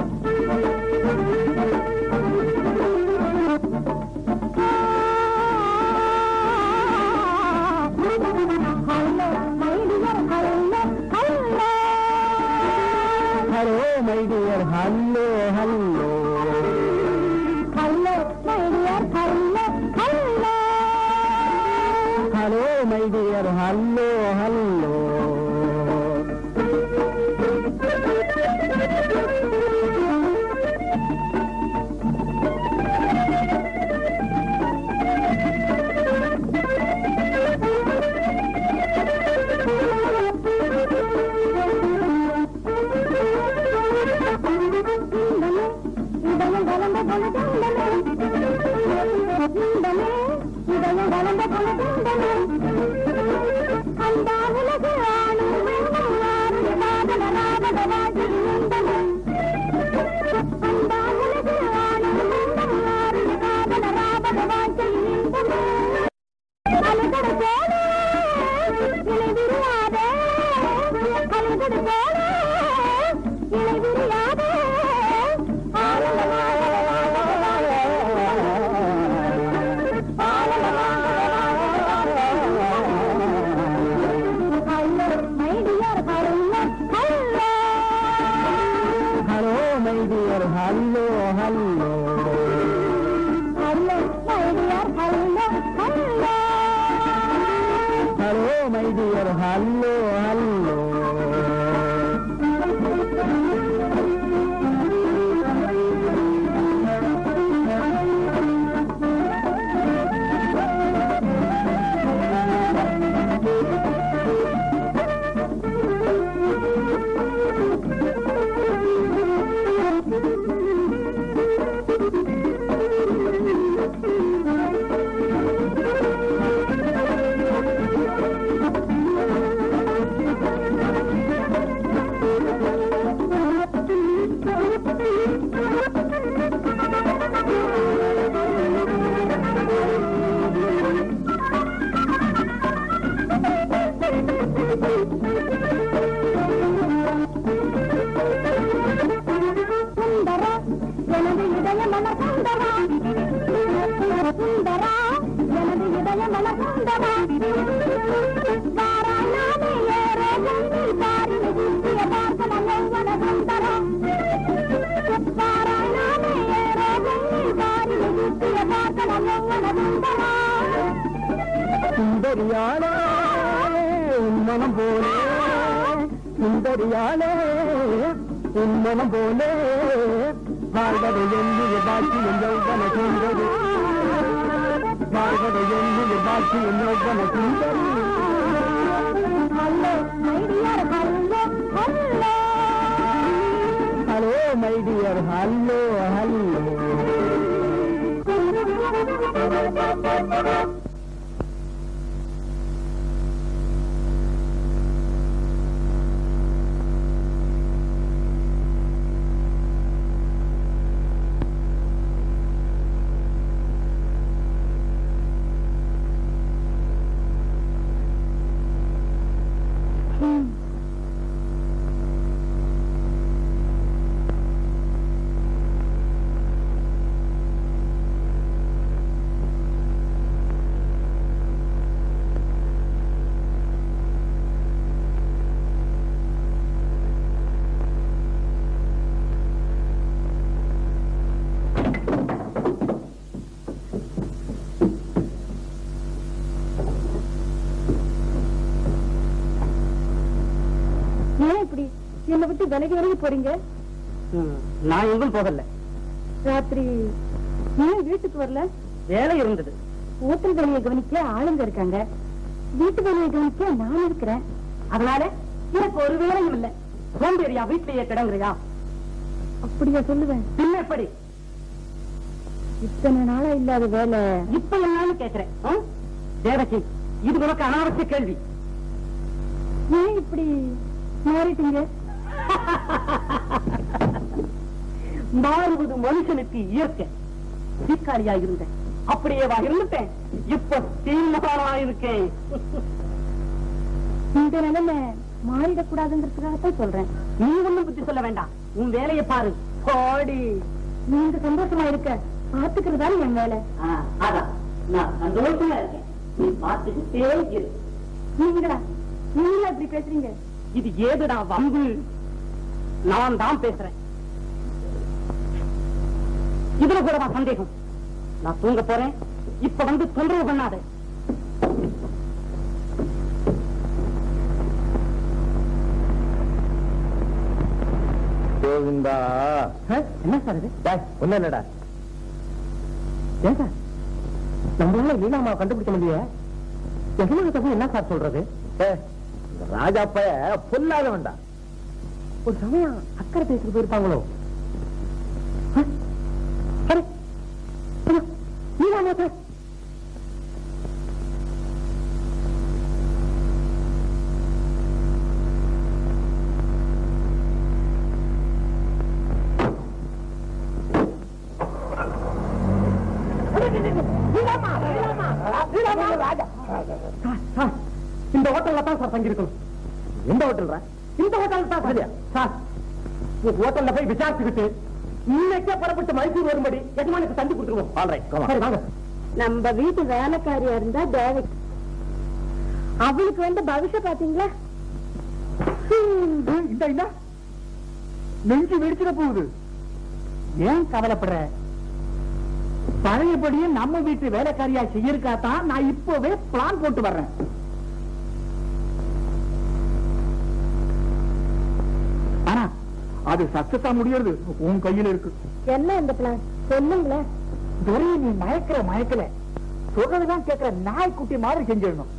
வா. ஹலோ மை டியர் ஹல்லோ சுந்தரியாளே உன்மனம் போலே சுந்தரியாளே உன்மனம் போலே. வாழ்வதை எண்ணிய பாக்கியம் யௌவன சுந்தரி வாழ்வதை எண்ணிய பாக்கியம் யௌவன சுந்தரி hello my dear hello hello ஏன் இப்படி என்னை விட்டு விலகி விலகி போறீங்க? நான் எங்கும் போகல. ராத்திரி ஏன் வீட்டுக்கு வரல? வேலை இருந்தது. ஹோட்டல் வேலையை கவனிக்க ஆளுங்க இருக்காங்க. வீட்டு வேலையை கவனிக்க நான் இருக்கிறேன். அதனால எனக்கு ஒரு வேலையும் இல்ல. சோம்பேறியா வீட்லயே கிடங்குறியா? அப்படியா சொல்லுவேன். பின்ன எப்படி? இத்தனை நாளா இல்லாத வேலை. இப்ப என்னன்னு கேக்குறேன்? தேவகி இது உனக்கு அனாவசிய கேள்வி. ஏன் இப்படி மாறிட்டீங்க? மாறுவது மனுஷனுக்கு இயற்கை. சீக்காளியா இருந்தேன் அப்படியேவா இருந்துட்டேன். இப்ப தீர்மானமா இருக்கேன் இந்த நிலைமை மாறிடக்கூடாதுங்கிறதுக்காகத்தான் சொல்றேன். நீ ஒண்ணும் புத்தி சொல்ல வேண்டாம். உன் வேலையை பாரு. போடி நீங்க சந்தோஷமா இருக்க. பாத்துக்கிறதால என் வேலை. அதான். நான் சந்தோஷமா இருக்கேன். நீ பார்த்துக்கிட்டே இரு. நீங்களா நீங்களா இப்படி பேசுறீங்க. இது ஏதுடா வம்பு? நான் தான் பேசுறேன். இதுல கூடவா சந்தேகம். நான் தூங்க போறேன். இப்ப வந்து தொந்தரவு பண்ணாத. கோவிந்தா. என்ன சார் இது? ஒண்ணு இல்லடா. ஏன் சார்? நம்ம ஊர்ல லீலாமாவை கண்டுபிடிக்க முடியல. தப்பு என்ன சார் சொல்றது? ராஜா பைய பொல்லாத வேண்டாம் ஒரு சமயம் அக்கறை பேசிட்டு போயிருப்பாங்களோ ஆ? சரி. ஐயோ, சார், இந்த ஹோட்டல்ல தான் சார் தங்கியிருக்கணும். எந்த ஹோட்டல்ரா? இந்த ஹோட்டல் தான் சரியா சார் ஹோட்டல்ல போய் விசாரிச்சுக்கிட்டு இன்னைக்கே புறப்பட்டு மைசூர் வரும்படி எஜமானுக்கு தந்தி கொடுத்துருவோம். ஆல்ரைட் சரி வாங்க. நம்ம வீட்டு வேலைக்காரியா இருந்தா தேவை அவளுக்கு வந்து பவிஷ பாத்தீங்களா? இந்த இந்த நெஞ்சு வெடிச்சிட போகுது. ஏன் கவலைப்படுற? பழையபடியே நம்ம வீட்டு வேலைக்காரியா செய்யறக்காதான் நான் இப்பவே பிளான் போட்டு வர்றேன். ஆனா அது சக்சஸா முடியறது உன் கையில இருக்கு. என்ன இந்த பிளான் சொல்லுங்களேன். துரை நீ மயக்கிற மயக்கல. சொல்றதுதான் கேட்கிற நாய்க்குட்டி மாதிரி செஞ்சிடணும்.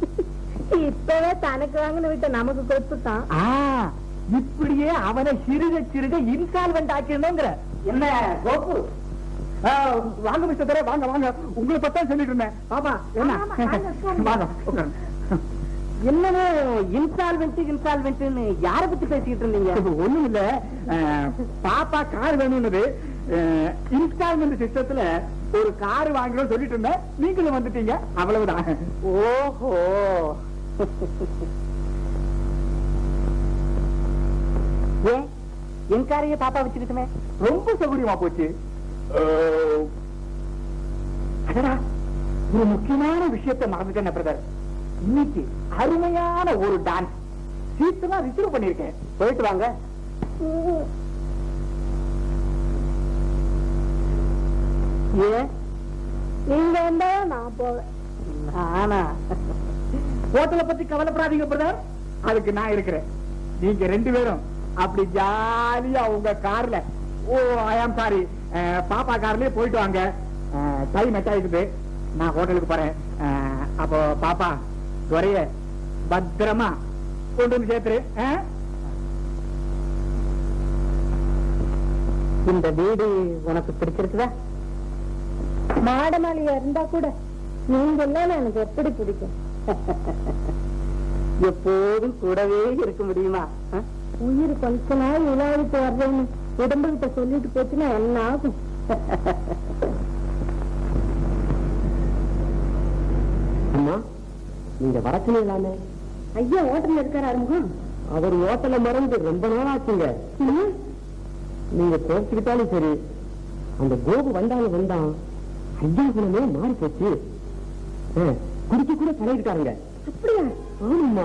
இப்பவே தனக்கு வாங்கின விட்ட நமக்கு கொடுத்துட்டான். ஆ, இப்படியே அவனை சிறுக சிறுக இன்சால்வெண்ட் ஆக்கிடணுங்கிற. என்ன கோப்பு வாங்க மிஸ்டர் துரை வாங்க வாங்க. உங்களை பத்தான் சொல்லிட்டு இருந்தேன். பாப்பா என்ன? வாங்க. என்னமோ இன்ஸ்டால்மெண்ட் இன்ஸ்டால்மெண்ட்னு யார பத்தி பேசிக்கிட்டு இருந்தீங்க? ஒண்ணும் இல்ல. பாப்பா கார் வேணும்னது. இன்ஸ்டால்மெண்ட் சிஸ்டத்துல ஒரு கார் வாங்கணும்னு சொல்லிட்டு இருந்தேன். நீங்களும் வந்துட்டீங்க. அவ்வளவுதான். ஓஹோ. ஏன்? என் காரையே பாப்பா வச்சுக்கிட்டுமே ரொம்ப சௌகரியமா போச்சு. ஒரு முக்கியமான விஷயத்தை மறந்துட்டேன் பிரதர். இன்னைக்கு அருமையான ஒரு டான்ஸ் சீட்டு தான் ரிசர்வ் பண்ணிருக்கேன் போயிட்டு வாங்க. ஏன் நீங்க வந்தா நான் போவேன். நானா ஹோட்டலை பத்தி கவலைப்படாதீங்க பிரதர். அதுக்கு நான் இருக்கிறேன். நீங்க ரெண்டு பேரும் அப்படி ஜாலியா உங்க கார்ல ஓ ஐ சாரி பாப்பா கார்லயே போயிட்டு வாங்க. டைம் எட்டாயிடுது நான் ஹோட்டலுக்கு போறேன். அப்போ பாப்பா துறைய பத்திரமா கொண்டு வந்து சேர்த்துரு. இந்த வீடு உனக்கு பிடிச்சிருக்குதா? மாட மாளிகை இருந்தா கூட நீங்க எல்லாம் எனக்கு எப்படி பிடிக்கும்? எப்போதும் கூடவே இருக்க முடியுமா? உயிர் கொஞ்ச நாள் விளையாடிட்டு வர்றேன்னு உடம்பு கிட்ட சொல்லிட்டு போச்சுன்னா என்ன ஆகும்? அம்மா நீங்க வரச்சுனீங்களாமே ஐயா ஹோட்டல்ல இருக்காரு அருமுகம் அவர் ஓட்டல மறந்து ரொம்ப நாள் ஆச்சுங்க நீங்க கோச்சுக்கிட்டாலும் சரி அந்த கோபு வந்தாலும் வந்தான். ஐயா குணமே மாறி போச்சு. குடிக்க கூட பழகிருக்காருங்க அப்படியா? ஆமாம்மா